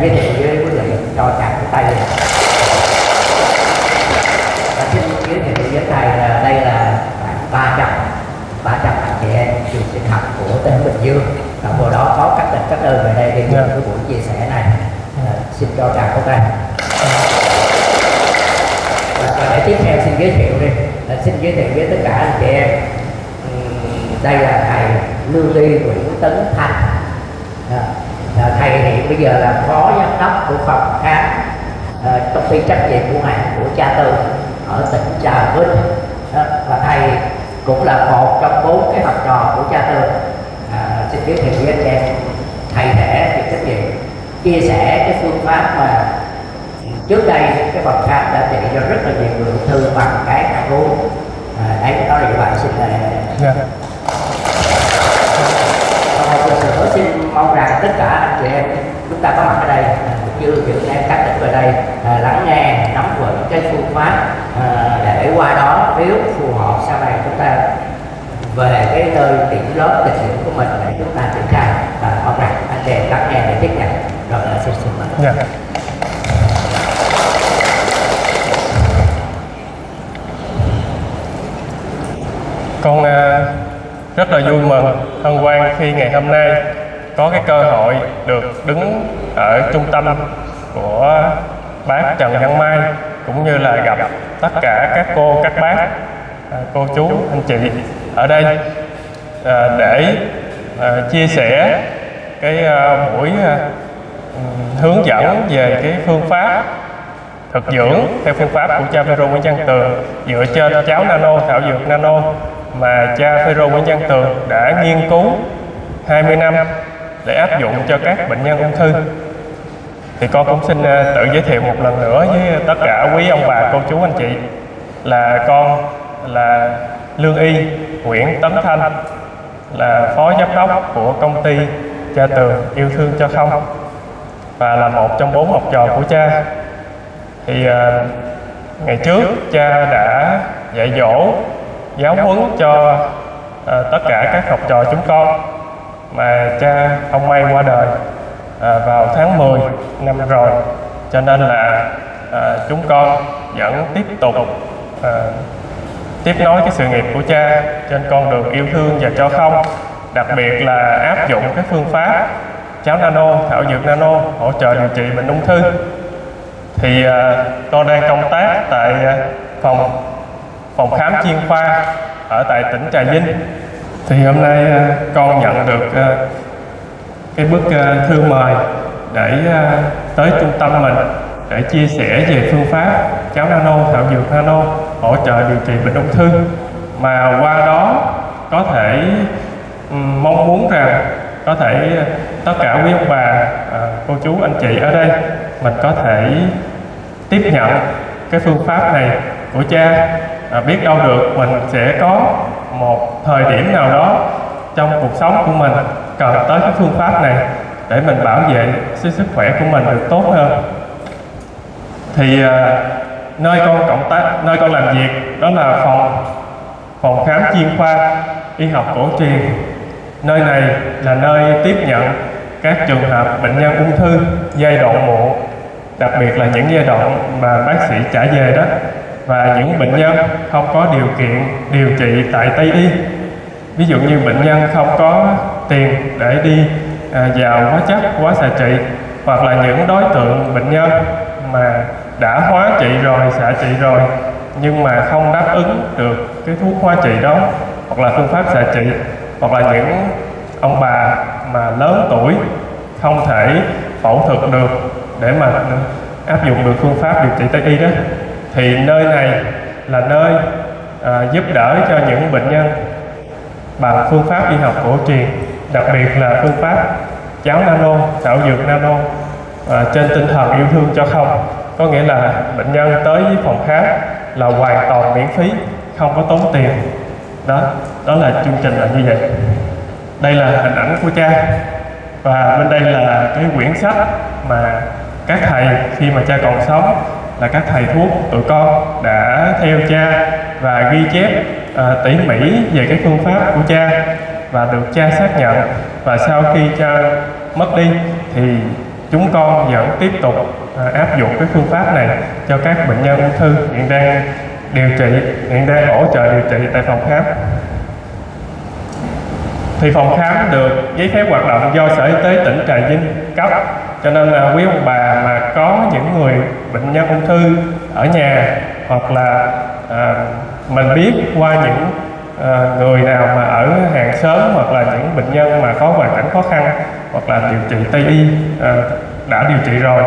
giới thiệu với quý vị cho chàng tay và xin giới thiệu với thầy là đây là khoảng 300 300 anh chị em trường sinh học của tỉnh Bình Dương. Và bộ đó có các tỉnh các nơi về đây để Dạ. yeah. cái buổi chia sẻ này. À, xin cho tràng pháo tay và để tiếp theo xin giới thiệu đi. Là xin giới thiệu với tất cả anh chị em. Đây là thầy Lương Ly Nguyễn Tấn Thành à, thầy hiện bây giờ là phó giám đốc của phòng khám uh, công ty trách nhiệm hữu hạn của cha tư ở tỉnh Trà Vinh. Và thầy cũng là một trong bốn cái học trò của cha tư. À, xin giới thiệu với anh em thầy sẽ về trách nhiệm chia sẻ cái phương pháp mà trước đây cái phòng khám đã trị cho rất là nhiều người ung thư bằng cái ăn uống. À, đấy đó là như vậy xin thầy yeah. Dạ. Và một lần nữa xin mong rằng tất cả anh chị em chúng ta có mặt ở đây cũng như những em các tỉnh về đây à, lắng nghe nắm vững cái phương pháp à, để qua đó nếu phù hợp sau này chúng ta về cái nơi điểm lớp lịch sử của mình để chúng ta triển khai. Và mong rằng anh chị em lắng nghe để tiếp nhận. Rồi là xin xin mời. Yeah. Con uh, rất là vui mừng, hân hoan khi ngày hôm nay có cái cơ hội được đứng ở trung tâm của bác Trần Văn Mai cũng như là gặp tất cả các cô, các bác, à, cô chú, anh chị ở đây à, để à, chia sẻ cái buổi hướng dẫn về cái phương pháp thực dưỡng theo phương pháp của cha Pedro Nguyễn Văn Tường dựa trên cháo nano thảo dược nano mà cha Phêrô Nguyễn Văn Tường đã nghiên cứu 20 năm để áp dụng cho các bệnh nhân ung thư. Thì con cũng xin à, tự giới thiệu một lần nữa với tất cả quý ông bà cô chú anh chị là con là lương y Nguyễn Tấn Thanh là phó giám đốc của công ty cha Tường yêu thương cho không và là một trong bốn học trò của cha. Thì uh, ngày trước cha đã dạy dỗ giáo huấn cho à, tất cả các học trò chúng con mà cha không may qua đời à, vào tháng 10 năm rồi. Cho nên là à, chúng con vẫn tiếp tục à, tiếp nối cái sự nghiệp của cha trên con đường yêu thương và cho không. Đặc biệt là áp dụng cái phương pháp cháo nano thảo dược nano hỗ trợ điều trị bệnh ung thư. Thì à, con đang công tác tại à, phòng phòng khám chuyên khoa ở tại tỉnh Trà Vinh. Thì hôm nay à, con nhận được à, cái bức à, thư mời để tới trung tâm mình để chia sẻ về phương pháp cháo nano thảo dược nano hỗ trợ điều trị bệnh ung thư. Mà qua đó có thể mong muốn rằng có thể tất cả quý ông bà cô chú, anh chị ở đây, mình có thể tiếp nhận cái phương pháp này của cha à, biết đâu được mình sẽ có một thời điểm nào đó trong cuộc sống của mình cần tới cái phương pháp này để mình bảo vệ sức sức khỏe của mình được tốt hơn. Thì à, nơi con cộng tác nơi con làm việc đó là phòng phòng khám chuyên khoa y học cổ truyền. Nơi này là nơi tiếp nhận các trường hợp bệnh nhân ung thư giai đoạn muộn đặc biệt là những giai đoạn mà bác sĩ trả về đó và những bệnh nhân không có điều kiện điều trị tại Tây Y. Ví dụ như bệnh nhân không có tiền để đi à, vào hóa chất, hóa xạ trị, hoặc là những đối tượng bệnh nhân mà đã hóa trị rồi, xạ trị rồi, nhưng mà không đáp ứng được cái thuốc hóa trị đó, hoặc là phương pháp xạ trị, hoặc là những ông bà mà lớn tuổi không thể phẫu thuật được để mà áp dụng được phương pháp điều trị Tây y đó thì nơi này là nơi à, giúp đỡ cho những bệnh nhân bằng phương pháp y học cổ truyền đặc biệt là phương pháp cháo nano thảo dược nano à, trên tinh thần yêu thương cho không. Có nghĩa là bệnh nhân tới với phòng khám là hoàn toàn miễn phí không có tốn tiền. Đó đó là chương trình là như vậy. Đây là hình ảnh của cha. Và bên đây là cái quyển sách mà các thầy khi mà cha còn sống là các thầy thuốc tụi con đã theo cha và ghi chép à, tỉ mỉ về cái phương pháp của cha và được cha xác nhận. Và sau khi cha mất đi thì chúng con vẫn tiếp tục à, áp dụng cái phương pháp này cho các bệnh nhân ung thư hiện đang điều trị hiện đang hỗ trợ điều trị tại phòng khám. Thì phòng khám được giấy phép hoạt động do sở y tế tỉnh trà vinh cấp cho nên là quý ông bà mà có những người bệnh nhân ung thư ở nhà hoặc là à, mình biết qua những à, người nào mà ở hàng xóm hoặc là những bệnh nhân mà có hoàn cảnh khó khăn hoặc là điều trị tây y à, đã điều trị rồi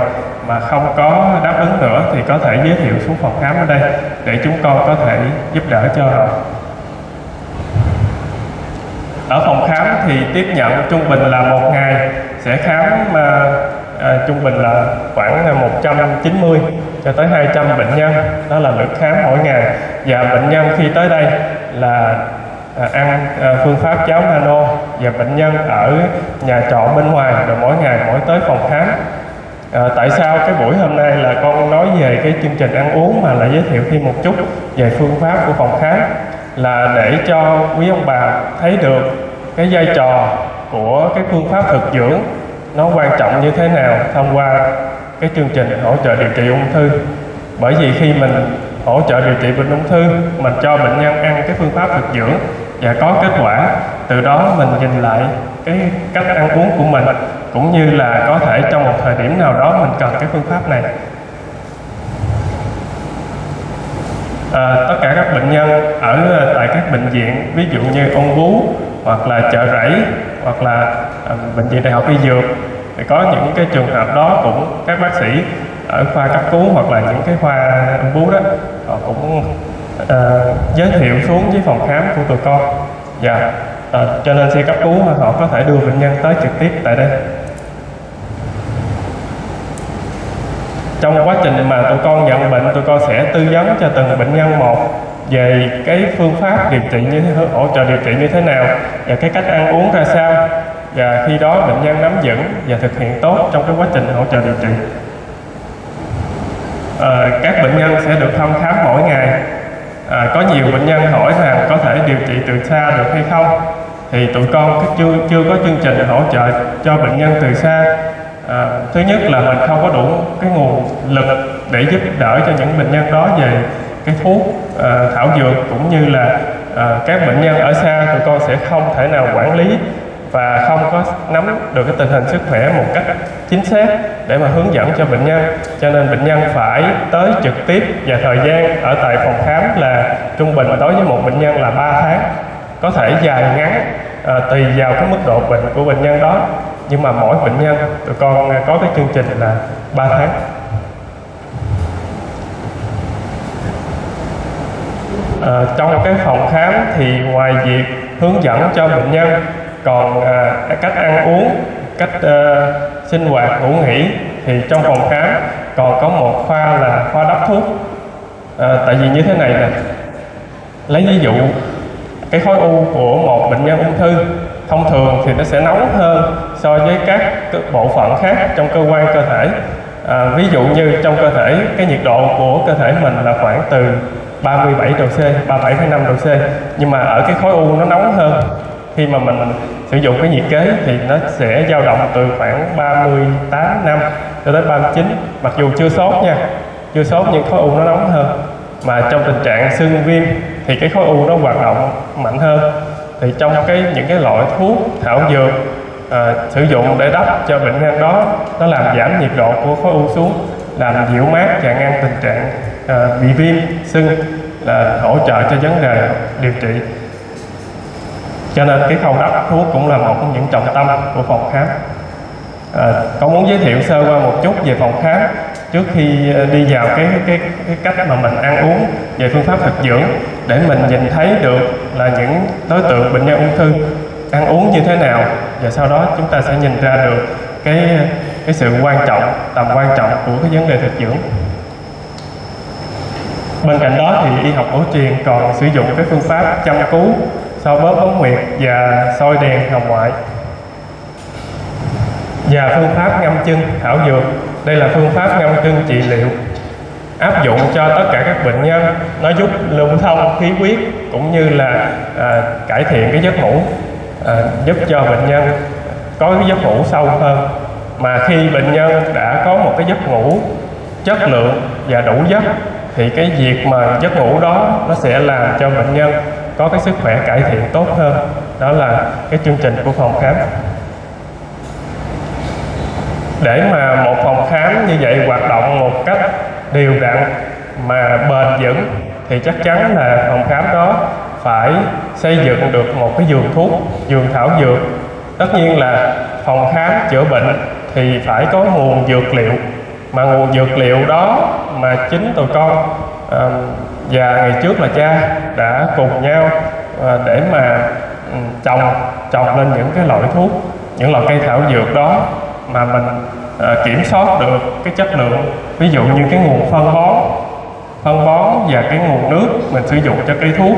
mà không có đáp ứng nữa thì có thể giới thiệu xuống phòng khám ở đây để chúng con có thể giúp đỡ cho. Họ ở phòng khám thì tiếp nhận trung bình là một ngày sẽ khám à, à, trung bình là khoảng 190 cho tới 200 bệnh nhân. Đó là lượt khám mỗi ngày. Và bệnh nhân khi tới đây là à, ăn à, phương pháp cháo nano. Và bệnh nhân ở nhà trọ bên ngoài rồi mỗi ngày mỗi tới phòng khám. À, tại sao cái buổi hôm nay là con nói về cái chương trình ăn uống mà lại giới thiệu thêm một chút về phương pháp của phòng khám? Là để cho quý ông bà thấy được cái vai trò của cái phương pháp thực dưỡng nó quan trọng như thế nào thông qua cái chương trình hỗ trợ điều trị ung thư? Bởi vì khi mình hỗ trợ điều trị bệnh ung thư mình cho bệnh nhân ăn cái phương pháp thực dưỡng và có kết quả. Từ đó mình nhìn lại cái cách ăn uống của mình cũng như là có thể trong một thời điểm nào đó mình cần cái phương pháp này. À, tất cả các bệnh nhân ở tại các bệnh viện ví dụ như ung bú hoặc là chợ rẫy hoặc là À, bệnh viện đại học y dược. Thì có những cái trường hợp đó cũng các bác sĩ ở khoa cấp cứu hoặc là những cái khoa ung bú đó họ cũng uh, giới thiệu xuống với phòng khám của tụi con. Và yeah. uh, cho nên xe cấp cứu họ có thể đưa bệnh nhân tới trực tiếp tại đây. Trong quá trình mà tụi con nhận bệnh tụi con sẽ tư vấn cho từng bệnh nhân một về cái phương pháp điều trị như thế hỗ trợ điều trị như thế nào và cái cách ăn uống ra sao và khi đó bệnh nhân nắm vững và thực hiện tốt trong cái quá trình hỗ trợ điều trị. À, các bệnh nhân sẽ được thăm khám mỗi ngày. À, có nhiều bệnh nhân hỏi rằng có thể điều trị từ xa được hay không? Thì tụi con chưa chưa có chương trình hỗ trợ cho bệnh nhân từ xa. À, thứ nhất là mình không có đủ cái nguồn lực để giúp đỡ cho những bệnh nhân đó về cái thuốc à, thảo dược cũng như là à, các bệnh nhân ở xa tụi con sẽ không thể nào quản lý và không có nắm được cái tình hình sức khỏe một cách chính xác để mà hướng dẫn cho bệnh nhân. Cho nên bệnh nhân phải tới trực tiếp và thời gian ở tại phòng khám là trung bình đối với một bệnh nhân là 3 tháng. Có thể dài ngắn à, tùy vào cái mức độ bệnh của bệnh nhân đó. Nhưng mà mỗi bệnh nhân tụi con có cái chương trình là 3 tháng. À, trong cái phòng khám thì ngoài việc hướng dẫn cho bệnh nhân còn à, cách ăn uống cách à, sinh hoạt ngủ nghỉ thì trong phòng khám còn có một khoa là khoa đắp thuốc. À, tại vì như thế này nè lấy ví dụ cái khối u của một bệnh nhân ung thư thông thường thì nó sẽ nóng hơn so với các bộ phận khác trong cơ quan cơ thể. À, ví dụ như trong cơ thể cái nhiệt độ của cơ thể mình là khoảng từ 37 độ C, 37,5 độ C nhưng mà ở cái khối u nó nóng hơn khi mà mình sử dụng cái nhiệt kế thì nó sẽ dao động từ khoảng 38 năm cho tới 39 mặc dù chưa sốt nha chưa sốt nhưng khối u nó nóng hơn. Mà trong tình trạng sưng viêm thì cái khối u nó hoạt động mạnh hơn. Thì trong cái những cái loại thuốc thảo dược à, sử dụng để đắp cho bệnh nhân đó nó làm giảm nhiệt độ của khối u xuống làm dịu mát và ngăn tình trạng à, bị viêm sưng là hỗ trợ cho vấn đề điều trị cho nên cái khâu đắp thuốc cũng là một trong những trọng tâm của phòng khám. À, con muốn giới thiệu sơ qua một chút về phòng khám trước khi à, đi vào cái cái cái cách mà mình ăn uống về phương pháp thực dưỡng để mình nhìn thấy được là những đối tượng bệnh nhân ung thư ăn uống như thế nào. Và sau đó chúng ta sẽ nhìn ra được cái cái sự quan trọng tầm quan trọng của cái vấn đề thực dưỡng. Bên cạnh đó thì y học cổ truyền còn sử dụng cái phương pháp chăm cứu sau bóp ống nguyệt và soi đèn hồng ngoại. Và phương pháp ngâm chân thảo dược. Đây là phương pháp ngâm chân trị liệu áp dụng cho tất cả các bệnh nhân. Nó giúp lưu thông khí huyết cũng như là à, cải thiện cái giấc ngủ à, giúp cho bệnh nhân có cái giấc ngủ sâu hơn. Mà khi bệnh nhân đã có một cái giấc ngủ chất lượng và đủ giấc thì cái việc mà giấc ngủ đó nó sẽ làm cho bệnh nhân có cái sức khỏe cải thiện tốt hơn. Đó là cái chương trình của phòng khám. Để mà một phòng khám như vậy hoạt động một cách đều đặn mà bền vững thì chắc chắn là phòng khám đó phải xây dựng được một cái giường thuốc giường thảo dược. Tất nhiên là phòng khám chữa bệnh thì phải có nguồn dược liệu. Mà nguồn dược liệu đó mà chính tụi con uh, và ngày trước là cha đã cùng nhau à, để mà ừ, trồng trồng lên những cái loại thuốc những loại cây thảo dược đó mà mình à, kiểm soát được cái chất lượng ví dụ như cái nguồn phân bón phân bón và cái nguồn nước mình sử dụng cho cây thuốc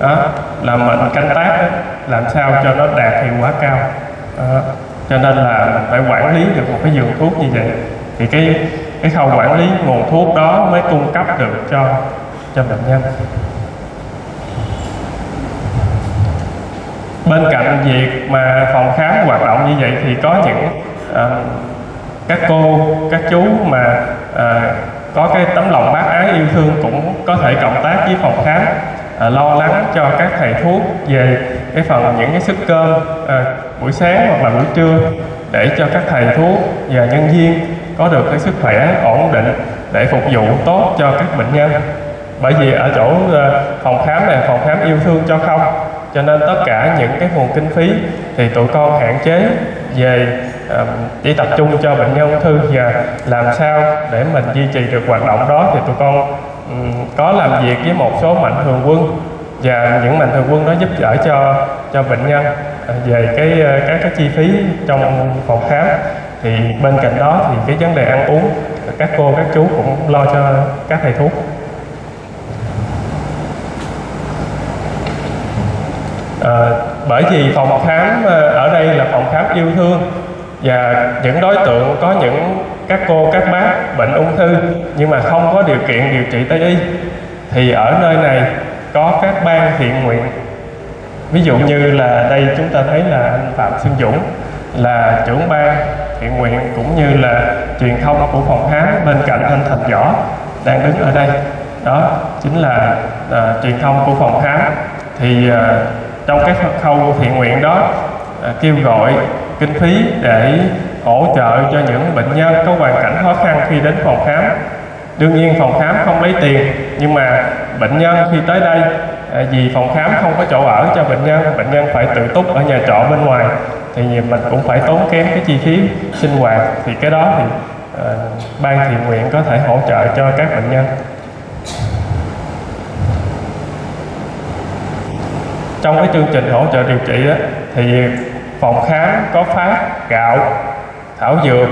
đó, là mình canh tác đó, làm sao cho nó đạt hiệu quả cao đó. cho nên là mình phải quản lý được một cái vườn thuốc như vậy thì cái cái khâu quản lý nguồn thuốc đó mới cung cấp được cho cho bệnh nhân. Bên cạnh việc mà phòng khám hoạt động như vậy thì có những uh, các cô các chú mà uh, có cái tấm lòng bác ái yêu thương cũng có thể cộng tác với phòng khám uh, lo lắng cho các thầy thuốc về cái phần những cái sức cơm uh, buổi sáng hoặc là buổi trưa để cho các thầy thuốc và nhân viên có được cái sức khỏe ổn định để phục vụ tốt cho các bệnh nhân bởi vì ở chỗ ờ, phòng khám này, phòng khám yêu thương cho không, cho nên tất cả những cái nguồn kinh phí thì tụi con hạn chế về chỉ tập trung cho bệnh nhân ung thư. Và làm sao để mình duy trì được hoạt động đó thì tụi con có làm việc với một số mạnh thường quân và những mạnh thường quân đó giúp đỡ cho cho bệnh nhân. Ờ, về cái ờ, các cái chi phí trong phòng khám thì bên cạnh đó thì cái vấn đề ăn uống, các cô, các chú cũng lo cho các thầy thuốc. À, bởi vì phòng khám ờ, ở đây là phòng khám yêu thương và những đối tượng có những các cô các bác bệnh ung thư nhưng mà không có điều kiện điều trị tây y thì ở nơi này có các ban thiện nguyện. Ví dụ như là đây chúng ta thấy là anh phạm xuân dũng là trưởng ban thiện nguyện cũng như là truyền thông của phòng khám bên cạnh anh thành võ đang đứng ở đây. Đó chính là uh, truyền thông của phòng khám. Thì uh, trong cái khâu thiện nguyện đó à, kêu gọi kinh phí để hỗ trợ cho những bệnh nhân có hoàn cảnh khó khăn khi đến phòng khám. Đương nhiên phòng khám không lấy tiền nhưng mà bệnh nhân khi tới đây à, vì phòng khám không có chỗ ở cho bệnh nhân bệnh nhân phải tự túc ở nhà trọ bên ngoài thì mình cũng phải tốn kém cái chi phí sinh hoạt. Thì cái đó thì uh, ban thiện nguyện có thể hỗ trợ cho các bệnh nhân. Trong cái chương trình hỗ trợ điều trị đó, thì phòng khám có phát gạo thảo dược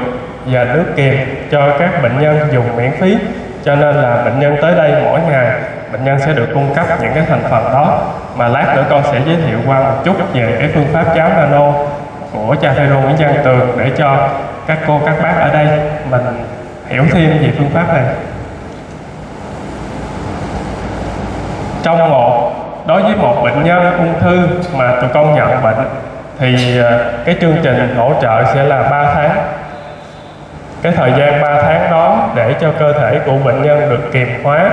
và nước kiềm cho các bệnh nhân dùng miễn phí. Cho nên là bệnh nhân tới đây mỗi ngày bệnh nhân sẽ được cung cấp những cái thành phần đó. Mà lát nữa con sẽ giới thiệu qua một chút về cái phương pháp cháo nano của cha thầy Nguyễn Văn Tường để cho các cô các bác ở đây mình hiểu thêm về phương pháp này. Trong một đối với một bệnh nhân ung thư mà tụi con nhận bệnh, thì ờ, cái chương trình hỗ trợ sẽ là 3 tháng. Cái thời gian 3 tháng đó để cho cơ thể của bệnh nhân được kiềm hóa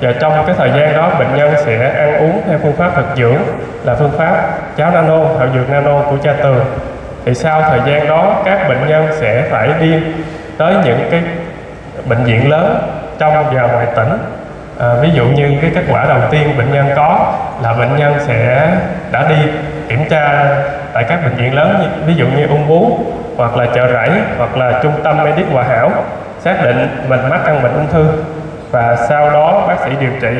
và trong cái thời gian đó bệnh nhân sẽ ăn uống theo phương pháp thực dưỡng là phương pháp cháo nano, thảo dược nano của cha tường. Thì sau thời gian đó, các bệnh nhân sẽ phải đi tới những cái bệnh viện lớn trong và ngoài tỉnh à, ví dụ như cái kết quả đầu tiên bệnh nhân có là bệnh nhân sẽ đã đi kiểm tra tại các bệnh viện lớn như, ví dụ như ung bướu hoặc là chợ rẫy hoặc là trung tâm medic hòa hảo xác định mình mắc căn bệnh ung thư. Và sau đó bác sĩ điều trị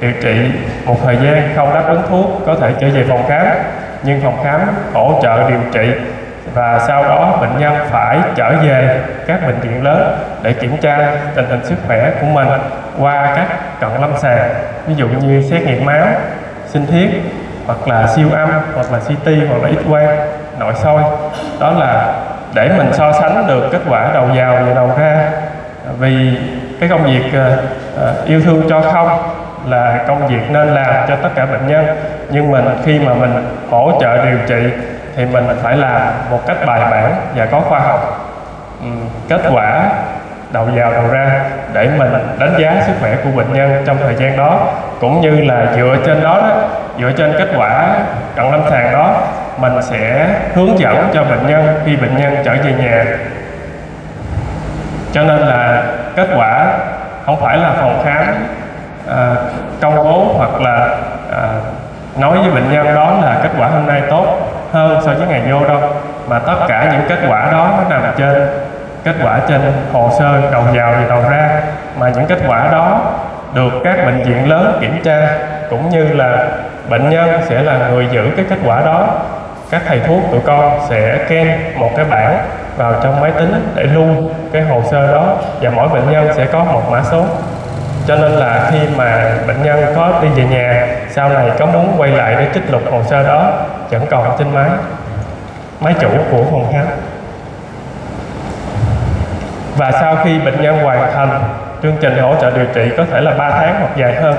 điều trị một thời gian không đáp ứng thuốc có thể trở về phòng khám. Nhưng phòng khám hỗ trợ điều trị và sau đó bệnh nhân phải trở về các bệnh viện lớn để kiểm tra tình hình sức khỏe của mình qua các cận lâm sàng. Ví dụ như xét nghiệm máu sinh thiết hoặc là siêu âm hoặc là CT hoặc là X quang nội soi. Đó là để mình so sánh được kết quả đầu vào và đầu ra. Vì cái công việc uh, yêu thương cho không là công việc nên làm cho tất cả bệnh nhân. Nhưng mình khi mà mình hỗ trợ điều trị thì mình phải làm một cách bài bản và có khoa học. Ừ, kết quả đầu vào đầu ra để mình đánh giá sức khỏe của bệnh nhân trong thời gian đó cũng như là dựa trên đó, đó dựa trên kết quả cận lâm sàng đó mình sẽ hướng dẫn cho bệnh nhân khi bệnh nhân trở về nhà. Cho nên là kết quả không phải là phòng khám à, công bố hoặc là à, nói với bệnh nhân đó là kết quả hôm nay tốt hơn so với ngày vô đâu. Mà tất cả những kết quả đó nó nằm trên, kết quả trên hồ sơ đầu vào và đầu ra. Mà những kết quả đó được các bệnh viện lớn kiểm tra, cũng như là bệnh nhân sẽ là người giữ cái kết quả đó. Các thầy thuốc tụi con sẽ khen một cái bảng vào trong máy tính để lưu cái hồ sơ đó và mỗi bệnh nhân sẽ có một mã số. Cho nên là khi mà bệnh nhân có đi về nhà, sau này có muốn quay lại để trích lục hồ sơ đó vẫn còn trên máy máy chủ của phòng khám và sau khi bệnh nhân hoàn thành, chương trình hỗ trợ điều trị có thể là 3 tháng hoặc dài hơn.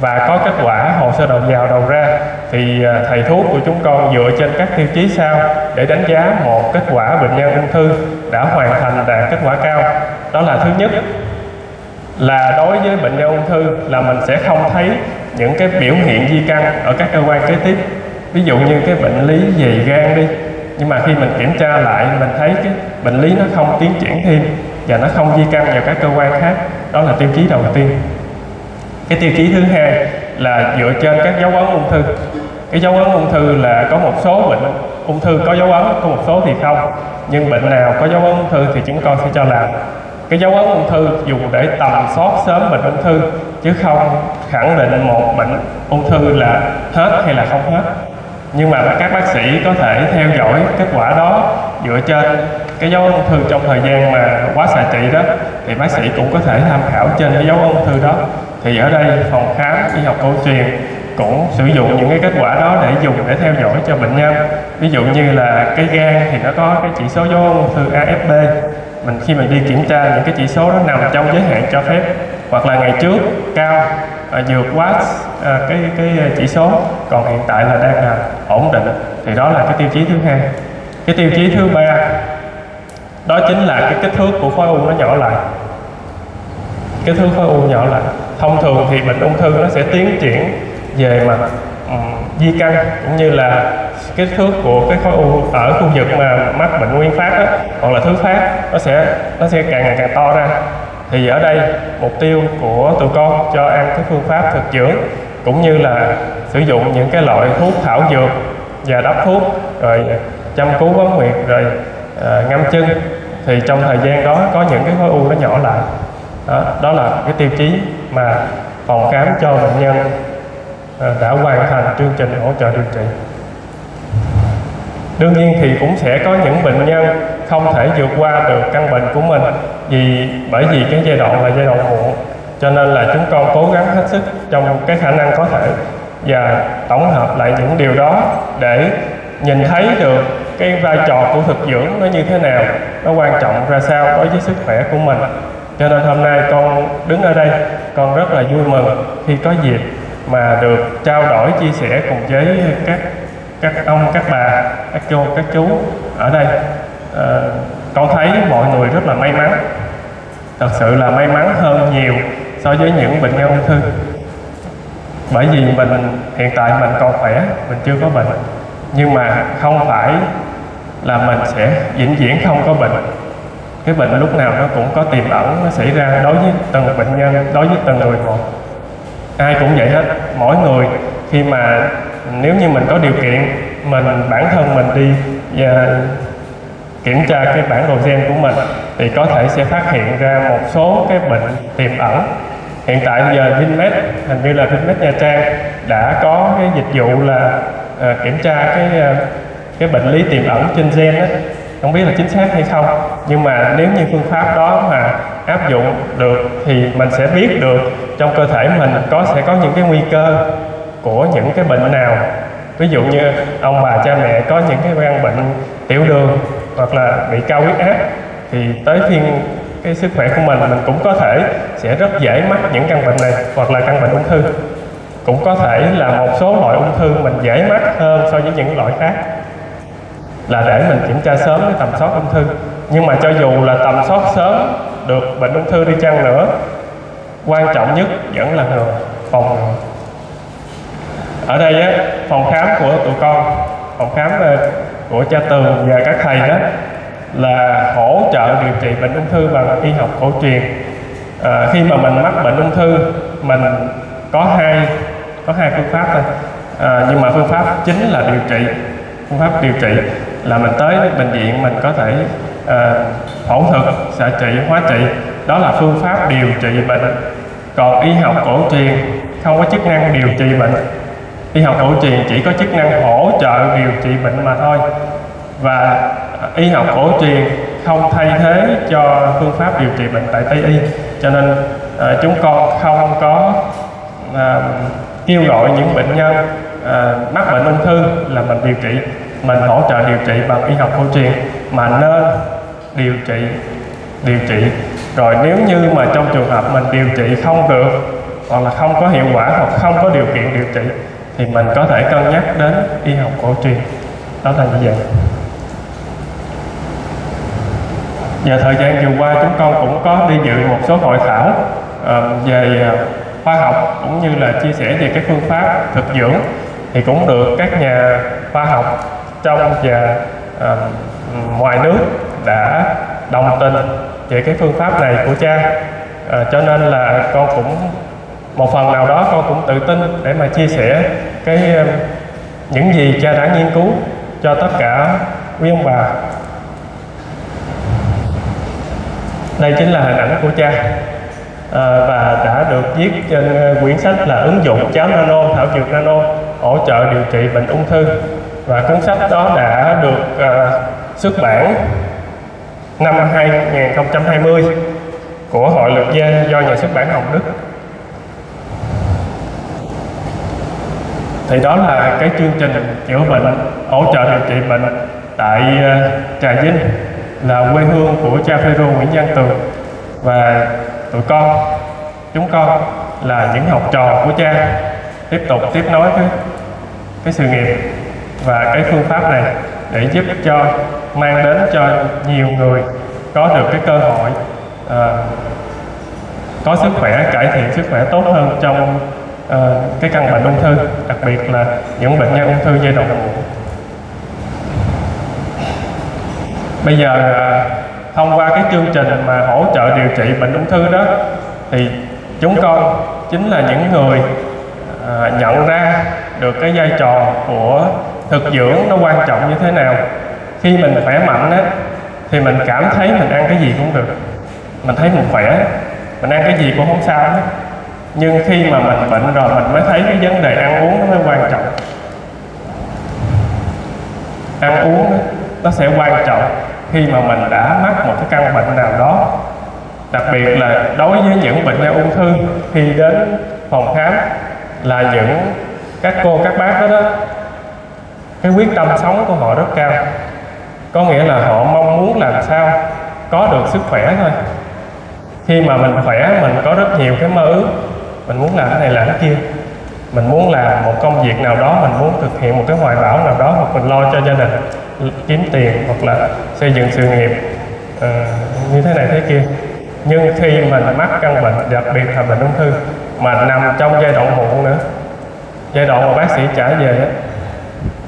Và có kết quả, hồ sơ đầu vào đầu ra, thì à, thầy thuốc của chúng con dựa trên các tiêu chí sau để đánh giá một kết quả bệnh nhân ung thư đã hoàn thành đạt kết quả cao. Đó là thứ nhất, là đối với bệnh nhân ung thư là mình sẽ không thấy những cái biểu hiện di căn ở các cơ quan kế tiếp ví dụ như cái bệnh lý về gan đi. Nhưng mà khi mình kiểm tra lại, mình thấy cái bệnh lý nó không tiến triển thêm và nó không di căn vào các cơ quan khác, đó là tiêu chí đầu tiên. Cái tiêu chí thứ hai là dựa trên các dấu ấn ung thư. Cái dấu ấn ung thư là có một số bệnh ung thư có dấu ấn, có một số thì không. Nhưng bệnh nào có dấu ấn ung thư thì chúng con sẽ cho làm. Cái dấu ấn ung thư dùng để tầm soát sớm bệnh ung thư, chứ không khẳng định một bệnh ung thư là hết hay là không hết nhưng mà các bác sĩ có thể theo dõi kết quả đó dựa trên cái dấu ung thư trong thời gian mà quá xạ trị đó. Thì bác sĩ cũng có thể tham khảo trên cái dấu ung thư đó. Thì ở đây phòng khám, y học cổ truyền cũng sử dụng những cái kết quả đó để dùng để theo dõi cho bệnh nhân. Ví dụ như là cái gan thì nó có cái chỉ số dấu ung thư AFP mình khi mình đi kiểm tra những cái chỉ số đó nằm trong giới hạn cho phép, hoặc là ngày trước, cao à, vượt quá à, cái cái à, chỉ số còn hiện tại là đang là ổn định. Thì đó là cái tiêu chí thứ hai. Cái tiêu chí thứ ba đó chính là cái kích thước của khối u nó nhỏ lại. Kích thước khối u nhỏ lại. Thông thường thì bệnh ung thư nó sẽ tiến triển về mặt um, di căn cũng như là kích thước của cái khối u ở khu vực mà mắc bệnh nguyên phát đó, hoặc là thứ phát nó sẽ nó sẽ càng ngày càng to ra thì ở đây mục tiêu của tụi con cho ăn cái phương pháp thực dưỡng cũng như là sử dụng những cái loại thuốc thảo dược và đắp thuốc rồi chăm cứu bấm huyệt rồi à, ngâm chân. Thì trong thời gian đó có những cái khối u nó nhỏ lại. Đó, đó là cái tiêu chí mà phòng khám cho bệnh nhân à, đã hoàn thành chương trình hỗ trợ điều trị. Đương nhiên thì cũng sẽ có những bệnh nhân không thể vượt qua được căn bệnh của mình vì, bởi vì cái giai đoạn là giai đoạn muộn. Cho nên là chúng con cố gắng hết sức trong cái khả năng có thể. Và tổng hợp lại những điều đó để nhìn thấy được cái vai trò của thực dưỡng nó như thế nào, nó quan trọng ra sao đối với sức khỏe của mình. Cho nên hôm nay con đứng ở đây, con rất là vui mừng khi có dịp mà được trao đổi, chia sẻ cùng với các các ông, các bà, các cô, các chú ở đây. Ờ, con thấy mọi người rất là may mắn. Thật sự là may mắn hơn nhiều so với những bệnh nhân ung thư. Bởi vì mình, hiện tại mình còn khỏe, mình chưa có bệnh. Nhưng mà không phải là mình sẽ vĩnh viễn không có bệnh. Cái bệnh lúc nào nó cũng có tiềm ẩn, nó xảy ra đối với từng bệnh nhân, đối với từng người một. Ai cũng vậy hết. Mỗi người khi mà, nếu như mình có điều kiện, mình, bản thân mình đi, và kiểm tra cái bản đồ gen của mình thì có thể sẽ phát hiện ra một số cái bệnh tiềm ẩn. Hiện tại giờ Vinmed hình như là Vinmed Nha Trang đã có cái dịch vụ là uh, kiểm tra cái uh, cái bệnh lý tiềm ẩn trên gen đó không biết là chính xác hay không nhưng mà nếu như phương pháp đó mà áp dụng được thì mình sẽ biết được trong cơ thể mình có sẽ có những cái nguy cơ của những cái bệnh nào. Ví dụ như ông bà cha mẹ có những cái căn bệnh tiểu đường hoặc là bị cao huyết áp thì tới phiên cái sức khỏe của mình mình cũng có thể sẽ rất dễ mắc những căn bệnh này hoặc là căn bệnh ung thư. Cũng có thể là một số loại ung thư mình dễ mắc hơn so với những loại khác. Là để mình kiểm tra sớm cái tầm soát ung thư. Nhưng mà cho dù là tầm soát sớm được bệnh ung thư đi chăng nữa quan trọng nhất vẫn là ngừa phòng ngừa. Ở đây á, phòng khám của tụi con phòng khám ờ, của cha tường và các thầy đó là hỗ trợ điều trị bệnh ung thư bằng y học cổ truyền. À, khi mà mình mắc bệnh ung thư mình có hai có hai phương pháp thôi. À, nhưng mà phương pháp chính là điều trị phương pháp điều trị là mình tới bệnh viện mình có thể à, phẫu thuật xạ trị hóa trị. Đó là phương pháp điều trị bệnh. Còn y học cổ truyền không có chức năng điều trị bệnh y học cổ truyền chỉ có chức năng hỗ trợ điều trị bệnh mà thôi. Và y học cổ truyền không thay thế cho phương pháp điều trị bệnh tại Tây y. Cho nên à, chúng con không có à, kêu gọi những bệnh nhân à, mắc bệnh ung thư là mình điều trị mình hỗ trợ điều trị bằng y học cổ truyền mà nên điều trị điều trị. Rồi nếu như mà trong trường hợp mình điều trị không được hoặc là không có hiệu quả hoặc không có điều kiện điều trị thì mình có thể cân nhắc đến y học cổ truyền. Đó là như vậy. Và thời gian vừa qua chúng con cũng có đi dự một số hội thảo uh, về ờ, khoa học cũng như là chia sẻ về các phương pháp thực dưỡng. Thì cũng được các nhà khoa học trong và uh, ngoài nước đã đồng tình về cái phương pháp này của cha. Cho nên là con cũng một phần nào đó con cũng tự tin để mà chia sẻ cái những gì cha đã nghiên cứu cho tất cả quý ông bà đây chính là hình ảnh của cha à, và đã được viết trên ờ, quyển sách là ứng dụng cháo nano thảo dược nano hỗ trợ điều trị bệnh ung thư và cuốn sách đó đã được à, xuất bản năm 2020 của Hội luật Gia do nhà xuất bản Hồng Đức. Thì đó là cái chương trình chữa bệnh, hỗ trợ điều trị bệnh tại ờ, Trà Vinh là quê hương của cha Phêrô Nguyễn Văn Tường và tụi con. Chúng con là những học trò của cha. Tiếp tục tiếp nối cái cái sự nghiệp và cái phương pháp này để giúp cho mang đến cho nhiều người có được cái cơ hội uh, có sức khỏe cải thiện sức khỏe tốt hơn trong uh, cái căn bệnh ung thư đặc biệt là những bệnh nhân ung thư giai đoạn muộn bây giờ uh, thông qua cái chương trình mà hỗ trợ điều trị bệnh ung thư đó thì chúng con chính là những người uh, nhận ra được cái vai trò của thực dưỡng nó quan trọng như thế nào. Khi mình khỏe mạnh á thì mình cảm thấy mình ăn cái gì cũng được. Mình thấy mình khỏe mình ăn cái gì cũng không sao hết nhưng khi mà mình bệnh rồi, mình mới thấy cái vấn đề ăn uống nó mới quan trọng. Ăn uống nó sẽ quan trọng khi mà mình đã mắc một cái căn bệnh nào đó. Đặc biệt là đối với những bệnh nhân ung thư, khi đến phòng khám là những các cô, các bác đó đó, cái quyết tâm sống của họ rất cao. Có nghĩa là họ mong muốn làm sao có được sức khỏe thôi. Khi mà mình khỏe, mình có rất nhiều cái mơ ước mình muốn làm cái này làm cái kia mình muốn làm một công việc nào đó mình muốn thực hiện một cái hoài bão nào đó hoặc mình lo cho gia đình kiếm tiền hoặc là xây dựng sự nghiệp uh, như thế này thế kia nhưng khi mình mắc căn bệnh đặc biệt là bệnh ung thư mà nằm trong giai đoạn muộn nữa giai đoạn mà bác sĩ trả về đó,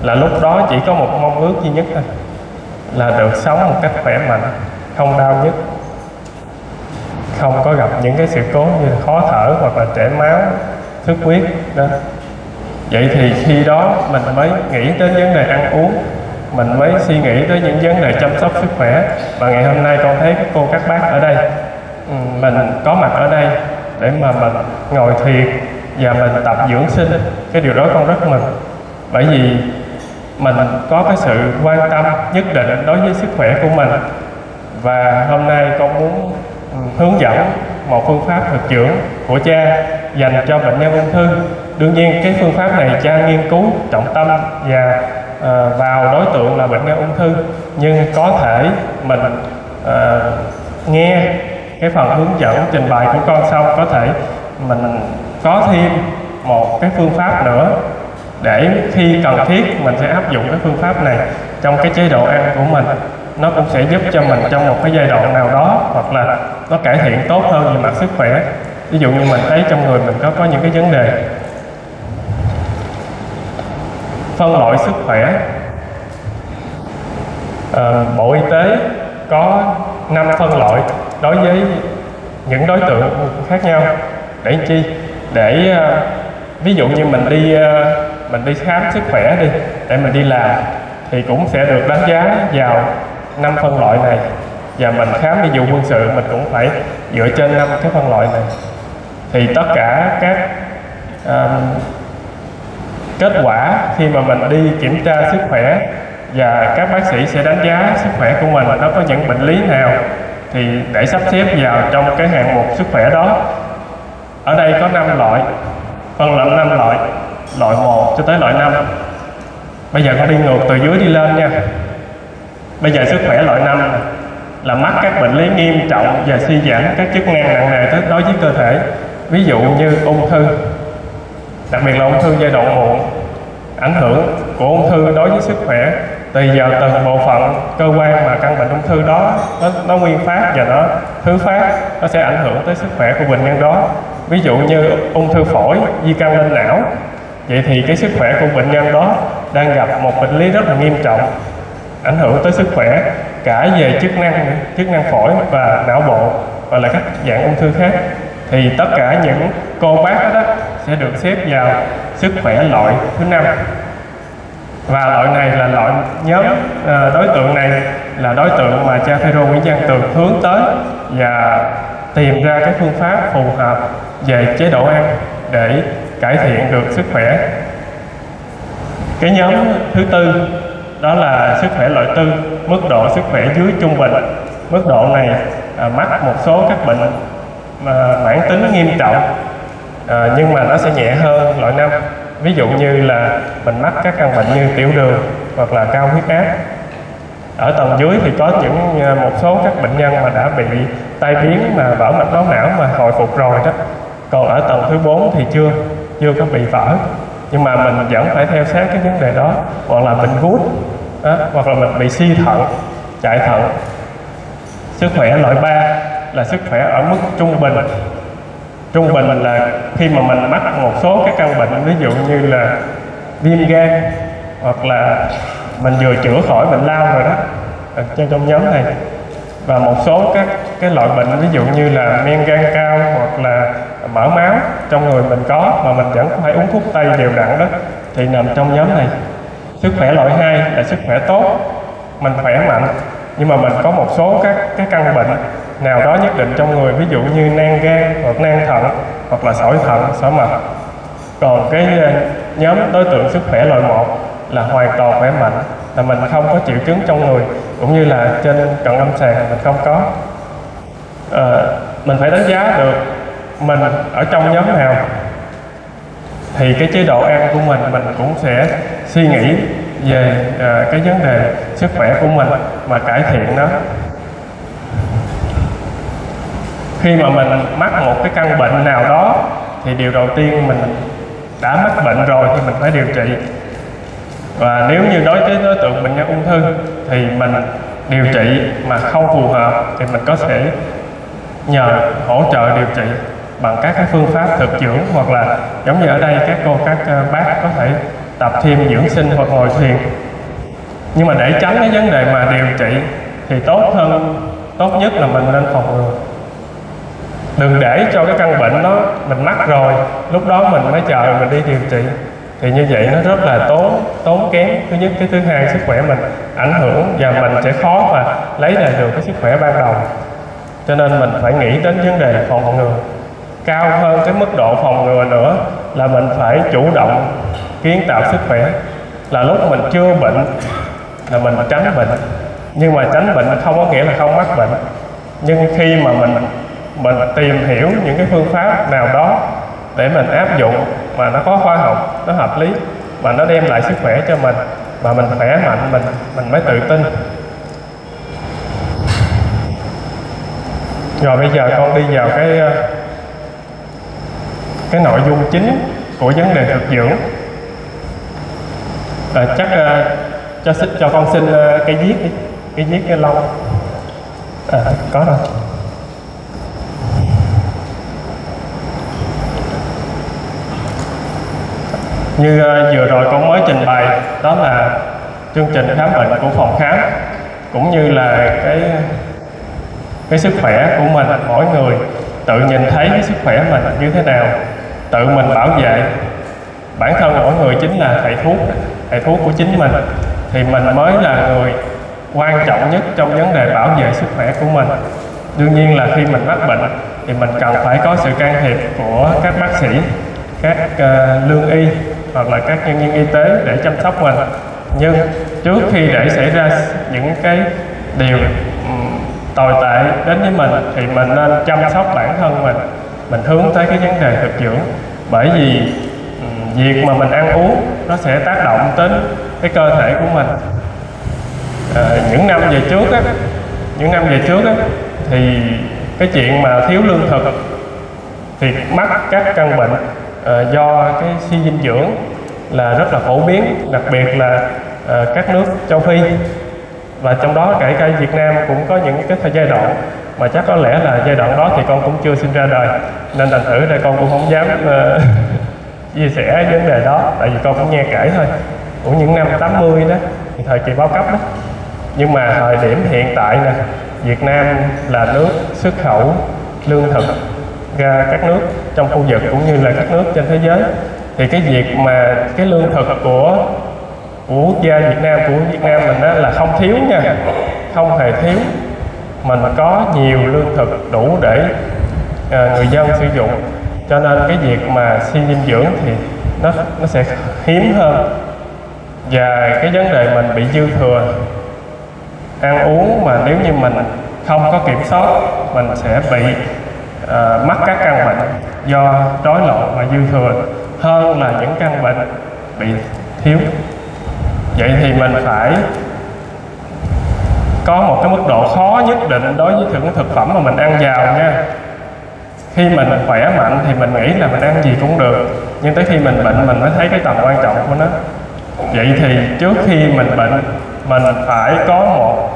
là lúc đó chỉ có một mong ước duy nhất thôi là được sống một cách khỏe mạnh không đau nhất không có gặp những cái sự cố như là khó thở hoặc là chảy máu xuất huyết đó. Vậy thì khi đó mình mới nghĩ đến vấn đề ăn uống, mình mới suy nghĩ tới những vấn đề chăm sóc sức khỏe. Và ngày hôm nay con thấy các cô các bác ở đây ừ, mình có mặt ở đây để mà mình ngồi thiền và mình tập dưỡng sinh. Cái điều đó con rất mừng, bởi vì mình có cái sự quan tâm nhất định đối với sức khỏe của mình. Và hôm nay con muốn hướng dẫn một phương pháp thực dưỡng của cha dành cho bệnh nhân ung thư. Đương nhiên cái phương pháp này cha nghiên cứu trọng tâm và ờ, vào đối tượng là bệnh nhân ung thư. Nhưng có thể mình uh, nghe cái phần hướng dẫn trình bày của con xong có thể mình có thêm một cái phương pháp nữa để khi cần thiết mình sẽ áp dụng cái phương pháp này trong cái chế độ ăn của mình nó cũng sẽ giúp cho mình trong một cái giai đoạn nào đó hoặc là nó cải thiện tốt hơn về mặt sức khỏe. Ví dụ như mình thấy trong người mình có có những cái vấn đề phân loại sức khỏe. À, bộ y tế có năm phân loại đối với những đối tượng khác nhau. Để chi? Để ờ, ví dụ như mình đi ờ, mình đi khám sức khỏe đi để mình đi làm thì cũng sẽ được đánh giá vào năm phân loại này. Và mình khám ví dụ quân sự mình cũng phải dựa trên năm cái phân loại này. Thì tất cả các um, kết quả khi mà mình đi kiểm tra sức khỏe và các bác sĩ sẽ đánh giá sức khỏe của mình nó có những bệnh lý nào thì để sắp xếp vào trong cái hạng mục sức khỏe đó. Ở đây có 5 loại phân loại 5 loại loại 1 cho tới loại 5 bây giờ con đi ngược từ dưới đi lên nha bây giờ sức khỏe loại 5 là mắc các bệnh lý nghiêm trọng và suy giảm các chức năng nặng nề tới đối với cơ thể ví dụ như ung thư đặc biệt là ung thư giai đoạn muộn. Ảnh hưởng của ung thư đối với sức khỏe tùy vào từng bộ phận cơ quan mà căn bệnh ung thư đó nó, nó nguyên phát và nó thứ phát nó sẽ ảnh hưởng tới sức khỏe của bệnh nhân đó. Ví dụ như ung thư phổi di căn lên não. Vậy thì cái sức khỏe của bệnh nhân đó đang gặp một bệnh lý rất là nghiêm trọng ảnh hưởng tới sức khỏe cả về chức năng chức năng phổi và não bộ và là các dạng ung thư khác. Thì tất cả những cô bác đó, sẽ được xếp vào sức khỏe loại thứ năm. Và loại này là loại nhóm à, đối tượng này là đối tượng mà cha Phêrô Nguyễn Văn Tường hướng tới và tìm ra cái phương pháp phù hợp về chế độ ăn để cải thiện được sức khỏe. Cái nhóm thứ tư đó là sức khỏe loại tư mức độ sức khỏe dưới trung bình. Mức độ này à, mắc một số các bệnh mà mãn tính nghiêm trọng à, nhưng mà nó sẽ nhẹ hơn loại năm. Ví dụ như là mình mắc các căn bệnh như tiểu đường hoặc là cao huyết áp. Ở tầng dưới thì có những à, một số các bệnh nhân mà đã bị tai biến mà vỡ mạch máu não mà hồi phục rồi đó. Còn ở tầng thứ 4 thì chưa chưa có bị vỡ nhưng mà mình vẫn phải theo sát cái vấn đề đó hoặc là bệnh gút đó, hoặc là mình bị suy thận chạy thận. Sức khỏe loại 3 là sức khỏe ở mức trung bình. Trung bình là khi mà mình mắc một số cái căn bệnh ví dụ như là viêm gan hoặc là mình vừa chữa khỏi bệnh lao rồi đó ở trong, trong nhóm này. Và một số các cái loại bệnh ví dụ như là men gan cao hoặc là mỡ máu trong người mình có mà mình vẫn phải uống thuốc tây đều đặn đó thì nằm trong nhóm này. Sức khỏe loại 2 là sức khỏe tốt mình khỏe mạnh nhưng mà mình có một số các cái căn bệnh nào đó nhất định trong người ví dụ như nang gan hoặc nang thận hoặc là sỏi thận sỏi mật. Còn cái ờ, nhóm đối tượng sức khỏe loại 1 là hoàn toàn khỏe mạnh là mình không có triệu chứng trong người cũng như là trên cận lâm sàng mình không có. À, mình phải đánh giá được mình ở trong nhóm nào thì cái chế độ ăn của mình mình cũng sẽ suy nghĩ về à, cái vấn đề sức khỏe của mình mà cải thiện nó. Khi mà mình mắc một cái căn bệnh nào đó thì điều đầu tiên mình đã mắc bệnh rồi thì mình phải điều trị. Và nếu như đối với đối tượng bệnh nhân ung thư thì mình điều trị mà không phù hợp thì mình có thể nhờ hỗ trợ điều trị bằng các cái phương pháp thực dưỡng hoặc là giống như ở đây các cô, các ờ, bác có thể tập thêm dưỡng sinh hoặc ngồi thiền. Nhưng mà để tránh cái vấn đề mà điều trị thì tốt hơn, tốt nhất là mình nên phòng ngừa. Đừng để cho cái căn bệnh đó mình mắc rồi, lúc đó mình mới chờ mình đi điều trị. Thì như vậy nó rất là tốn tốn kém. Thứ nhất, cái thứ hai, sức khỏe mình ảnh hưởng và mình sẽ khó mà lấy lại được cái sức khỏe ban đầu. Cho nên mình phải nghĩ đến vấn đề phòng ngừa cao hơn cái mức độ phòng ngừa nữa là mình phải chủ động kiến tạo sức khỏe. Là lúc mình chưa bệnh là mình tránh bệnh. Nhưng mà tránh bệnh không có nghĩa là không mắc bệnh. Nhưng khi mà mình mình tìm hiểu những cái phương pháp nào đó để mình áp dụng mà nó có khoa học, nó hợp lý và nó đem lại sức khỏe cho mình và mình khỏe mạnh, mình mình mới tự tin. Rồi bây giờ con đi vào cái cái nội dung chính của vấn đề thực dưỡng. À, chắc à, cho xin cho con xin à, cái viết đi cái viết cái lông. À, có rồi. Như à, vừa rồi con mới trình bày đó là chương trình khám bệnh của phòng khám cũng như là cái cái sức khỏe của mình. Mỗi người tự nhìn thấy cái sức khỏe mình như thế nào tự mình bảo vệ. Bản thân mỗi người chính là thầy thuốc thầy thuốc của chính mình. Thì mình mới là người quan trọng nhất trong vấn đề bảo vệ sức khỏe của mình. Đương nhiên là khi mình mắc bệnh thì mình cần phải có sự can thiệp của các bác sĩ các uh, lương y hoặc là các nhân viên y tế để chăm sóc mình. Nhưng trước khi để xảy ra những cái điều um, tồi tệ đến với mình thì mình nên chăm sóc bản thân mình mình hướng tới cái vấn đề thực dưỡng. Bởi vì ừ, việc mà mình ăn uống nó sẽ tác động đến cái cơ thể của mình. À, những năm về trước á những năm về trước á thì cái chuyện mà thiếu lương thực thì mắc các căn bệnh à, do cái suy dinh dưỡng là rất là phổ biến đặc biệt là à, các nước châu phi. Và trong đó kể cả Việt Nam cũng có những cái thời giai đoạn mà chắc có lẽ là giai đoạn đó thì con cũng chưa sinh ra đời. Nên thành thử đây con cũng không dám uh, chia sẻ vấn đề đó. Tại vì con cũng nghe kể thôi. Của những năm 80 đó thì thời kỳ bao cấp đó. Nhưng mà thời điểm hiện tại nè Việt Nam là nước xuất khẩu lương thực ra các nước trong khu vực cũng như là các nước trên thế giới. Thì cái việc mà cái lương thực của của quốc gia Việt Nam của Việt Nam mình đó là không thiếu nha. Không hề thiếu mình có nhiều lương thực đủ để à, người dân sử dụng. Cho nên cái việc mà suy dinh dưỡng thì nó nó sẽ hiếm hơn. Và cái vấn đề mình bị dư thừa ăn uống mà nếu như mình không có kiểm soát mình sẽ bị uh, mắc các căn bệnh do rối loạn và dư thừa hơn là những căn bệnh bị thiếu. Vậy thì mình phải có một cái mức độ khó nhất định đối với những thực phẩm mà mình ăn vào nha. Khi mình khỏe mạnh thì mình nghĩ là mình ăn gì cũng được nhưng tới khi mình bệnh mình mới thấy cái tầm quan trọng của nó. Vậy thì trước khi mình bệnh mình phải có một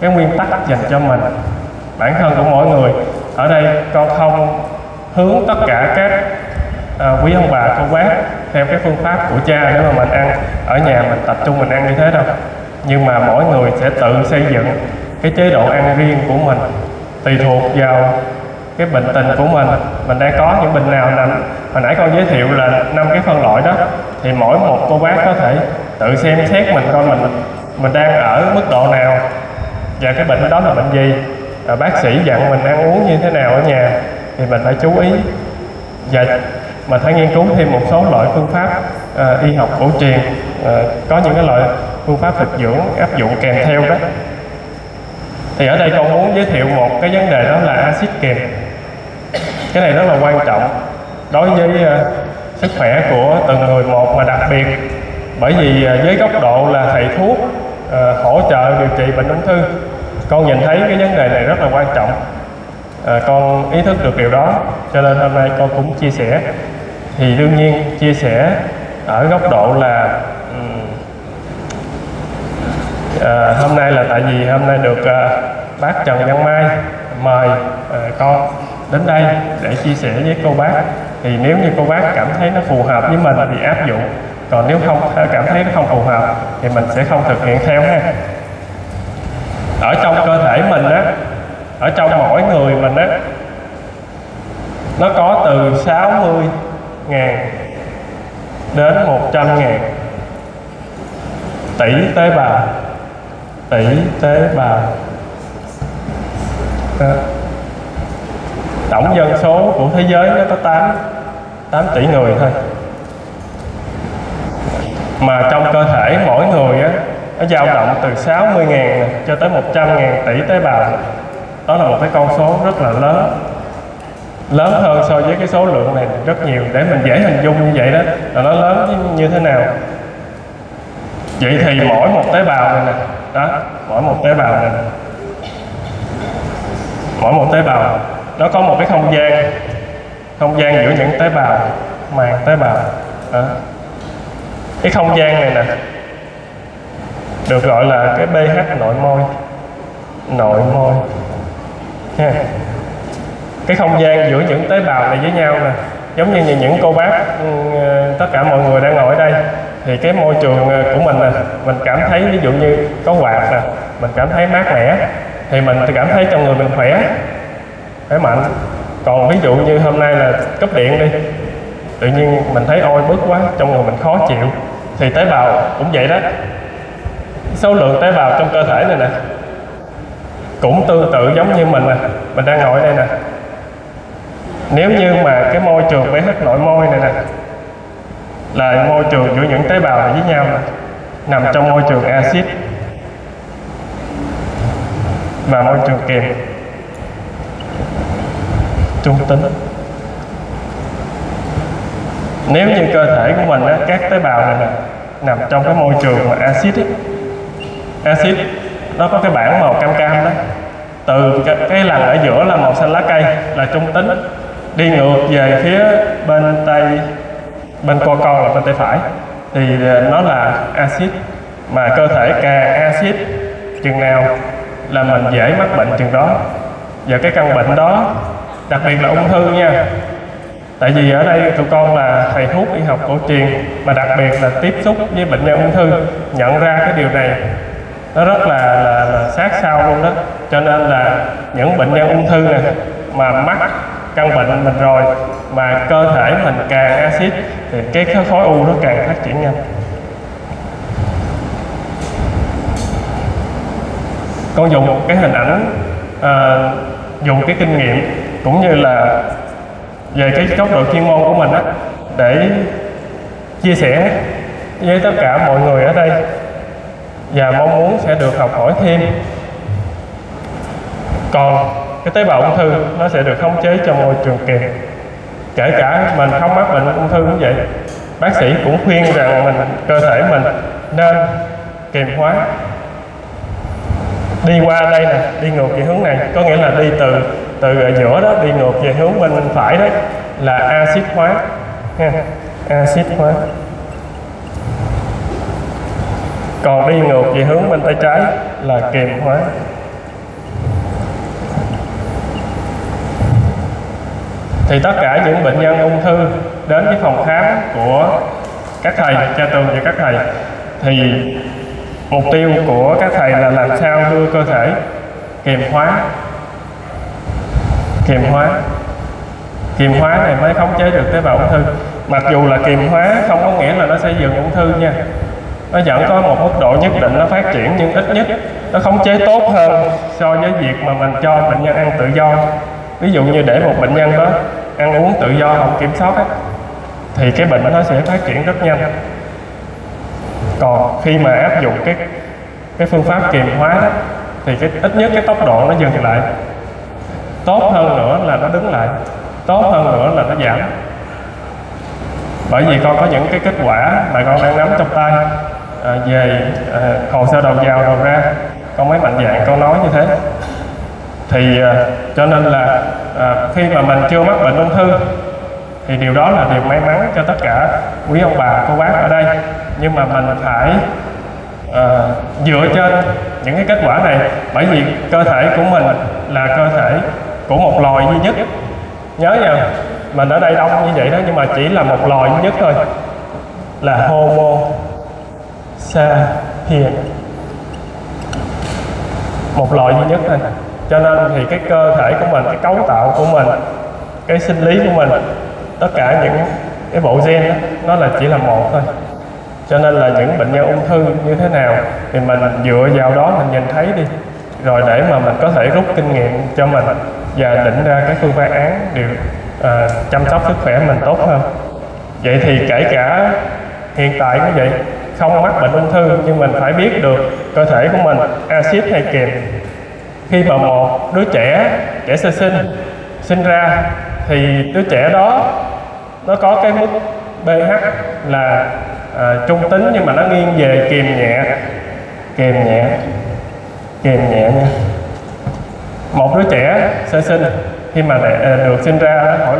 cái nguyên tắc dành cho mình. Bản thân của mỗi người ở đây con không hướng tất cả các à, quý ông bà cô bác theo cái phương pháp của cha để mà mình ăn. Ở nhà mình tập trung mình ăn như thế đâu nhưng mà mỗi người sẽ tự xây dựng cái chế độ ăn riêng của mình tùy thuộc vào cái bệnh tình của mình. Mình đang có những bệnh nào nằm hồi nãy con giới thiệu là năm cái phân loại đó thì mỗi một cô bác có thể tự xem xét mình coi mình mình đang ở mức độ nào và cái bệnh đó là bệnh gì. À, bác sĩ dặn mình ăn uống như thế nào ở nhà thì mình phải chú ý. Và mình phải nghiên cứu thêm một số loại phương pháp uh, y học cổ truyền uh, có những cái loại phương pháp thực dưỡng áp dụng kèm theo đó. Thì ở đây con muốn giới thiệu một cái vấn đề đó là axit kèm. Cái này rất là quan trọng đối với uh, sức khỏe của từng người một mà đặc biệt bởi vì uh, với góc độ là thầy thuốc uh, hỗ trợ điều trị bệnh ung thư con nhìn thấy cái vấn đề này rất là quan trọng. À, con ý thức được điều đó cho nên hôm nay con cũng chia sẻ. Thì đương nhiên chia sẻ ở góc độ là à, hôm nay là tại vì hôm nay được à, bác Trần Văn Mai mời à, con đến đây để chia sẻ với cô bác. Thì nếu như cô bác cảm thấy nó phù hợp với mình thì áp dụng. Còn nếu không cảm thấy nó không phù hợp thì mình sẽ không thực hiện theo ha. Ở trong cơ thể mình á ở trong mỗi người mình á nó có từ 60 ngàn đến 100 ngàn tỷ tế bào tỷ tế bào đó. tổng dân số của thế giới nó có 8 8 tỷ người thôi. Mà trong cơ thể mỗi người á, nó dao động từ 60.000 cho tới 100.000 tỷ tế bào. Đó là một cái con số rất là lớn. Lớn hơn so với cái số lượng này rất nhiều. Để mình dễ hình dung như vậy đó, là nó lớn như thế nào? Vậy thì mỗi một tế bào này nè. Đó, mỗi một tế bào này mỗi một tế bào, nó có một cái không gian không gian giữa những tế bào, màng tế bào. Đó. cái không gian này nè, được gọi là cái pH nội môi. Nội môi. Ha. cái không gian giữa những tế bào này với nhau nè. Giống như những cô bác ừ, tất cả mọi người đang ngồi ở đây thì cái môi trường ờ, của mình nè, mình cảm thấy ví dụ như có quạt nè, mình cảm thấy mát mẻ, thì mình cảm thấy trong người mình khỏe khỏe mạnh. Còn ví dụ như hôm nay là cấp điện đi, tự nhiên mình thấy oi bức quá, trong người mình khó chịu, thì tế bào cũng vậy đó. Số lượng tế bào trong cơ thể này nè, cũng tương tự giống như mình nè, mình đang ngồi đây nè. Nếu như mà cái môi trường pH nội môi này nè là môi trường giữa những tế bào với nhau nằm trong môi trường axit và môi trường kiềm trung tính. Nếu như cơ thể của mình á, các tế bào này nè nằm trong cái môi trường mà axit axit nó có cái bảng màu cam cam đó. Từ cái, cái lần ở giữa là màu xanh lá cây là trung tính. Đi ngược về phía bên tay bên co con là bên tay phải. Thì à, nó là axit mà cơ thể càng axit chừng nào là mình dễ mắc bệnh chừng đó. Và cái căn bệnh đó đặc biệt là ung thư nha. Tại vì ở đây tụi con là thầy thuốc y học cổ truyền mà đặc biệt là tiếp xúc với bệnh nhân ung thư nhận ra cái điều này nó rất là, là, là sát sao luôn đó. Cho nên là những bệnh nhân ung thư này mà mắc căn bệnh mình rồi mà cơ thể mình càng axit thì cái khối u nó càng phát triển nhanh. Con dùng cái hình ảnh à, dùng cái kinh nghiệm cũng như là về cái góc độ chuyên môn của mình á để chia sẻ với tất cả mọi người ở đây. Và mong muốn sẽ được học hỏi thêm. Còn cái tế bào ung thư nó sẽ được khống chế trong môi trường kiềm kể cả mình không mắc bệnh ung thư cũng vậy. Bác sĩ cũng khuyên rằng mình, cơ thể mình nên kiềm hóa. Đi qua đây nè, đi ngược về hướng này. Có nghĩa là đi từ từ ở giữa đó, đi ngược về hướng bên phải đấy, là axit hóa. Ha, axit hóa. Còn đi ngược về hướng bên tay trái là kiềm hóa. Thì tất cả những bệnh nhân ung thư đến với phòng khám của các thầy, cha tường và các thầy, thì mục tiêu của các thầy là làm sao đưa cơ thể kiềm hóa kiềm hóa kiềm hóa này mới khống chế được tế bào ung thư. Mặc dù là kiềm hóa không có nghĩa là nó sẽ dừng ung thư nha. Nó vẫn có một mức độ nhất định nó phát triển nhưng ít nhất nó khống chế tốt hơn so với việc mà mình cho bệnh nhân ăn tự do ví dụ như để một bệnh nhân đó ăn uống tự do không kiểm soát ấy, thì cái bệnh nó sẽ phát triển rất nhanh. Còn khi mà áp dụng cái cái phương pháp kiềm hóa đó thì cái ít nhất cái tốc độ nó dừng lại. Tốt hơn nữa là nó đứng lại. Tốt hơn nữa là nó giảm. Bởi vì con có những cái kết quả mà con đang nắm trong tay à, về à, hồ sơ đầu vào đầu ra con mới mạnh dạng con nói như thế. Thì à, cho nên là à, khi mà mình chưa mắc bệnh ung thư thì điều đó là điều may mắn cho tất cả quý ông bà cô bác ở đây. Nhưng mà mình phải à, dựa trên những cái kết quả này bởi vì cơ thể của mình là cơ thể của một loài duy nhất. Nhớ nha mình ở đây đông như vậy đó nhưng mà chỉ là một loài duy nhất thôi là homo sapien một loài duy nhất thôi cho nên thì cái cơ thể của mình cái cấu tạo của mình cái sinh lý của mình tất cả những cái bộ gen đó, nó là chỉ là một thôi. Cho nên là những bệnh nhân ung thư như thế nào thì mình dựa vào đó mình nhìn thấy đi. Rồi để mà mình có thể rút kinh nghiệm cho mình và định ra cái phương pháp án điều à, chăm sóc sức khỏe mình tốt hơn. Vậy thì kể cả hiện tại cũng vậy không mắc bệnh ung thư nhưng mình phải biết được cơ thể của mình axit hay kiềm khi mà một đứa trẻ trẻ sơ sinh sinh ra thì đứa trẻ đó nó có cái mức pH là à, trung tính nhưng mà nó nghiêng về kiềm nhẹ kiềm nhẹ kiềm nhẹ nha. Một đứa trẻ sơ sinh khi mà mẹ à, được sinh ra khỏi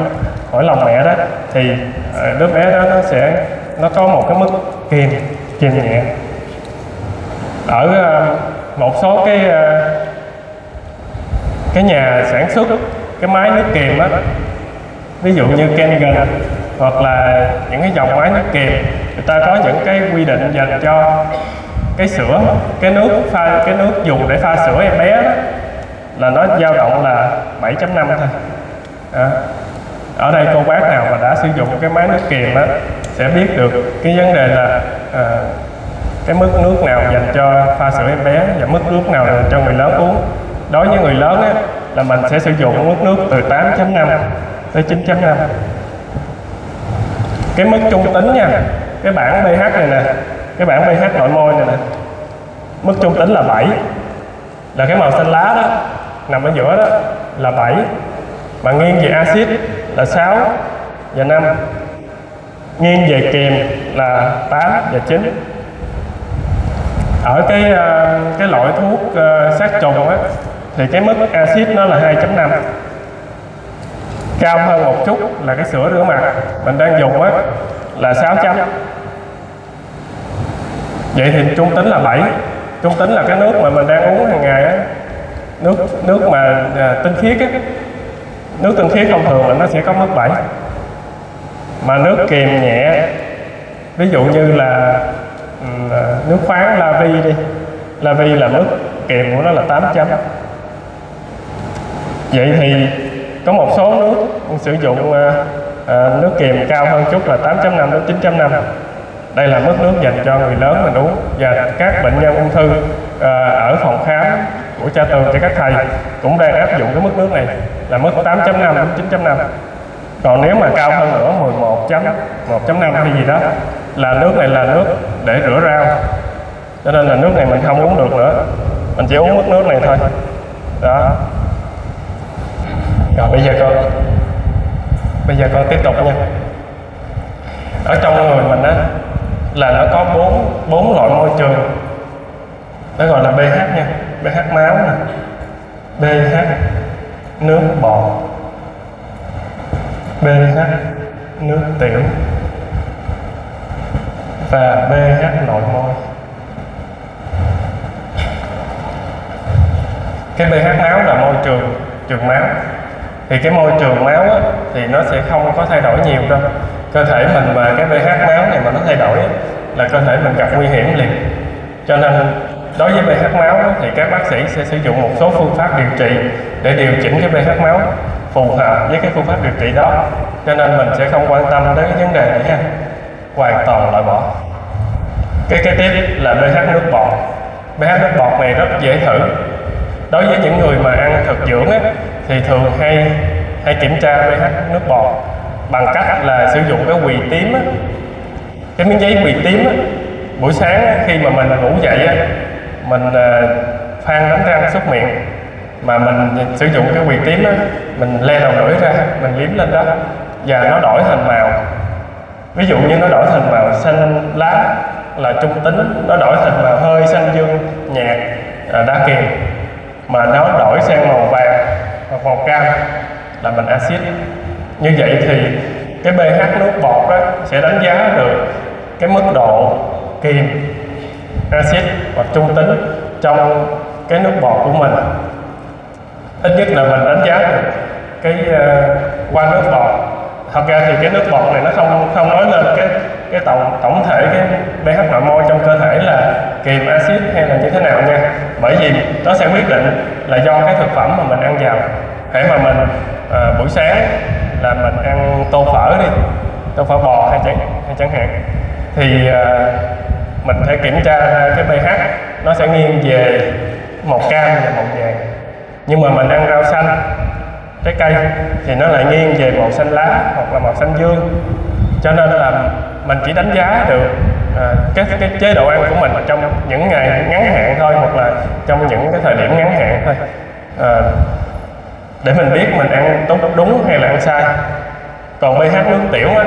khỏi lòng mẹ đó thì à, đứa bé đó nó sẽ nó có một cái mức kiềm kiềm nhẹ. Ở à, một số cái cái nhà sản xuất cái máy nước kiềm á ví dụ như Kengen hoặc là những cái dòng máy nước kiềm người ta có những cái quy định dành cho cái sữa cái nước pha cái nước dùng để pha sữa em bé đó là nó dao động là 7.5 thôi à. ở đây cô bác nào mà đã sử dụng cái máy nước kiềm á sẽ biết được cái vấn đề là à, cái mức nước nào dành cho pha sữa em bé và mức nước nào dành cho người lớn uống đối với người lớn á, là mình sẽ sử dụng mức nước từ 8.5 tới 9.5 cái mức trung tính nha cái bảng pH này nè cái bảng pH nội môi này nè mức trung tính là 7 là cái màu xanh lá đó nằm ở giữa đó là 7 mà nghiêng về axit là 6 và 5 nghiêng về kiềm là 8 và 9 ở cái ờ, cái loại thuốc uh, sát trùng á thì cái mức axit nó là 2.5 cao hơn một chút là cái sữa rửa mặt. Mình đang dùng á là 6 chấm. Vậy thì trung tính là 7 trung tính là cái nước mà mình đang uống hàng ngày á. Nước nước mà à, tinh khiết á. Nước tinh khiết thông thường là nó sẽ có mức 7 mà nước kiềm nhẹ ví dụ như là à, nước khoáng la vi đi. La vi là mức kiềm của nó là 8 chấm vậy thì có một số nước sử dụng uh, uh, nước kiềm cao hơn chút là 8.5 đến 9.5 đây là mức nước dành cho người lớn mình uống và các bệnh nhân ung thư uh, ở phòng khám của cha tường cho các thầy cũng đang áp dụng cái mức nước này là mức 8.5 đến 9.5 còn nếu mà cao hơn nữa 11 chấm 1.5 hay gì đó là nước này là nước để rửa rau. Cho nên là nước này mình không uống được nữa. Mình chỉ uống mức nước này thôi. Đó rồi, bây giờ con bây giờ con tiếp tục nha. Ở trong người mình á, là nó có bốn bốn loại môi trường. Nó gọi là pH nha, pH máu nè, pH nước bọt, pH nước tiểu và pH nội môi. Cái pH máu là môi trường trường máu thì cái môi trường máu á, thì nó sẽ không có thay đổi nhiều đâu. Cơ thể mình và cái pH máu này mà nó thay đổi á, là cơ thể mình gặp nguy hiểm liền. Cho nên đối với pH máu á, thì các bác sĩ sẽ sử dụng một số phương pháp điều trị để điều chỉnh cái pH máu phù hợp với cái phương pháp điều trị đó. Cho nên mình sẽ không quan tâm đến cái vấn đề này ha. Hoàn toàn loại bỏ. Cái kế tiếp là pH nước bọt. pH nước bọt này rất dễ thử. Đối với những người mà ăn thực dưỡng á, thì thường hay hay kiểm tra pH nước bọt bằng cách là sử dụng cái quỳ tím á, cái miếng giấy quỳ tím á, buổi sáng á, khi mà mình ngủ dậy á, mình à, phan đánh răng súc miệng mà mình sử dụng cái quỳ tím á, mình le đầu lưỡi ra mình liếm lên đó và nó đổi thành màu. Ví dụ như nó đổi thành màu xanh lá là trung tính nó đổi thành màu hơi xanh dương nhạt à, đa kiềm mà nó đổi sang màu vàng hoặc màu cam là mình axit như vậy thì cái pH nước bọt đó sẽ đánh giá được cái mức độ kiềm axit hoặc trung tính trong cái nước bọt của mình. Ít nhất là mình đánh giá được cái uh, qua nước bọt. Thật ra thì cái nước bọt này nó không không nói lên cái cái tổng tổng thể cái pH nội môi trong cơ thể là kiềm axit hay là như thế nào nha. Bởi vì nó sẽ quyết định là do cái thực phẩm mà mình ăn vào. Hãy mà mình à, buổi sáng là mình ăn tô phở đi tô phở bò hay chẳng hay chẳng hạn thì à, mình phải kiểm tra cái pH nó sẽ nghiêng về màu cam và màu vàng nhưng mà mình ăn rau xanh trái cây thì nó lại nghiêng về màu xanh lá hoặc là màu xanh dương. Cho nên là mình chỉ đánh giá được à, cái cái chế độ ăn của mình trong những ngày ngắn hạn thôi hoặc là trong những cái thời điểm ngắn hạn thôi. À, để mình biết mình ăn tốt đúng hay là ăn sai. Còn pH nước tiểu á,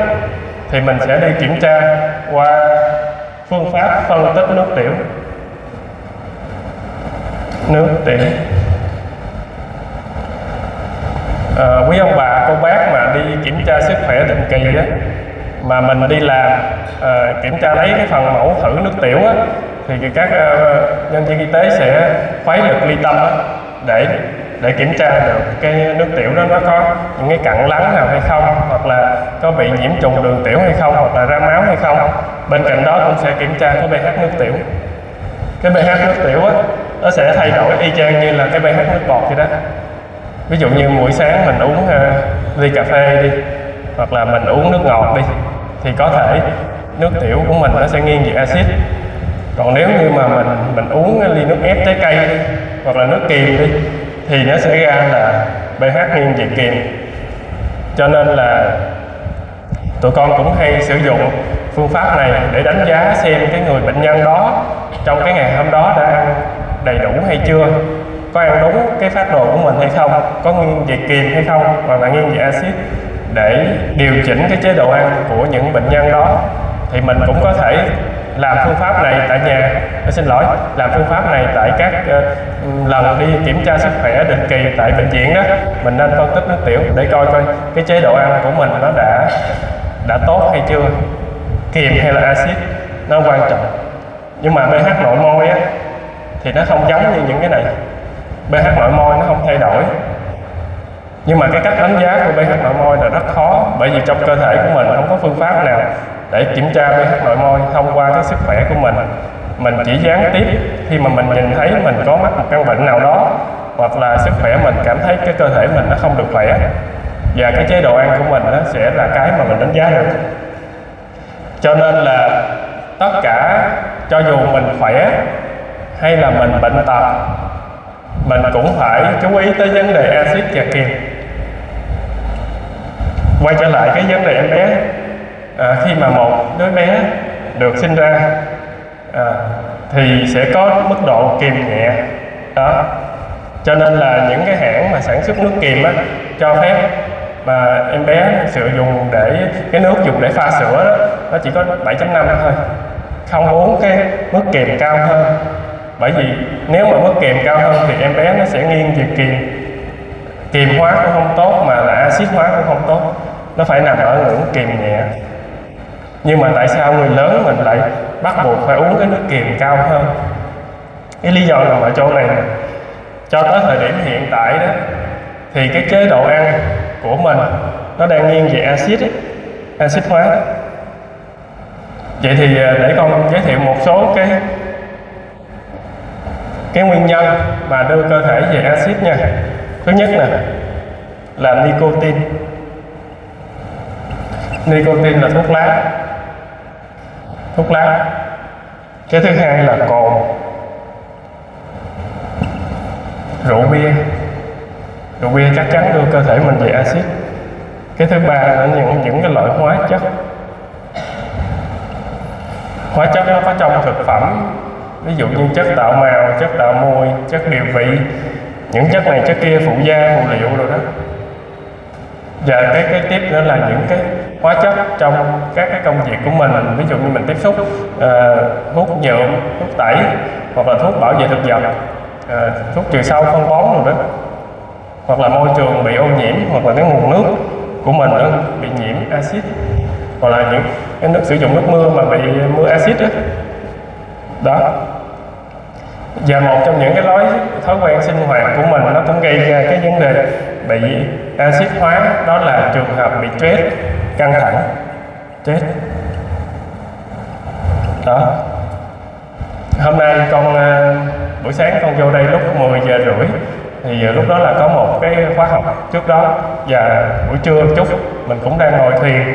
thì mình sẽ đi kiểm tra qua phương pháp phân tích nước tiểu. Nước tiểu. À, quý ông bà cô bác mà đi kiểm tra sức khỏe định kỳ á mà mình đi làm à, kiểm tra lấy cái phần mẫu thử nước tiểu á thì các uh, nhân viên y tế sẽ khuấy được ly tâm á để để kiểm tra được cái nước tiểu đó nó có những cái cặn lắng nào hay không hoặc là có bị nhiễm trùng đường tiểu hay không hoặc là ra máu hay không. Bên cạnh đó cũng sẽ kiểm tra cái pH nước tiểu. Cái pH nước tiểu á nó sẽ thay đổi y chang như là cái pH nước bọt vậy đó. Ví dụ như buổi sáng mình uống uh, ly cà phê đi hoặc là mình uống nước ngọt đi thì có thể nước tiểu của mình nó sẽ nghiêng về axit. Còn nếu như mà mình mình uống ly nước ép trái cây đi hoặc là nước kiềm đi, thì nó sẽ ra là pH nghiêng về kiềm. Cho nên là tụi con cũng hay sử dụng phương pháp này để đánh giá xem cái người bệnh nhân đó trong cái ngày hôm đó đã ăn đầy đủ hay chưa, có ăn đúng cái phát đồ của mình hay không, có nghiêng về kiềm hay không, hoặc là nghiêng về axit để điều chỉnh cái chế độ ăn của những bệnh nhân đó thì mình cũng có thể làm phương pháp này tại nhà. Tôi xin lỗi làm phương pháp này tại các uh, lần đi kiểm tra sức khỏe định kỳ tại bệnh viện đó. Mình nên phân tích nước tiểu để coi coi cái chế độ ăn của mình nó đã đã tốt hay chưa. Kiềm hay là axit nó quan trọng. Nhưng mà pH nội môi á thì nó không giống như những cái này. pH nội môi nó không thay đổi nhưng mà cái cách đánh giá của pH nội môi là rất khó, bởi vì trong cơ thể của mình không có phương pháp nào để kiểm tra pH nội môi thông qua cái sức khỏe của mình. Mình chỉ gián tiếp khi mà mình nhìn thấy mình có mắc một căn bệnh nào đó, hoặc là sức khỏe mình cảm thấy cái cơ thể mình nó không được khỏe. Và cái chế độ ăn của mình nó sẽ là cái mà mình đánh giá được. Cho nên là tất cả cho dù mình khỏe hay là mình bệnh tật, mình cũng phải chú ý tới vấn đề axit và kiềm quay trở lại cái vấn đề em bé. À, khi mà một đứa bé được sinh ra à, thì sẽ có mức độ kiềm nhẹ. Đó. Cho nên là những cái hãng mà sản xuất nước kiềm á cho phép mà em bé sử dụng để cái nước dùng để pha sữa đó nó chỉ có 7.5 thôi. Không uống cái mức kiềm cao hơn. Bởi vì nếu mà mức kiềm cao hơn thì em bé nó sẽ nghiêng về kiềm kiềm hóa cũng không tốt mà là axit hóa cũng không tốt nó phải nằm ở ngưỡng kiềm nhẹ. Nhưng mà tại sao người lớn mình lại bắt buộc phải uống cái nước kiềm cao hơn? Cái lý do nằm ở chỗ này nè. Cho tới thời điểm hiện tại đó, thì cái chế độ ăn của mình nó đang nghiêng về axit axit hóa đó. vậy thì à, để con giới thiệu một số cái cái nguyên nhân mà đưa cơ thể về axit nha. Thứ nhất nè, là nicotine nicotine là thuốc lá. Thuốc lá. Cái thứ hai là cồn. Rượu bia. Rượu bia chắc chắn đưa cơ thể mình về axit. Cái thứ ba là những những cái loại hóa chất. Hóa chất nó có trong thực phẩm. Ví dụ như chất tạo màu, chất tạo mùi chất điều vị. Những chất này, chất kia, phụ gia, phụ liệu rồi đó. Và cái cái tiếp nữa là những cái hóa chất trong các cái công việc của mình. Ví dụ như mình tiếp xúc uh, hút nhựa hút tẩy hoặc là thuốc bảo vệ thực vật uh, thuốc trừ sâu phân bón rồi đó. Hoặc là môi trường bị ô nhiễm hoặc là cái nguồn nước của mình đó bị nhiễm axit. Hoặc là những cái nước sử dụng nước mưa mà bị mưa axit đó. Đó. Và một trong những cái lối thói quen sinh hoạt của mình nó cũng gây ra cái vấn đề bị axit hóa đó là trường hợp bị stress căng thẳng. Stress đó. Hôm nay con ờ, buổi sáng con vô đây lúc 10 giờ rưỡi. Thì giờ lúc đó là có một cái khóa học trước đó. Và buổi trưa chút, mình cũng đang ngồi thuyền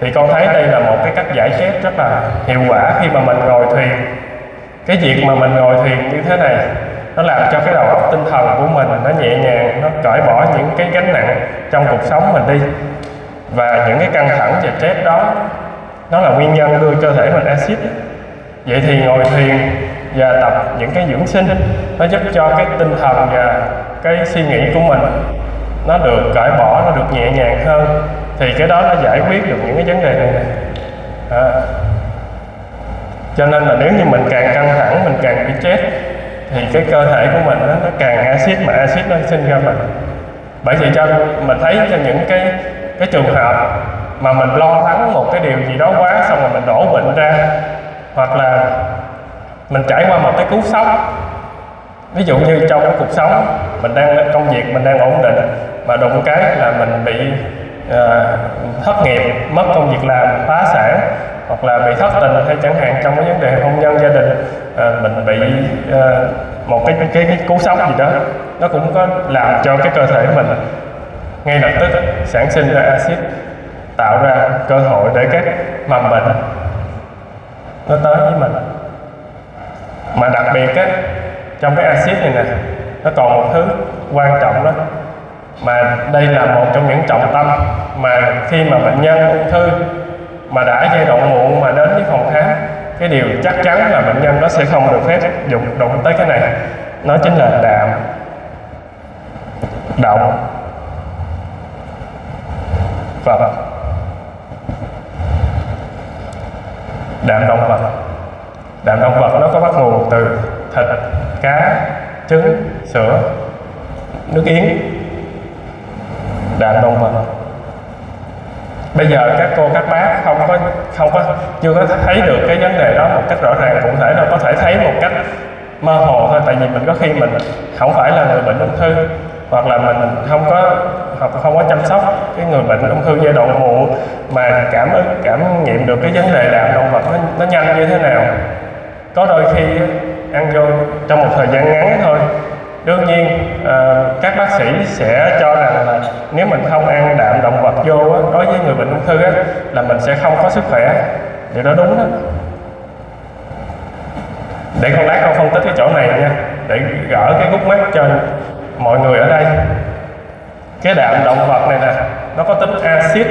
thì con thấy đây là một cái cách giải stress rất là hiệu quả khi mà mình ngồi thuyền cái việc mà mình ngồi thiền như thế này, nó làm cho cái đầu óc tinh thần của mình nó nhẹ nhàng, nó cởi bỏ những cái gánh nặng trong cuộc sống mình đi và những cái căng thẳng và stress đó nó là nguyên nhân đưa cơ thể mình axit vậy thì ngồi thiền và tập những cái dưỡng sinh nó giúp cho cái tinh thần và cái suy nghĩ của mình nó được cởi bỏ nó được nhẹ nhàng hơn. Thì cái đó nó giải quyết được những cái vấn đề này nè. À, cho nên là nếu như mình càng căng thẳng mình càng bị stress thì cái cơ thể của mình nó, nó càng axit mà axit nó sinh ra mình. Bởi vậy cho mình thấy cho những cái cái trường hợp mà mình lo lắng một cái điều gì đó quá xong rồi mình đổ bệnh ra hoặc là mình trải qua một cái cú sốc ví dụ như trong cái cuộc sống mình đang công việc mình đang ổn định mà đụng cái là mình bị uh, thất nghiệp mất công việc làm phá sản hoặc là bị thất tình hay chẳng hạn trong cái vấn đề hôn nhân gia đình uh, mình bị uh, một cái, cái cái cú sốc gì đó nó cũng có làm cho cái cơ thể mình ngay lập tức, sản sinh ra axit, tạo ra cơ hội để các mầm bệnh nó tới với mình. Mà đặc biệt á, trong cái axit này nè, nó còn một thứ quan trọng đó mà đây là một trong những trọng tâm mà khi mà bệnh nhân ung thư mà đã giai đoạn muộn mà đến với phòng khám, cái điều chắc chắn là bệnh nhân nó sẽ không được phép dùng đụng tới cái này. Nó chính là đạm động Phật. Đạm động vật đạm động vật nó có bắt nguồn từ thịt, cá, trứng, sữa, nước yến. Đạm động vật bây giờ các cô, các bác không có không có, chưa có thấy được cái vấn đề đó một cách rõ ràng, cụ thể đâu, có thể thấy một cách mơ hồ thôi, tại vì mình có khi mình không phải là người bệnh ung thư, hoặc là mình không có hoặc không có chăm sóc cái người bệnh ung thư giai đoạn muộn mà cảm ứng cảm nghiệm được cái vấn đề đạm động vật nó, nó nhanh như thế nào. Có đôi khi ăn vô trong một thời gian ngắn thôi đương nhiên à, các bác sĩ sẽ cho rằng là nếu mình không ăn đạm động vật vô á, đối với người bệnh ung thư á, là mình sẽ không có sức khỏe. Điều đó đúng đó. Để con lát con phân tích cái chỗ này nha để gỡ cái gút mắt cho mọi người ở đây cái đạm động vật này nè. Nó có tính axit.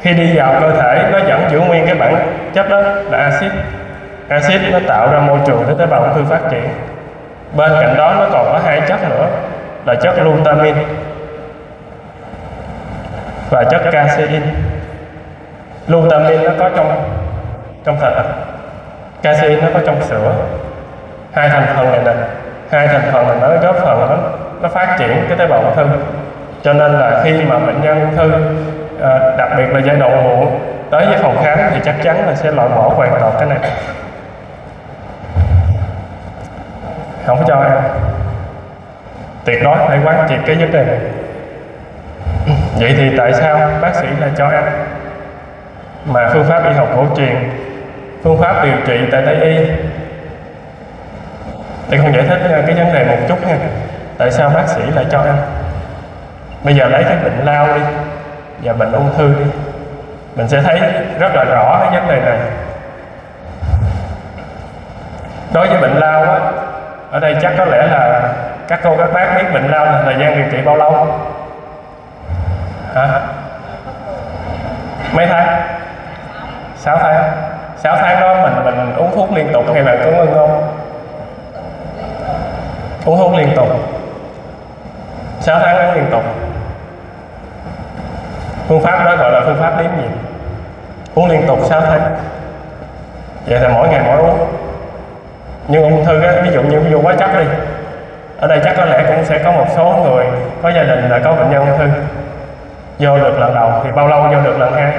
Khi đi vào cơ thể nó vẫn giữ nguyên cái bản chất đó là axit. Axit nó tạo ra môi trường để tế bào ung thư phát triển. Bên cạnh đó nó còn có hai chất nữa là chất glutamin và chất casein. Glutamin nó có trong trong thịt à? casein nó có trong sữa. Hai thành phần này nè. Hai thành phần này nó góp phần nó, nó phát triển cái tế bào ung thư cho nên là khi mà bệnh nhân ung thư à, đặc biệt là giai đoạn muộn tới với phòng khám thì chắc chắn là sẽ loại bỏ hoàn toàn cái này. Không cho ăn tuyệt đối phải quán triệt cái vấn đề này. Vậy thì tại sao bác sĩ lại cho ăn mà phương pháp y học cổ truyền phương pháp điều trị tại tây y? Thì không giải thích ờ, cái vấn đề một chút nha. Tại sao bác sĩ lại cho ăn bây giờ lấy cái bệnh lao đi, và bệnh ung thư đi. Mình sẽ thấy rất là rõ cái vấn đề này. Đối với bệnh lao á, ở đây chắc có lẽ là các cô, các bác biết bệnh lao là thời gian điều trị bao lâu? Hả? Mấy tháng? 6 tháng. 6 tháng đó mình mình uống thuốc liên tục hay là có ngưng không? Uống thuốc liên tục. 6 tháng uống liên tục phương pháp đó gọi là phương pháp đếm nhịp. Uống liên tục 6 tháng. Vậy là mỗi ngày mỗi uống. Nhưng ung thư á, ví dụ như ví dụ quá chắc đi. Ở đây chắc có lẽ cũng sẽ có một số người có gia đình là có bệnh nhân ung thư. Vô được lần đầu thì bao lâu vô được lần hai?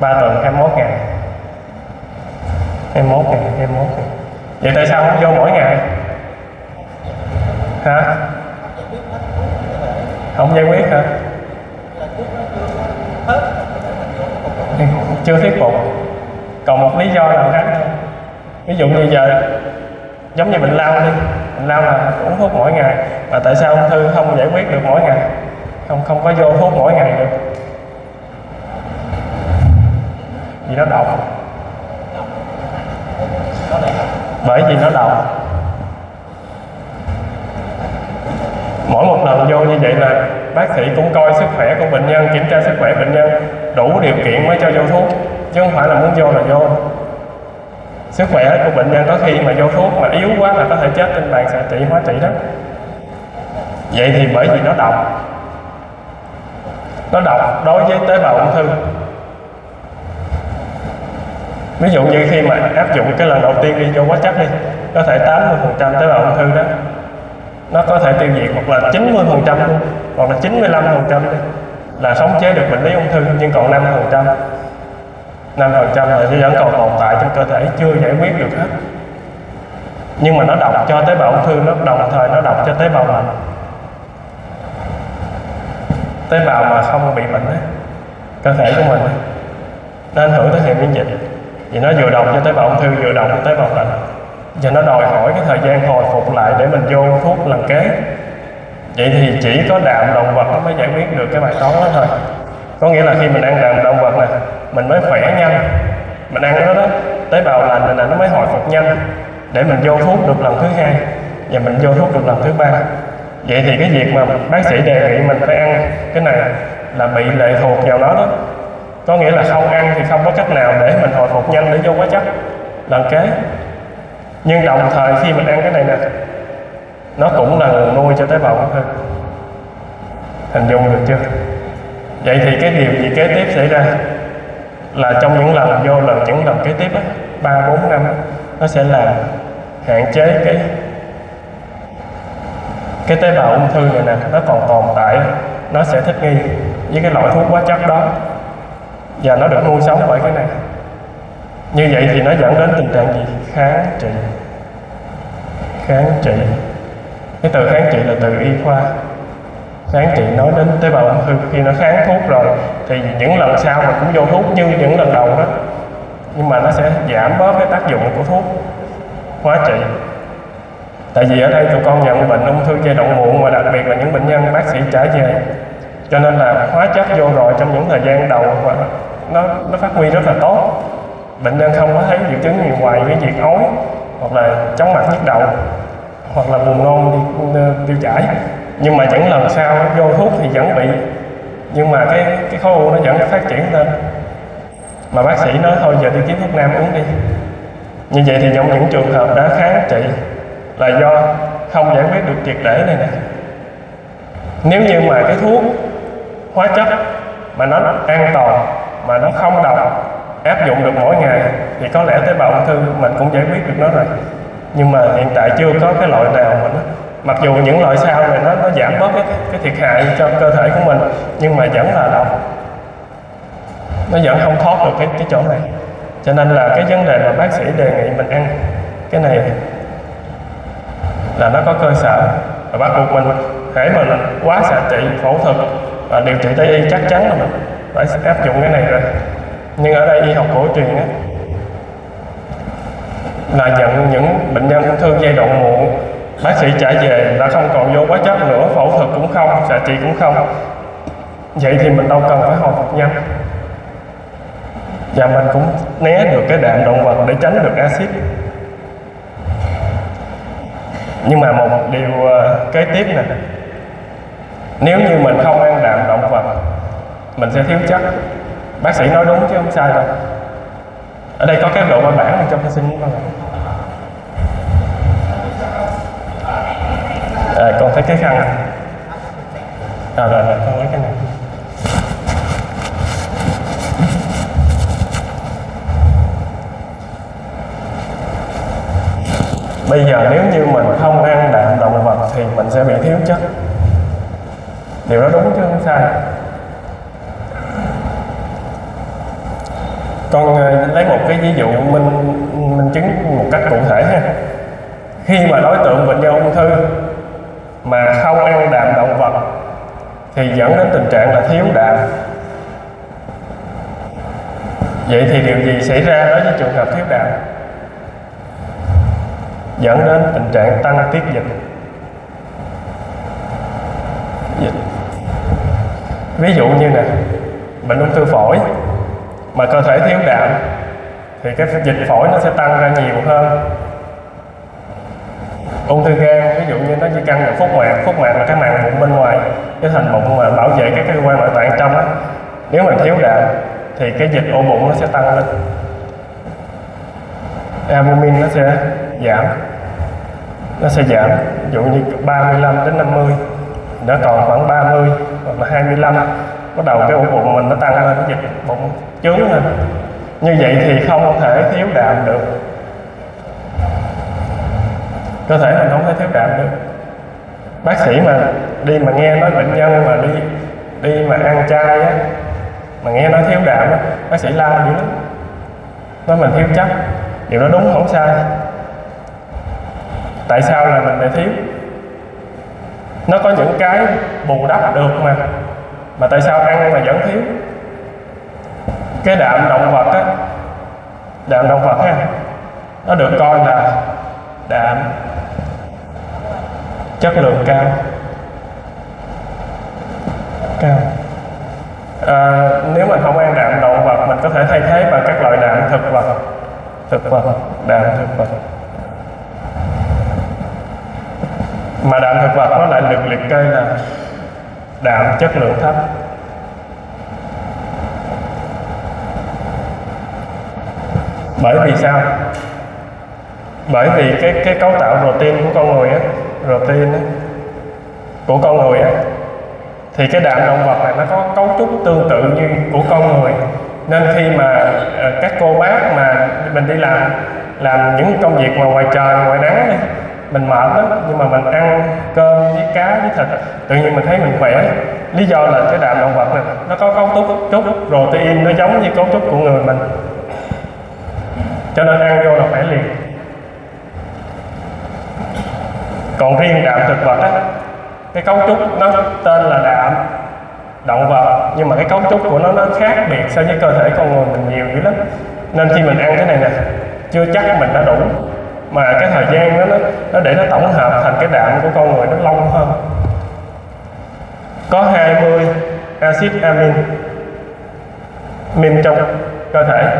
Ba tuần 21 ngày. 21 ngày 21 ngày. Vậy tại sao không vô mỗi ngày? Hả? Không giải quyết hả? Chưa thuyết phục. Còn một lý do nào khác ví dụ như giờ, giống như bệnh lao đi. Bệnh lao là uống thuốc mỗi ngày. Mà tại sao ung thư không giải quyết được mỗi ngày? Không không có vô thuốc mỗi ngày được. Vì nó độc. Bởi vì nó độc. Mỗi một lần vô như vậy là bác sĩ cũng coi sức khỏe của bệnh nhân, kiểm tra sức khỏe bệnh nhân đủ điều kiện mới cho vô thuốc, chứ không phải là muốn vô là vô. Sức khỏe của bệnh nhân có khi mà vô thuốc mà yếu quá là có thể chết trên bàn xạ trị, hóa trị đó. Vậy thì bởi vì nó độc. Nó độc đối với tế bào ung thư. Ví dụ như khi mà áp dụng cái lần đầu tiên đi vô quá chắc đi, có thể 80 phần trăm tế bào ung thư đó nó có thể tiêu diệt hoặc là 90 phần trăm hoặc là 95 phần trăm là khống chế được bệnh lý ung thư nhưng còn 5 phần trăm. 5 phần trăm là vẫn còn tồn tại trong cơ thể chưa giải quyết được hết. Nhưng mà nó độc cho tế bào ung thư nó đồng thời nó độc cho tế bào lành tế bào mà không bị bệnh ấy, cơ thể của mình ấy, nó ảnh hưởng tới hệ miễn dịch. Vì nó vừa độc cho tế bào ung thư vừa độc cho tế bào lành và nó đòi hỏi cái thời gian hồi phục lại để mình vô thuốc lần kế. Vậy thì chỉ có đạm động vật nó mới giải quyết được cái bài toán đó thôi. Có nghĩa là khi mình ăn đạm động vật này mình mới khỏe nhanh. Mình ăn nó đó tế bào lành này là nó mới hồi phục nhanh. Để mình vô thuốc được lần thứ hai và mình vô thuốc được lần thứ ba. Vậy thì cái việc mà bác sĩ đề nghị mình phải ăn cái này là bị lệ thuộc vào nó đó. Có nghĩa là không ăn thì không có cách nào để mình hồi phục nhanh để vô quá chất lần kế nhưng đồng thời khi mình ăn cái này nè, nó cũng là nguồn nuôi cho tế bào ung thư hình dung được chưa? Vậy thì cái điều gì kế tiếp xảy ra? Là trong những lần vô lần, những lần kế tiếp á, ba, bốn năm nó sẽ làm hạn chế cái cái tế bào ung thư này nè, nó còn tồn tại, nó sẽ thích nghi với cái loại thuốc hóa chất đó. Và nó được nuôi sống bởi cái này. Như vậy thì nó dẫn đến tình trạng gì? Kháng trị. Kháng trị. Cái từ kháng trị là từ y khoa. Kháng trị nói đến tế bào ung thư. Khi nó kháng thuốc rồi, thì những lần sau mình cũng vô thuốc như những lần đầu đó, nhưng mà nó sẽ giảm bớt cái tác dụng của thuốc. Hóa trị. Tại vì ở đây tụi con nhận bệnh ung thư giai đoạn muộn và đặc biệt là những bệnh nhân bác sĩ trả về. Cho nên là hóa chất vô rồi trong những thời gian đầu và nó nó phát huy rất là tốt bệnh nhân không có thấy triệu chứng gì ngoài cái việc ói, hoặc là chóng mặt nhức đầu, hoặc là buồn nôn, đi tiêu chảy. Nhưng mà những lần sau vô thuốc thì vẫn bị, nhưng mà cái cái khối u nó vẫn phát triển lên. Mà bác sĩ nói thôi, giờ đi kiếm thuốc nam uống đi. Như vậy thì trong những trường hợp đã kháng trị là do không giải quyết được triệt để này nè. Nếu như mà cái thuốc hóa chất mà nó an toàn, mà nó không độc áp dụng được mỗi ngày thì có lẽ tế bào ung thư mình cũng giải quyết được nó rồi. Nhưng mà hiện tại chưa có cái loại nào mà nó mặc dù những loại sau này nó nó giảm bớt cái, cái thiệt hại cho cơ thể của mình nhưng mà vẫn là độc nó vẫn không thoát được cái cái chỗ này. Cho nên là cái vấn đề mà bác sĩ đề nghị mình ăn cái này là nó có cơ sở. Và bắt buộc mình hãy mà quá xạ trị phẫu thuật và điều trị tây y chắc chắn là mình phải áp dụng cái này rồi nhưng ở đây y học cổ truyền á, là nhận những bệnh nhân ung thư giai đoạn muộn. Bác sĩ trả về đã không còn vô quá chất nữa, phẫu thuật cũng không, xạ trị cũng không. Vậy thì mình đâu cần phải hồi phục nhanh. Và mình cũng né được cái đạm động vật để tránh được axit. Nhưng mà một điều ờ, kế tiếp nè. Nếu như mình không ăn đạm động vật, mình sẽ thiếu chất bác sĩ nói đúng chứ không sai đâu. Ở đây có cái độ văn bản trong cái sinh con à, con thấy cái khăn à. à, rồi rồi con lấy cái này. Bây giờ nếu như mình không ăn đạm động vật thì mình sẽ bị thiếu chất. Điều đó đúng chứ không sai. Con ờ, lấy một cái ví dụ minh minh chứng một cách cụ thể ha. Khi mà đối tượng bệnh nhân ung thư mà không ăn đạm động vật thì dẫn đến tình trạng là thiếu đạm. Vậy thì điều gì xảy ra đối với trường hợp thiếu đạm? Dẫn đến tình trạng tăng tiết dịch. Ví dụ như nè, bệnh ung thư phổi mà cơ thể thiếu đạm, thì cái dịch phổi nó sẽ tăng ra nhiều hơn. Ung thư gan, ví dụ như nó chỉ căng được phúc mạc phúc mạc là cái màng bụng bên ngoài, cái thành bụng mà bảo vệ các cơ quan nội tạng trong á. Nếu mình thiếu đạm, thì cái dịch ổ bụng nó sẽ tăng lên. Albumin nó sẽ giảm, nó sẽ giảm, ví dụ như 35 đến 50 nó còn khoảng 30 hoặc là 25 bắt đầu cái ổ bụng mình nó tăng lên, cái dịch bụng chướng lên à, như vậy thì không thể thiếu đạm được. Cơ thể mình không thể thiếu đạm được. Bác sĩ mà đi mà nghe nói bệnh nhân mà đi đi mà ăn chay á, mà nghe nói thiếu đạm á, bác sĩ la dữ lắm. Nói mình thiếu chất, điều đó đúng không sai. Tại sao là mình lại thiếu? Nó có những cái bù đắp được mà mà tại sao ăn mà vẫn thiếu? Cái đạm động vật á đạm động vật á nó được coi là đạm chất lượng cao. Cao. À, nếu mình không ăn đạm động vật mình có thể thay thế bằng các loại đạm thực vật. Thực vật đạm thực vật. Mà đạm thực vật nó lại được liệt kê là đạm chất lượng thấp. Bởi vì sao? Bởi vì cái cái cấu tạo protein của con người á protein á, của con người á thì cái đạm động vật này nó có cấu trúc tương tự như của con người. Nên khi mà ờ, các cô bác mà mình đi làm làm những công việc mà ngoài trời ngoài nắng đi mình mệt lắm nhưng mà mình ăn cơm với cá với thịt tự nhiên mình thấy mình khỏe. Lý do là cái đạm động vật này nó có cấu trúc trúc protein nó giống như cấu trúc của người mình cho nên ăn vô là khỏe liền. Còn riêng đạm thực vật á cái cấu trúc nó tên là đạm động vật nhưng mà cái cấu trúc của nó nó khác biệt so với cơ thể con người mình nhiều dữ lắm. Nên khi mình ăn cái này nè chưa chắc mình đã đủ mà cái thời gian đó, nó nó để nó tổng hợp thành cái đạm của con người nó lâu hơn. Có 20 axit amin min trong cơ thể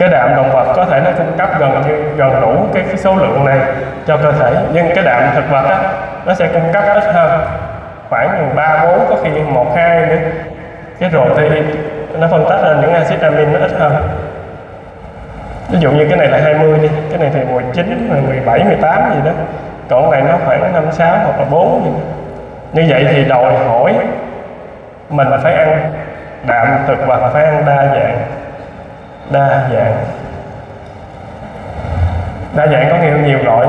cái đạm động vật có thể nó cung cấp gần như gần đủ cái, cái số lượng này cho cơ thể nhưng cái đạm thực vật á nó sẽ cung cấp ít hơn. Khoảng ba bốn có khi một hai nữa. Cái protein nó phân tách lên những axit amin nó ít hơn. Ví dụ như cái này là 20 đi cái này thì 19 17 18 gì đó. Còn này nó khoảng 56 hoặc là 4 gì đó. như vậy thì đòi hỏi mình phải ăn đạm thực vật phải ăn đa dạng đa dạng. Đa dạng có nhiều nhiều loại.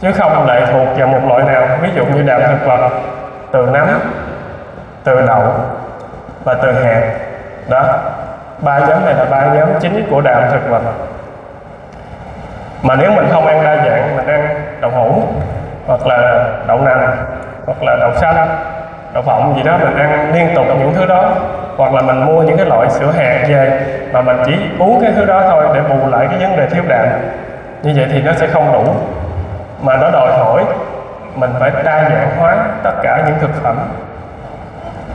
Chứ không lệ thuộc vào một loại nào. Ví dụ như đạm thực vật, từ nấm, từ đậu và từ hạt. Đó. Ba nhóm này là ba nhóm chính của đạm thực vật. Mà nếu mình không ăn đa dạng, mình ăn đậu hũ, hoặc là đậu nành, hoặc là đậu xanh đậu phộng gì đó, mình ăn liên tục những thứ đó hoặc là mình mua những cái loại sữa hạt về mà mình chỉ uống cái thứ đó thôi để bù lại cái vấn đề thiếu đạm. Như vậy thì nó sẽ không đủ. Mà nó đòi hỏi mình phải đa dạng hóa tất cả những thực phẩm.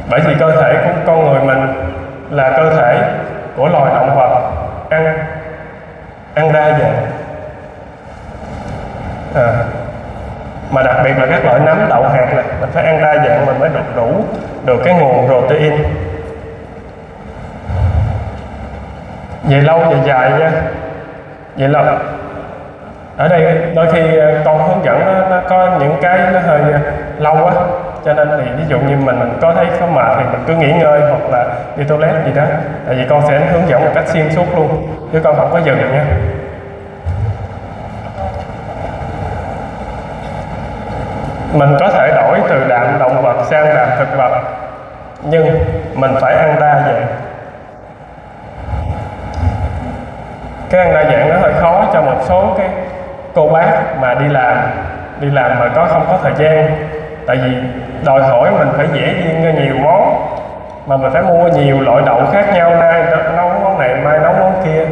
Bởi vì cơ thể của con người mình là cơ thể của loài động vật ăn ăn đa dạng. À, mà đặc biệt là các loại nấm đậu hạt này mình phải ăn đa dạng mình mới được đủ được cái nguồn protein. Về lâu về dài nha. Về lâu ở đây đôi khi ờ, con hướng dẫn nó, nó có những cái nó hơi ờ, lâu quá. Cho nên thì ví dụ như mình, mình có thấy có mệt thì mình cứ nghỉ ngơi hoặc là đi toilet gì đó. Tại vì con sẽ hướng dẫn một cách xuyên suốt luôn. Chứ con không có dừng nha. Mình có thể đổi từ đạm động vật sang đạm thực vật nhưng mình phải ăn đa dạng. Cái ăn đa dạng nó hơi khó cho một số cái cô bác mà đi làm đi làm mà có không có thời gian. Tại vì đòi hỏi mình phải dễ duyên ra nhiều món, mà mình phải mua nhiều loại đậu khác nhau. Nay nấu món này, mai nấu món kia.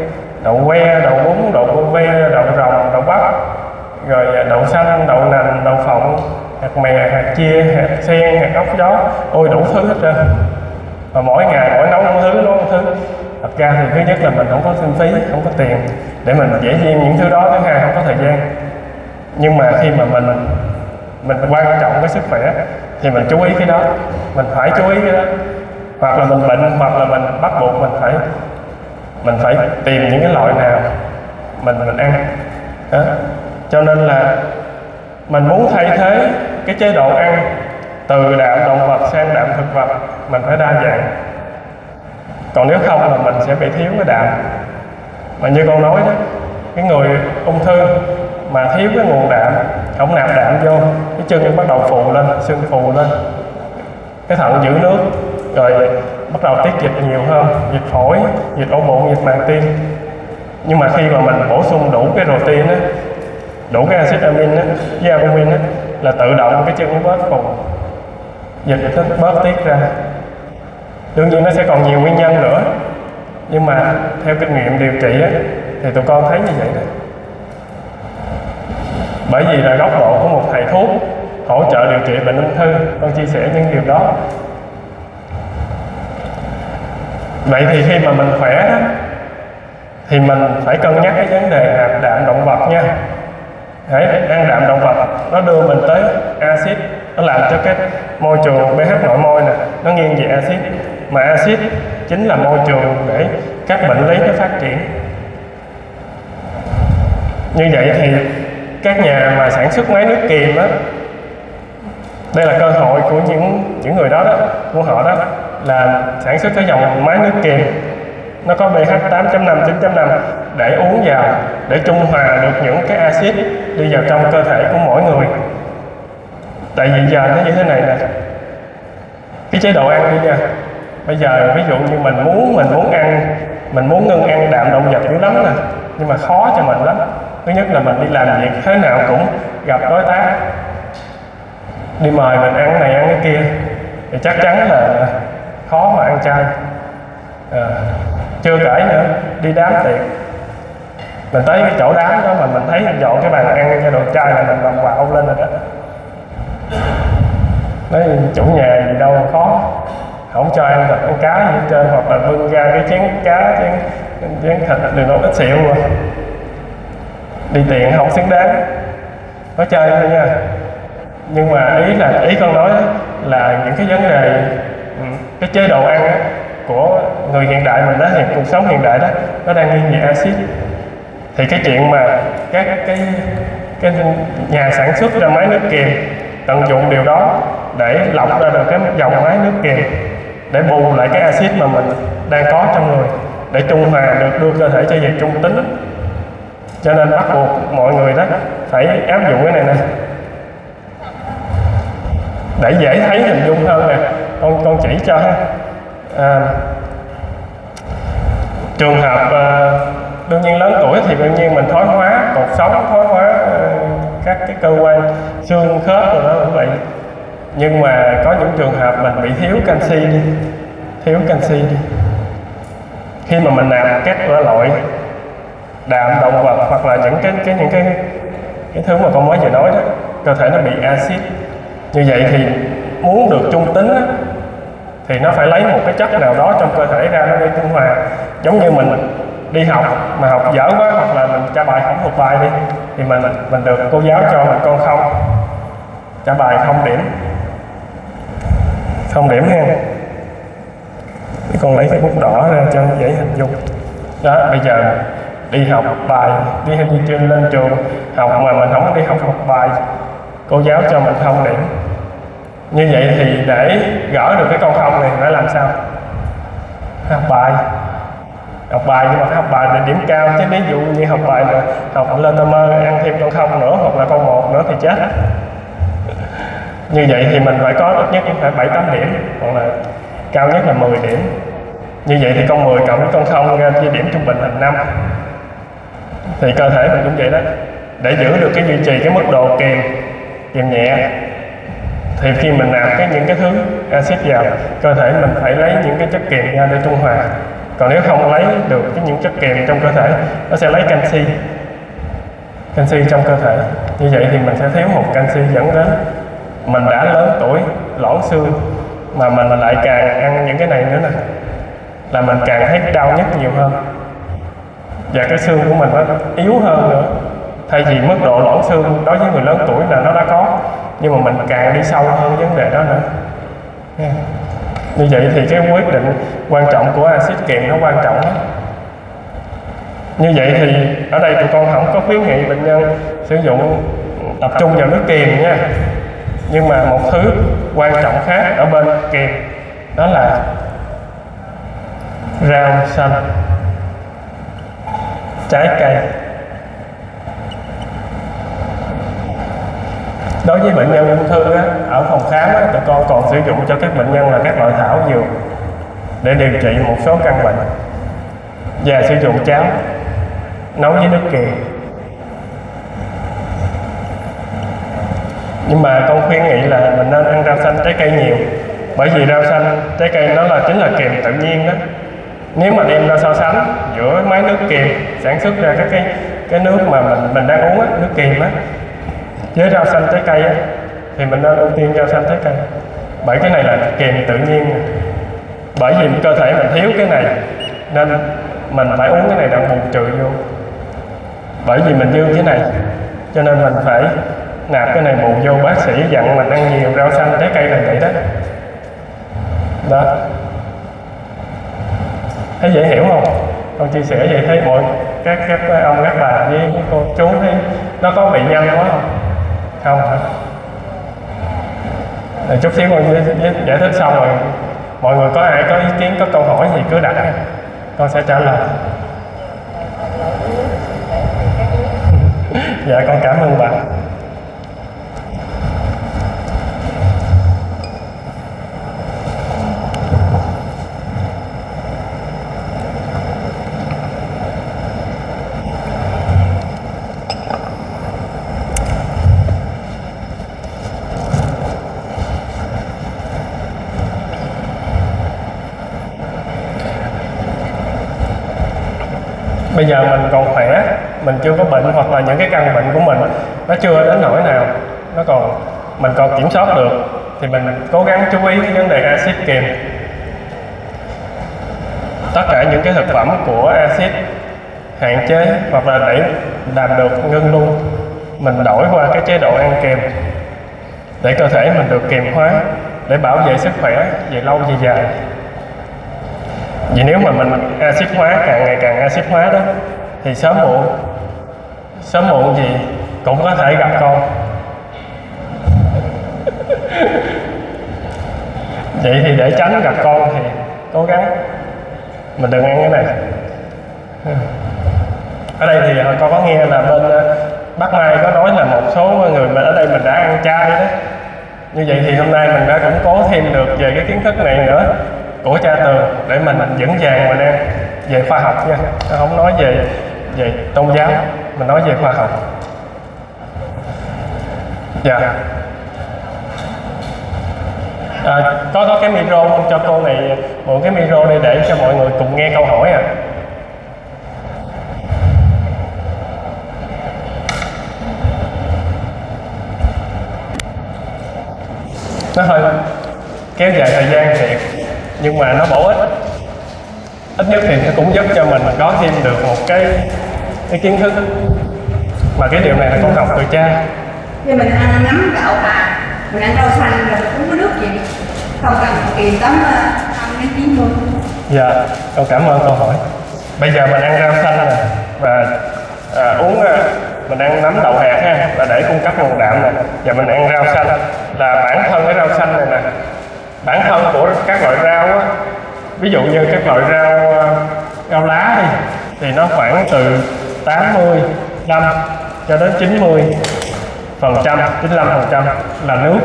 Đậu que, đậu bún đậu bún ve, đậu rồng, đậu bắp, rồi à, đậu xanh, đậu nành, đậu phộng, hạt mè, hạt chia, hạt sen, hạt ốc gió. Ôi, đủ thứ hết trơn. Và mỗi ngày mỗi nấu một thứ, nấu một thứ thật ra thì thứ nhất là mình không có kinh phí, không có tiền để mình dễ duyên những thứ đó, thứ hai không có thời gian. Nhưng mà khi mà mình mình quan trọng cái sức khỏe thì mình chú ý cái đó, mình phải chú ý cái đó. Hoặc là mình bệnh, hoặc là mình bắt buộc mình phải mình phải tìm những cái loại nào mình mình ăn. Đó. cho nên là mình muốn thay thế cái chế độ ăn từ đạm động vật sang đạm thực vật, mình phải đa dạng còn nếu không là mình sẽ bị thiếu cái đạm. Mà như con nói đó, cái người ung thư mà thiếu cái nguồn đạm, không nạp đạm vô, cái chân bắt đầu phù lên, xương phù lên. Cái thận giữ nước, rồi bắt đầu tiết dịch nhiều hơn, dịch phổi, dịch ổ bụng, dịch màng tim. Nhưng mà khi mà mình bổ sung đủ cái protein á, đủ cái acid amin á với albumin á, là tự động cái chân nó bớt phù, dịch nó bớt tiết ra đương nhiên nó sẽ còn nhiều nguyên nhân nữa. Nhưng mà theo kinh nghiệm điều trị ấy, thì tụi con thấy như vậy đó bởi vì là góc độ của một thầy thuốc hỗ trợ điều trị bệnh ung thư con chia sẻ những điều đó. Vậy thì khi mà mình khỏe đó thì mình phải cân nhắc cái vấn đề hạt đạm động vật nha. Đấy, ăn đạm động vật nó đưa mình tới axit nó làm cho cái môi trường pH nội môi nè nó nghiêng về axit mà axit chính là môi trường để các bệnh lý nó phát triển. Như vậy thì các nhà mà sản xuất máy nước kiềm á, đây là cơ hội của những những người đó đó, của họ đó, là sản xuất cái dòng máy nước kiềm. Nó có pH 8.5 9.5 để uống vào, để trung hòa được những cái axit đi vào trong cơ thể của mỗi người. Tại vì giờ nó như thế này nè. Cái chế độ ăn đi nha bây giờ ví dụ như mình muốn mình muốn ăn mình muốn ngưng ăn đạm động vật dữ lắm nè. Nhưng mà khó cho mình lắm. Thứ nhất là mình đi làm việc thế nào cũng gặp đối tác. Đi mời mình ăn này ăn cái kia. Thì chắc chắn là khó mà ăn chay. À, chưa kể nữa đi đám tiệc. Mình tới cái chỗ đám đó mà mình thấy anh dọn cái bàn ăn cho đồ chay là mình làm quạo lên rồi đó. Nói chủ nhà gì đâu khó không cho ăn thịt ăn cá gì hết trơn hoặc là bưng ra cái chén cá chén chén thịt đường nó ít xịu mà đi tiền không xứng đáng. Có chơi thôi nha. Nhưng mà ý là ý con nói là những cái vấn đề ừ, cái chế độ ăn á, của người hiện đại mình đó thì cuộc sống hiện đại đó nó đang nghiêng về axit. Thì cái chuyện mà các cái cái nhà sản xuất ra máy nước kiềm tận dụng điều đó để lọc ra được cái dòng máy nước kiềm để bù lại cái axit mà mình đang có trong người để trung hòa được đưa cơ thể cho về trung tính cho nên bắt buộc mọi người đó phải áp dụng cái này nè. Để dễ thấy hình dung hơn nè con con chỉ cho ha. À, trường hợp à, đương nhiên lớn tuổi thì đương nhiên mình thoái hóa cột sống thoái hóa à, các cái cơ quan xương khớp rồi đó cũng vậy nhưng mà có những trường hợp mình bị thiếu canxi đi. Thiếu canxi đi. Khi mà mình nạp các loại đạm động vật hoặc là những cái cái những cái cái thứ mà con mới vừa nói đó cơ thể nó bị axit như vậy thì muốn được trung tính đó, thì nó phải lấy một cái chất nào đó trong cơ thể ra nó gây trung hòa. Giống như mình đi học mà học dở quá hoặc là mình trả bài không thuộc bài đi thì mình mình được cô giáo cho mình con không trả bài không điểm không điểm ha con lấy cái bút đỏ ra cho dễ hình dung. Đó, bây giờ đi học bài, đi đi trên lên trường học mà mình không đi học học bài, cô giáo cho mình không điểm. Như vậy thì để gỡ được cái con không này, phải làm sao? Học bài. Học bài nhưng mà phải học bài để điểm cao, chứ ví dụ như học bài mà học lên tâm mơ, ăn thêm con không nữa, hoặc là con một nữa thì chết như vậy thì mình phải có ít nhất phải bảy, tám điểm, hoặc là cao nhất là 10 điểm. Như vậy thì con 10 cộng với con không ra chia điểm trung bình thành 5 thì cơ thể mình cũng vậy đó. Để giữ được cái duy trì cái mức độ kiềm kiềm nhẹ, thì khi mình nạp cái những cái thứ axit vào, cơ thể mình phải lấy những cái chất kiềm ra để trung hòa. Còn nếu không lấy được cái những chất kiềm trong cơ thể, nó sẽ lấy canxi canxi trong cơ thể. Như vậy thì mình sẽ thiếu hụt canxi dẫn đến mình đã lớn tuổi lõn xương, mà mình lại càng ăn những cái này nữa nè. Là mình càng thấy đau nhất nhiều hơn. Và cái xương của mình nó yếu hơn nữa. Thay vì mức độ lõn xương đối với người lớn tuổi là nó đã có, nhưng mà mình càng đi sâu hơn vấn đề đó nữa. Như vậy thì cái quyết định quan trọng của axit kiềm nó quan trọng lắm. Như vậy thì ở đây tụi con không có khuyến nghị bệnh nhân sử dụng tập trung vào nước kiềm nha nhưng mà một thứ quan trọng khác ở bên kia đó là rau xanh trái cây. Đối với bệnh nhân ung thư á, ở phòng khám á, tụi con còn sử dụng cho các bệnh nhân là các loại thảo dược để điều trị một số căn bệnh và sử dụng cháo nấu với nước kìa nhưng mà con khuyên nghị là mình nên ăn rau xanh trái cây nhiều. Bởi vì rau xanh trái cây nó là chính là kiềm tự nhiên đó nếu mà đem ra so sánh giữa máy nước kiềm sản xuất ra các cái cái nước mà mình mình đang uống á nước kiềm á với rau xanh trái cây á, thì mình nên ưu tiên rau xanh trái cây. Bởi cái này là kiềm tự nhiên. Bởi vì cơ thể mình thiếu cái này nên mình phải uống cái này để bù trừ vô. Bởi vì mình dư cái này cho nên mình phải nạp cái này bù vô bác sĩ dặn mình ăn nhiều rau xanh trái cây là vậy đó. Đó. Thấy dễ hiểu không? Con chia sẻ vậy thấy mọi các các ông các bà với cô chú thấy nó có bị nhanh quá không? Không hả? Rồi chút xíu con giải, thích xong rồi mọi người có ai có ý kiến có câu hỏi gì cứ đặt con sẽ trả lời. Dạ con cảm ơn bà. Bây giờ mình còn khỏe, mình chưa có bệnh hoặc là những cái căn bệnh của mình nó chưa đến nỗi nào nó còn mình còn kiểm soát được, thì mình cố gắng chú ý cái vấn đề axit kiềm tất cả những cái thực phẩm của axit hạn chế hoặc là để làm được ngưng luôn, mình đổi qua cái chế độ ăn kèm để cơ thể mình được kiềm hóa, để bảo vệ sức khỏe về lâu về dài vì nếu mà mình axit hóa, càng ngày càng axit hóa đó, thì sớm muộn sớm muộn gì cũng có thể gặp con. Vậy thì để tránh gặp con thì cố gắng. Mình đừng ăn cái này. Ở đây thì à, con có nghe là bên à, bác Mai có nói là một số người mà ở đây mình đã ăn chay đó. Như vậy thì hôm nay mình đã củng cố thêm được về cái kiến thức này nữa của cha tường để mình vững vàng mình ăn về khoa học nha. Không nói về về tôn giáo mình nói về khoa học. Dạ. À, có có cái micro không? Cho cô này mượn cái micro đây để cho mọi người cùng nghe câu hỏi à. Nó hơi kéo dài thời gian thiệt nhưng mà nó bổ ích. Ít nhất thì nó cũng giúp cho mình có thêm được một cái cái kiến thức. Mà cái điều này là con học từ cha. Khi mình ăn nấm gạo hạt mình ăn rau xanh mình uống cái nước gì không cần kỳ tắm ăn đến chín mươi dạ con cảm ơn câu hỏi. Bây giờ mình ăn rau xanh nè. Và à, uống à, mình ăn nấm đậu hạt ha. Là để cung cấp nguồn đạm nè. Và mình ăn rau xanh. Là bản thân cái rau xanh này nè bản thân của các loại rau á ví dụ như các loại rau à, rau lá đi thì nó khoảng từ 80 năm cho đến 90 phần trăm 95 phần trăm là nước.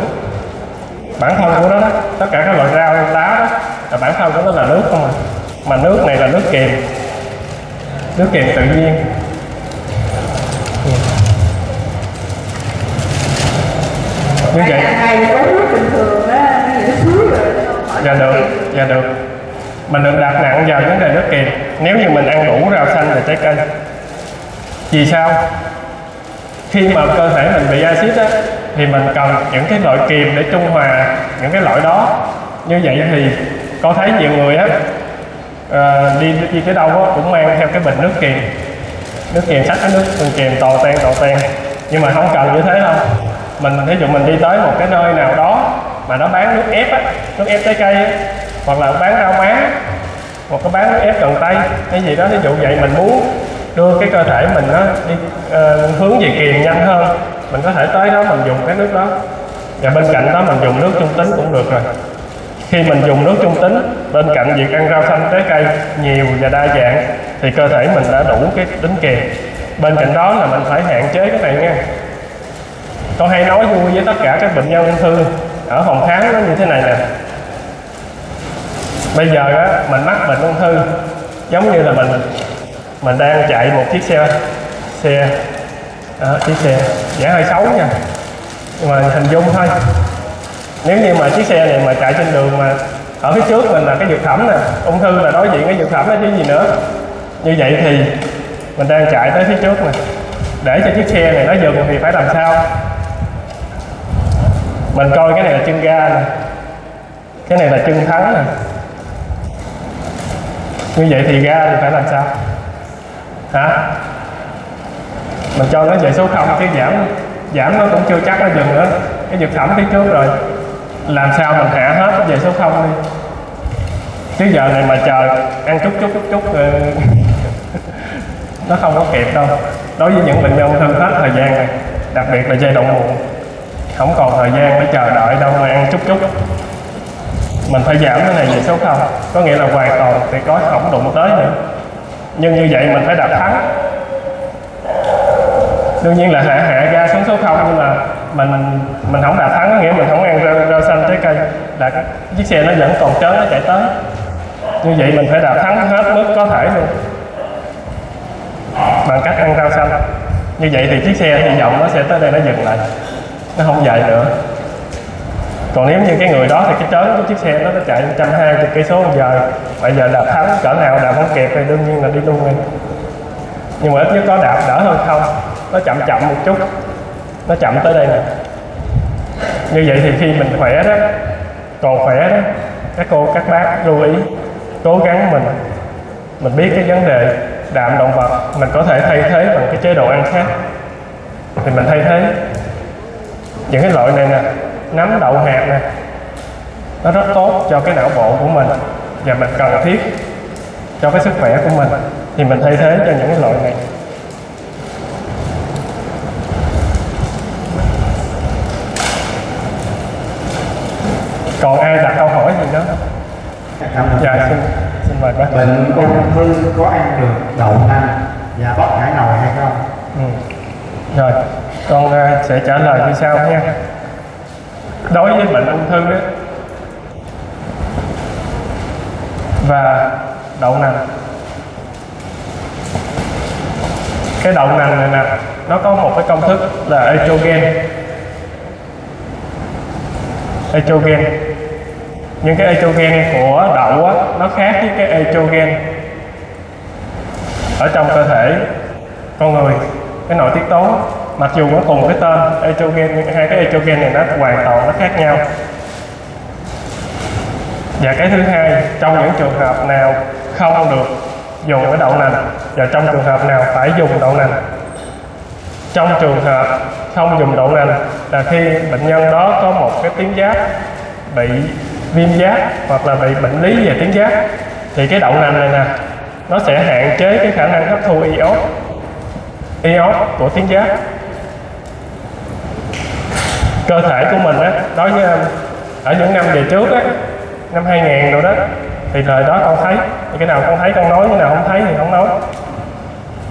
Bản thân của nó đó tất cả các loại rau lá đó là bản thân của nó là nước không à. Mà nước này là nước kiềm nước kiềm tự nhiên. Như vậy. ngày uống nước bình thường á ví dụ suối rồi dạ được dạ được. Mình đừng đặt nặng vào vấn đề nước kiềm nếu như mình ăn đủ rau xanh và trái cây. Vì sao? Khi mà cơ thể mình bị axit á thì mình cần những cái loại kiềm để trung hòa những cái loại đó. Như vậy thì có thấy nhiều người á à, đi đi tới đâu á cũng mang theo cái bình nước kiềm. Nước kiềm sách cái nước kiềm tò ten tò ten nhưng mà không cần như thế đâu. Mình ví dụ mình đi tới một cái nơi nào đó mà nó bán nước ép á nước ép trái cây á, hoặc là bán rau má hoặc có bán nước ép cần tây cái gì đó ví dụ vậy mình muốn đưa cái cơ thể mình nó đi uh, hướng về kiềm nhanh hơn mình có thể tới đó mình dùng cái nước đó. Và bên cạnh đó mình dùng nước trung tính cũng được rồi. Khi mình dùng nước trung tính bên cạnh việc ăn rau xanh trái cây nhiều và đa dạng thì cơ thể mình đã đủ cái đính kiền. Bên cạnh đó là mình phải hạn chế cái này nha. Tôi hay nói vui với tất cả các bệnh nhân ung thư ở phòng khám nó như thế này nè. Bây giờ đó mình mắc bệnh ung thư giống như là mình mình đang chạy một chiếc xe xe đó, chiếc xe vẻ hơi xấu nha. Nhưng mà hình dung thôi. Nếu như mà chiếc xe này mà chạy trên đường mà ở phía trước mình là cái dược phẩm nè ung thư là đối diện cái dược phẩm đó chứ gì nữa. Như vậy thì mình đang chạy tới phía trước nè. Để cho chiếc xe này nó dừng thì phải làm sao? Mình coi cái này là chân ga nè. Cái này là chân thắng nè. Như vậy thì ga thì phải làm sao? Hả? Mình cho nó về số không chứ giảm giảm nó cũng chưa chắc nó dừng nữa. Cái dược phẩm phía trước rồi. Làm sao mình hạ hết về số không đi? Chứ giờ này mà chờ ăn chút chút chút chút rồi ờ, nó không có kịp đâu. Đối với những bệnh nhân thân hết thời gian này, đặc biệt là giai đoạn muộn không còn thời gian để chờ đợi đâu mà ăn chút chút. Mình phải giảm cái này về số không. Có nghĩa là hoàn toàn thì có không đụng tới nữa. Nhưng như vậy mình phải đạt thắng. Đương nhiên là hạ hạ ra xuống số không nhưng mà mình mình mình không đạt thắng có nghĩa mình không ăn rau, rau xanh trái cây. Là chiếc xe nó vẫn còn trớn nó chạy tới. Như vậy mình phải đạt thắng hết mức có thể luôn. Bằng cách ăn rau xanh. Như vậy thì chiếc xe hy vọng nó sẽ tới đây nó dừng lại nó không dậy nữa. Còn nếu như cái người đó thì cái trớn của chiếc xe nó nó chạy 120 cây số một giờ, bây giờ đạp thắng, cỡ nào đạp không kịp thì đương nhiên là đi luôn ngay nhưng mà ít nhất có đạp đỡ hơn không. Nó chậm chậm một chút. Nó chậm tới đây nè. Như vậy thì khi mình khỏe đó, còn khỏe đó, các cô, các bác lưu ý, cố gắng mình mình biết cái vấn đề đạm động vật, mình có thể thay thế bằng cái chế độ ăn khác. Thì mình thay thế những cái loại này nè nấm đậu hạt nè nó rất tốt cho cái não bộ của mình và mình cần thiết cho cái sức khỏe của mình. Thì mình thay thế cho những cái loại này. Còn ai đặt câu hỏi gì nữa Cảm ơn dạ xin xin mời bác. Bệnh ung thư có ăn được đậu nành và bắp cải nồi hay không? Ừ. rồi con à, sẽ trả lời như sau nha. Đối với bệnh ung thư đó và đậu nành. Cái đậu nành này nè, nó có một cái công thức là estrogen. Estrogen. Nhưng cái estrogen của đậu á, nó khác với cái estrogen ở trong cơ thể con người, cái nội tiết tố mặc dù nó cùng cái tên etrogen nhưng hai cái etrogen này nó hoàn toàn nó khác nhau. Và cái thứ hai, trong những trường hợp nào không được dùng cái đậu nành, và trong trường hợp nào phải dùng đậu nành. Trong trường hợp không dùng đậu nành là khi bệnh nhân đó có một cái tuyến giáp bị viêm giáp hoặc là bị bệnh lý về tuyến giáp, thì cái đậu nành này nè, nó sẽ hạn chế cái khả năng hấp thu iốt iốt của tuyến giáp cơ thể của mình á, đối với um, ở những năm về trước á, năm 2000 rồi đó, thì thời đó con thấy, thì cái nào con thấy con nói, cái nào không thấy thì không nói.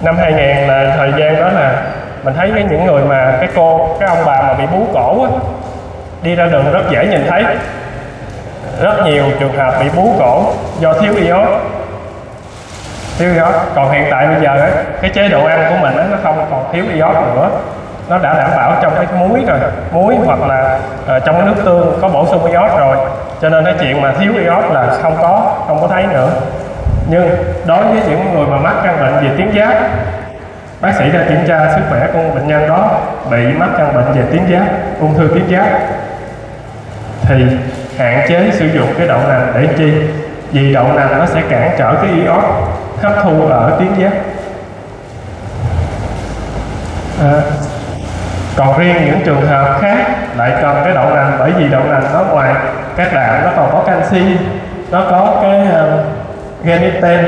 Năm 2000 là thời gian đó là mình thấy cái những người mà cái cô, cái ông bà mà bị bú cổ á, đi ra đường rất dễ nhìn thấy. Rất nhiều trường hợp bị bú cổ do thiếu iốt thiếu iốt còn hiện tại bây giờ á, cái chế độ ăn của mình á, nó không còn thiếu iốt nữa nó đã đảm bảo trong cái muối rồi. Muối hoặc là uh, trong cái nước tương có bổ sung iốt rồi. Cho nên cái chuyện mà thiếu iốt là không có không có thấy nữa. Nhưng đối với những người mà mắc căn bệnh về tuyến giáp bác sĩ đã kiểm tra sức khỏe của bệnh nhân đó bị mắc căn bệnh về tuyến giáp ung thư tuyến giáp. Thì hạn chế sử dụng cái đậu nành để chi? Vì đậu nành nó sẽ cản trở cái iốt hấp thu ở tuyến giáp. À, còn riêng những trường hợp khác lại cần cái đậu nành bởi vì đậu nành nó ngoài các đạm nó còn có canxi nó có cái ờ, uh, geniten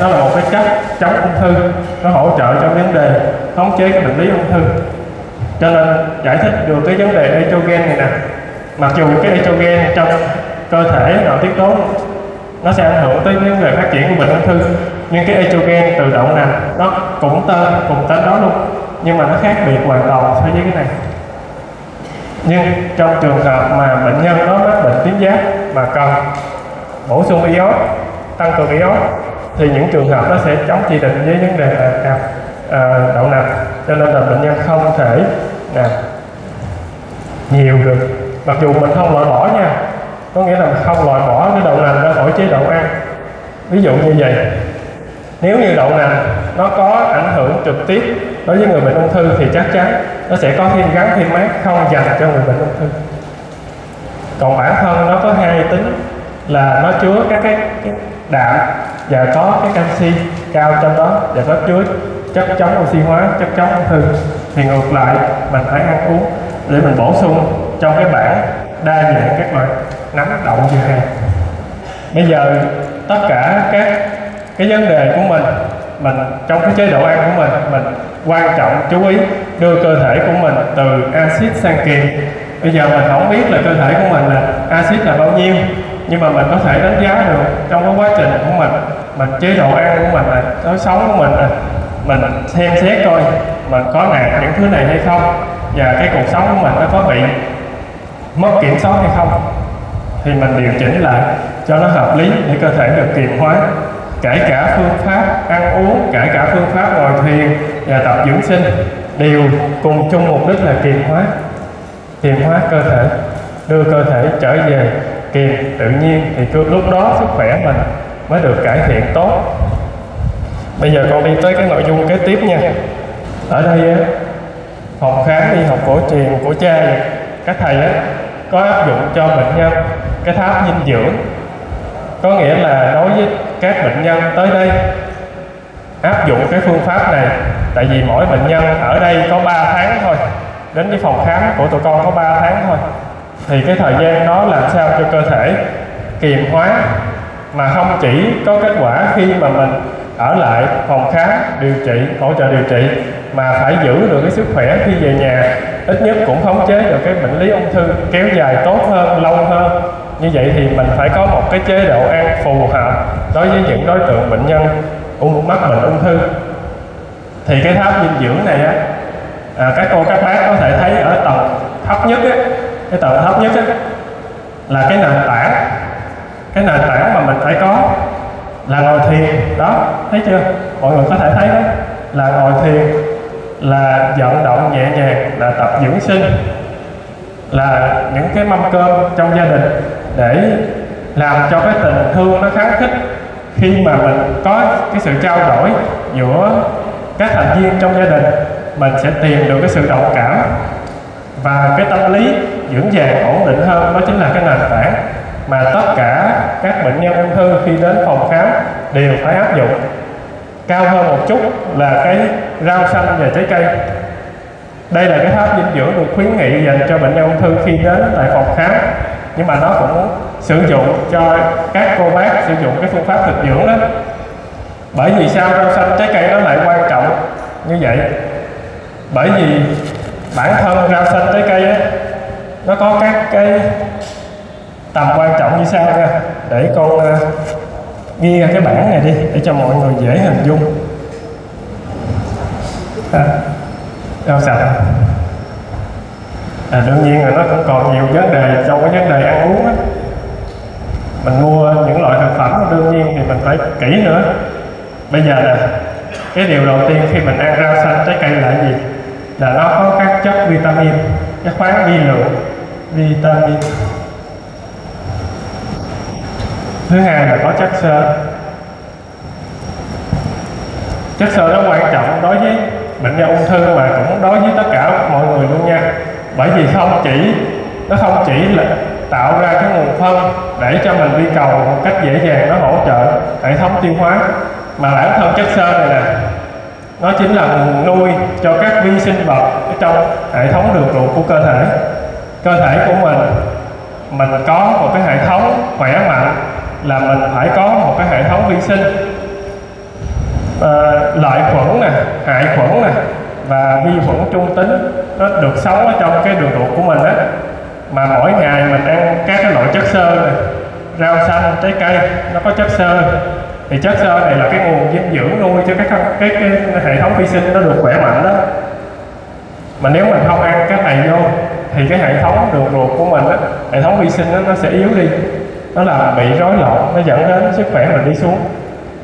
nó là một cái chất chống ung thư nó hỗ trợ cho vấn đề khống chế cái bệnh lý ung thư. Cho nên giải thích được cái vấn đề estrogen này nè. Mặc dù cái estrogen trong cơ thể nội tiết tố nó sẽ ảnh hưởng tới vấn đề phát triển của bệnh ung thư nhưng cái estrogen tự động nè nó cũng tên cùng tên đó luôn. Nhưng mà nó khác biệt hoàn toàn so với cái này. Nhưng trong trường hợp mà bệnh nhân nó mắc bệnh tuyến giáp mà cần bổ sung iốt tăng cường iốt thì những trường hợp đó sẽ chống chỉ định với vấn đề là à, à, đậu nành cho nên là bệnh nhân không thể à, nhiều được. Mặc dù mình không loại bỏ nha có nghĩa là không loại bỏ cái đậu nành ra khỏi chế độ ăn. Ví dụ như vậy nếu như đậu nành nó có ảnh hưởng trực tiếp đối với người bệnh ung thư thì chắc chắn nó sẽ có thêm gắn thêm mát không dành cho người bệnh ung thư. Còn bản thân nó có hai tính là nó chứa các cái, cái đạm và có cái canxi cao trong đó và có chứa chất chống oxy hóa chất chống ung thư. Thì ngược lại mình phải ăn uống để mình bổ sung trong cái bảng đa dạng các loại nấm đậu như hàng bây giờ tất cả các cái vấn đề của mình mình trong cái chế độ ăn của mình mình quan trọng, chú ý đưa cơ thể của mình từ axit sang kiềm bây giờ mình không biết là cơ thể của mình là axit là bao nhiêu, nhưng mà mình có thể đánh giá được trong cái quá trình của mình mình chế độ ăn của mình là, lối sống của mình là, mình xem xét coi mình có nạt những thứ này hay không, và cái cuộc sống của mình nó có bị mất kiểm soát hay không, thì mình điều chỉnh lại cho nó hợp lý để cơ thể được kiềm hóa kể cả phương pháp ăn uống, kể cả phương pháp ngồi thiền và tập dưỡng sinh đều cùng chung mục đích là kiềm hóa kiềm hóa cơ thể, đưa cơ thể trở về kiềm tự nhiên. Thì lúc đó sức khỏe mình mới được cải thiện tốt. Bây giờ con đi tới cái nội dung kế tiếp nha. Ở đây phòng khám y học cổ truyền của cha các thầy có áp dụng cho bệnh nhân cái tháp dinh dưỡng có nghĩa là đối với các bệnh nhân tới đây, áp dụng cái phương pháp này, tại vì mỗi bệnh nhân ở đây có 3 tháng thôi, đến cái phòng khám của tụi con có 3 tháng thôi. Thì cái thời gian đó làm sao cho cơ thể kiềm hóa mà không chỉ có kết quả khi mà mình ở lại phòng khám điều trị, hỗ trợ điều trị, mà phải giữ được cái sức khỏe khi về nhà. Ít nhất cũng khống chế được cái bệnh lý ung thư kéo dài tốt hơn, lâu hơn như vậy thì mình phải có một cái chế độ ăn phù hợp đối với những đối tượng bệnh nhân ung mắc bệnh ung thư. Thì cái tháp dinh dưỡng này á à, các cô các bác có thể thấy ở tầng thấp nhất á cái tầng thấp nhất á là cái nền tảng. Cái nền tảng mà mình phải có là ngồi thiền đó thấy chưa? Mọi người có thể thấy đó là ngồi thiền là vận động nhẹ nhàng là tập dưỡng sinh là những cái mâm cơm trong gia đình để làm cho cái tình thương nó kháng khích. Khi mà mình có cái sự trao đổi giữa các thành viên trong gia đình, mình sẽ tìm được cái sự đồng cảm và cái tâm lý vững vàng, ổn định hơn. Đó chính là cái nền tảng mà tất cả các bệnh nhân ung thư khi đến phòng khám đều phải áp dụng. Cao hơn một chút là cái rau xanh và trái cây. Đây là cái tháp dinh dưỡng được khuyến nghị dành cho bệnh nhân ung thư khi đến tại phòng khám nhưng mà nó cũng sử dụng cho các cô bác sử dụng cái phương pháp thực dưỡng đó. Bởi vì sao rau xanh trái cây nó lại quan trọng như vậy? Bởi vì bản thân rau xanh trái cây ấy, nó có các cái tầm quan trọng như sau nha. Để con uh, ghi ra cái bảng này đi để cho mọi người dễ hình dung. À, rau sạch à, đương nhiên là nó cũng còn nhiều vấn đề trong cái vấn đề ăn uống á. Mình mua những loại thực phẩm đương nhiên thì mình phải kỹ nữa. Bây giờ là cái điều đầu tiên khi mình ăn rau xanh trái cây là gì? Là nó có các chất vitamin các khoáng vi lượng vitamin. Thứ hai là có chất xơ. Chất xơ nó quan trọng đối với bệnh nhân ung thư mà cũng đối với tất cả mọi người luôn nha bởi vì không chỉ nó không chỉ là tạo ra cái nguồn phân để cho mình đi cầu một cách dễ dàng nó hỗ trợ hệ thống tiêu hóa. Mà bản thân chất xơ này nè nó chính là nguồn nuôi cho các vi sinh vật ở trong hệ thống đường ruột của cơ thể. Cơ thể của mình mình có một cái hệ thống khỏe mạnh là mình phải có một cái hệ thống vi sinh. À, lợi khuẩn nè hại khuẩn nè và vi khuẩn trung tính nó được sống ở trong cái đường ruột của mình á. Mà mỗi ngày mình ăn các cái loại chất xơ này rau xanh trái cây nó có chất xơ. Thì chất xơ này là cái nguồn dinh dưỡng nuôi cho cái cái, cái, cái hệ thống vi sinh nó được khỏe mạnh đó. Mà nếu mình không ăn cái này vô thì cái hệ thống đường ruột của mình á hệ thống vi sinh đó, nó sẽ yếu đi. Nó làm bị rối loạn nó dẫn đến sức khỏe mình đi xuống.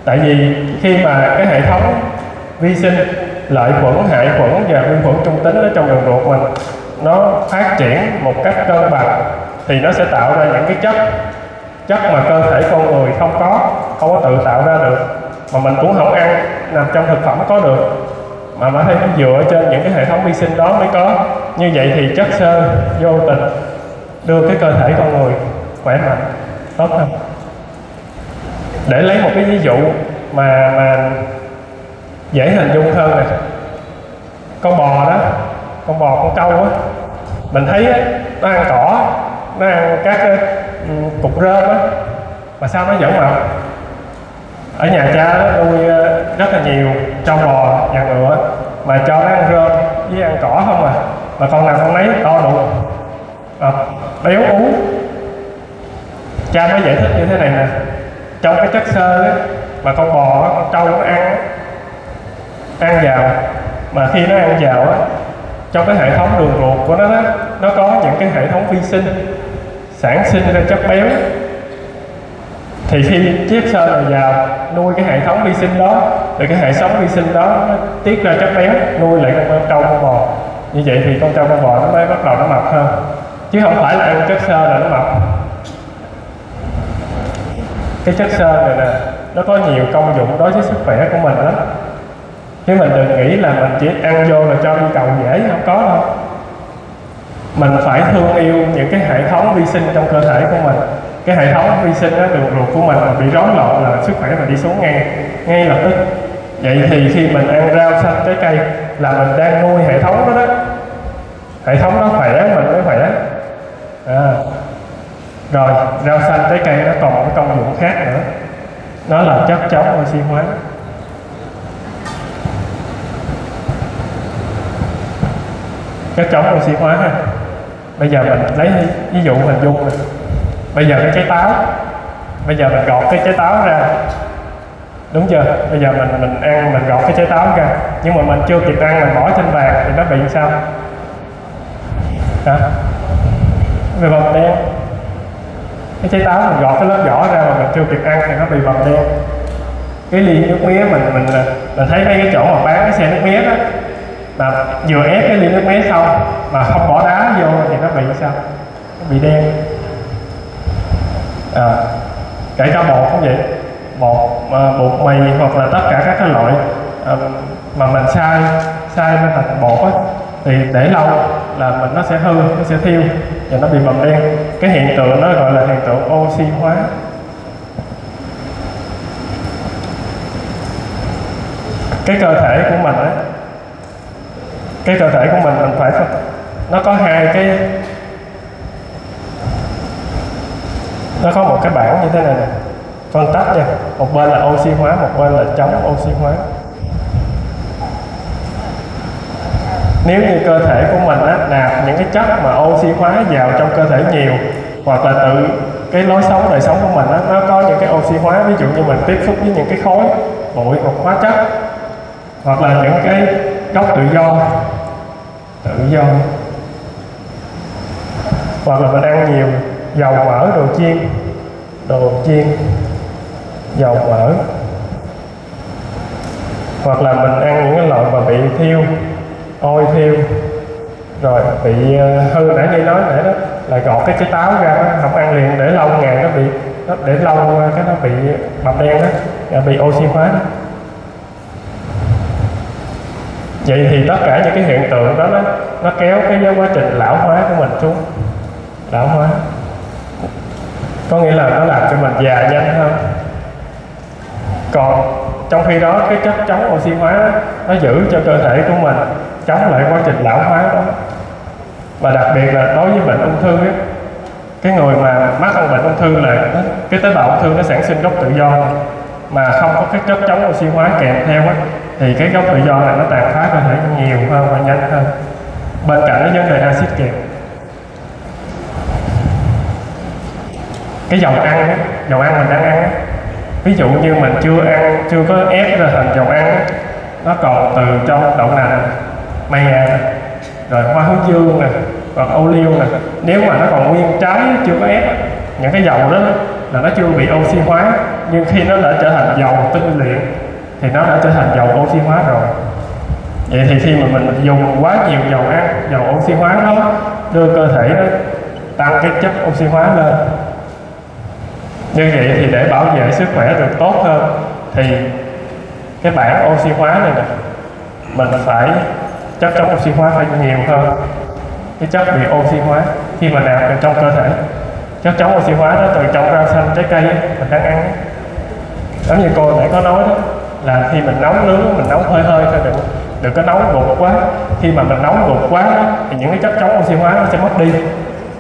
Tại vì khi mà cái hệ thống vi sinh lợi khuẩn hại khuẩn và vi khuẩn trung tính ở trong đường ruột mình. Nó phát triển một cách cân bằng thì nó sẽ tạo ra những cái chất chất mà cơ thể con người không có không có tự tạo ra được, mà mình cũng không ăn, nằm trong thực phẩm có được. Mà mà phải dựa trên những cái hệ thống vi sinh đó mới có. Như vậy thì chất xơ vô tình đưa cái cơ thể con người khỏe mạnh, tốt hơn. Để lấy một cái ví dụ mà mà dễ hình dung hơn này. Con bò đó con bò con trâu á mình thấy á, nó ăn cỏ nó ăn các cục rơm á mà sao nó vẫn mập ở nhà cha nó nuôi rất là nhiều trâu bò và ngựa mà cho nó ăn rơm với ăn cỏ không à. Mà con nào con lấy to đủ à, béo ú. Cha mới giải thích như thế này nè. Trong cái chất xơ á, mà con bò con trâu nó ăn ăn vào mà khi nó ăn vào á trong cái hệ thống đường ruột của nó đó, nó có những cái hệ thống vi sinh sản sinh ra chất béo. Thì khi chiếc sơ này vào nuôi cái hệ thống vi sinh đó thì cái hệ thống vi sinh đó nó tiết ra chất béo nuôi lại con trâu con bò. Như vậy thì con trâu con bò nó mới bắt đầu nó mập hơn. Chứ không phải là ăn chất xơ là nó mập. Cái chất xơ này nè nó có nhiều công dụng đối với sức khỏe của mình lắm chứ mình đừng nghĩ là mình chỉ ăn vô là cho đi cầu dễ không có đâu. Mình phải thương yêu những cái hệ thống vi sinh trong cơ thể của mình. Cái hệ thống vi sinh đó, đường ruột của mình mà bị rối loạn là sức khỏe mình đi xuống ngay ngay lập tức. Vậy thì khi mình ăn rau xanh trái cây là mình đang nuôi hệ thống đó đó. Hệ thống đó khỏe mình mới khỏe. À. rồi rau xanh trái cây nó còn một công dụng khác nữa. Nó là chất chống oxy hóa. Chất chống oxy hóa ha bây giờ mình lấy ví dụ hình dung này. bây giờ cái trái táo. Bây giờ mình gọt cái trái táo ra. Đúng chưa? Bây giờ mình mình ăn, mình gọt cái trái táo ra. Nhưng mà mình chưa kịp ăn, mình bỏ trên bàn thì nó bị sao? Hả? Bị bầm đen. Cái trái táo mình gọt cái lớp vỏ ra mà mình chưa kịp ăn thì nó bị bầm đen. Cái ly nước mía mình mình mình thấy mấy cái chỗ mà bán cái xe nước mía đó mà vừa ép cái ly nước máy xong mà không bỏ đá vô thì nó bị sao? Nó bị đen. À, kể cả bột cũng vậy. Bột à, bột mì hoặc là tất cả các cái loại à, mà mình xay xay nó thành bột á thì để lâu là mình nó sẽ hư nó sẽ thiêu và nó bị bầm đen. Cái hiện tượng nó gọi là hiện tượng oxy hóa. Cái cơ thể của mình ấy cái cơ thể của mình mình phải nó có hai cái nó có một cái bảng như thế này nè. Phân tách nha. Một bên là oxy hóa một bên là chống oxy hóa. Nếu như cơ thể của mình á, nạp những cái chất mà oxy hóa vào trong cơ thể nhiều hoặc là tự cái lối sống đời sống của mình á, nó có những cái oxy hóa ví dụ như mình tiếp xúc với những cái khối bụi hoặc hóa chất hoặc là những cái gốc tự do tự do. Hoặc là mình ăn nhiều dầu mỡ đồ chiên đồ chiên, dầu mỡ. Hoặc là mình ăn những cái loại mà bị thiêu, ôi thiêu, rồi bị ờ, hư, nãy như nói nãy đó là gọt cái trái táo ra, không ăn liền, để lâu ngày nó bị, nó, để lâu ờ, cái nó bị mập đen đó bị oxy hóa đó. Vậy thì tất cả những cái hiện tượng đó nó, nó kéo cái quá trình lão hóa của mình xuống. Lão hóa. Có nghĩa là nó làm cho mình già nhanh hơn. Còn trong khi đó cái chất chống oxy hóa nó giữ cho cơ thể của mình chống lại quá trình lão hóa đó. Và đặc biệt là đối với bệnh ung thư ấy, cái người mà mắc ăn bệnh ung thư là cái tế bào ung thư nó sản sinh gốc tự do mà không có cái chất chống oxy hóa kèm theo ấy, thì cái gốc tự do này nó tàn phá cơ thể nhiều hơn và nhanh hơn bên cạnh cái vấn đề axit kẹp cái dầu ăn ấy, dầu ăn mình đang ăn ấy. ví dụ như mình chưa ăn chưa có ép ra thành dầu ăn ấy, nó còn từ trong đậu nành mè rồi hoa hướng dương nè hoặc ô liu nè nếu mà nó còn nguyên trái chưa có ép những cái dầu đó là nó chưa bị oxy hóa nhưng khi nó đã trở thành dầu tinh luyện thì nó đã trở thành dầu oxy hóa rồi. Vậy thì khi mà mình dùng quá nhiều dầu ăn, dầu oxy hóa đó, đưa cơ thể nó tăng cái chất oxy hóa lên. Như vậy thì để bảo vệ sức khỏe được tốt hơn, thì cái bảng oxy hóa này nè, mình phải chất chống oxy hóa phải nhiều hơn. Cái chất bị oxy hóa, khi mà nạp vào trong cơ thể, chất chống oxy hóa đó từ trong rau xanh trái cây mình đang ăn giống như cô nãy có nói đó là khi mình nấu nướng mình nấu hơi hơi thôi đừng đừng có nấu gục quá. Khi mà mình nấu gục quá đó, thì những cái chất chống oxy hóa nó sẽ mất đi.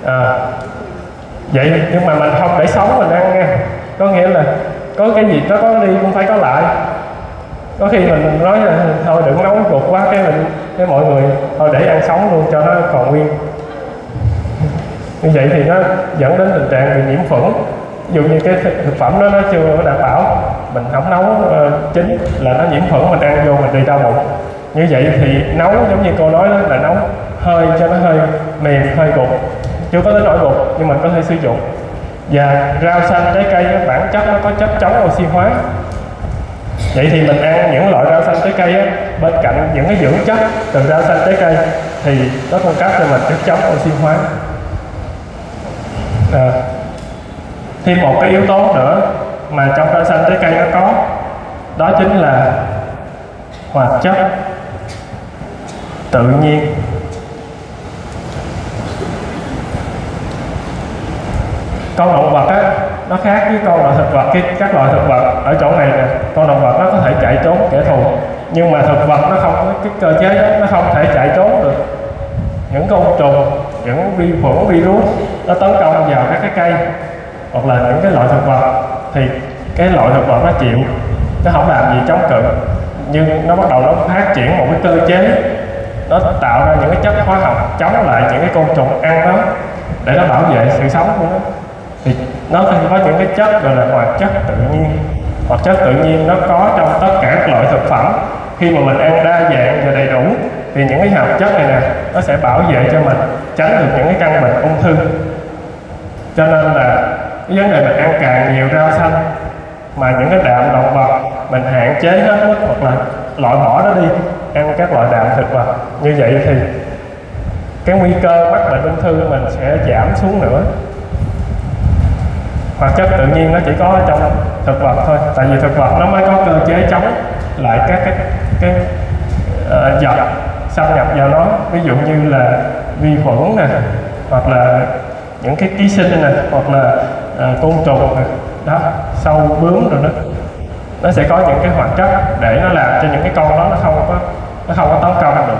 À, vậy nhưng mà mình không để sống mình ăn nha. Có nghĩa là có cái gì nó có đi cũng phải có lại. Có khi mình nói là thôi đừng nấu gục quá cái mình cái mọi người thôi để ăn sống luôn cho nó còn nguyên. Như vậy thì nó dẫn đến tình trạng bị nhiễm khuẩn dụ như cái thực phẩm đó nó chưa đảm bảo mình không nấu ờ, chín là nó nhiễm khuẩn mình ăn vô mình bị đau bụng. Như vậy thì nấu giống như cô nói đó là nấu hơi cho nó hơi mềm hơi gục chưa có tới nỗi gục nhưng mình có thể sử dụng. Và rau xanh trái cây bản chất nó có chất chống oxy hóa. Vậy thì mình ăn những loại rau xanh trái cây á, bên cạnh những cái dưỡng chất từ rau xanh trái cây thì nó cung cấp cho mình chất chống oxy hóa. À, thêm một cái yếu tố nữa mà trong rau xanh trái cây nó có. Đó chính là hoạt chất tự nhiên. Con động vật á nó khác với con loại thực vật cái các loại thực vật ở chỗ này nè con động vật nó có thể chạy trốn kẻ thù nhưng mà thực vật nó không có cái cơ chế đó, nó không thể chạy trốn được. Những côn trùng những vi khuẩn virus nó tấn công vào các cái cây hoặc là những cái loại thực vật, thì cái loại thực vật nó chịu, nó không làm gì chống cự. Nhưng nó bắt đầu nó phát triển một cái cơ chế, nó tạo ra những cái chất hóa học chống lại những cái côn trùng ăn nó, để nó bảo vệ sự sống của nó. Thì nó có những cái chất gọi là hoạt chất tự nhiên. Hoạt chất tự nhiên nó có trong tất cả các loại thực phẩm. Khi mà mình ăn đa dạng và đầy đủ, thì những cái hợp chất này nè, nó sẽ bảo vệ cho mình, tránh được những cái căn bệnh ung thư. Cho nên là cái vấn đề mình ăn càng nhiều rau xanh mà những cái đạm động vật mình hạn chế hết mức hoặc là loại bỏ nó đi ăn các loại đạm thực vật như vậy thì cái nguy cơ mắc bệnh ung thư mình sẽ giảm xuống nữa. Hoạt chất tự nhiên nó chỉ có ở trong thực vật thôi tại vì thực vật nó mới có cơ chế chống lại các cái cái ờ, uh, vật xâm nhập vào nó. Ví dụ như là vi khuẩn nè hoặc là những cái ký sinh nè hoặc là à, côn trùng này, đó sâu bướm rồi đó nó sẽ có những cái hoạt chất để nó làm cho những cái con đó nó không có nó không có tấn công được.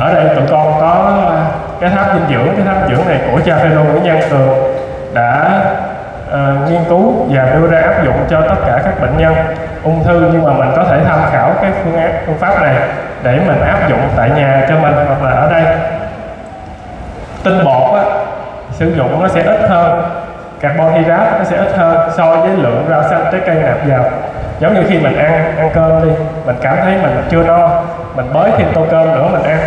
Ở đây tụi con có cái tháp dinh dưỡng cái tháp dinh dưỡng này của cha Phêrô Nguyễn Văn Cường đã uh, nghiên cứu và đưa ra áp dụng cho tất cả các bệnh nhân ung thư nhưng mà mình có thể tham khảo cái phương án phương pháp này để mình áp dụng tại nhà cho mình hoặc là ở đây. Tinh bột á, sử dụng nó sẽ ít hơn. Carbon hydrate nó sẽ ít hơn so với lượng rau xanh trái cây nạp vào. Giống như khi mình ăn ăn cơm đi, mình cảm thấy mình chưa no, mình bới thêm tô cơm nữa mình ăn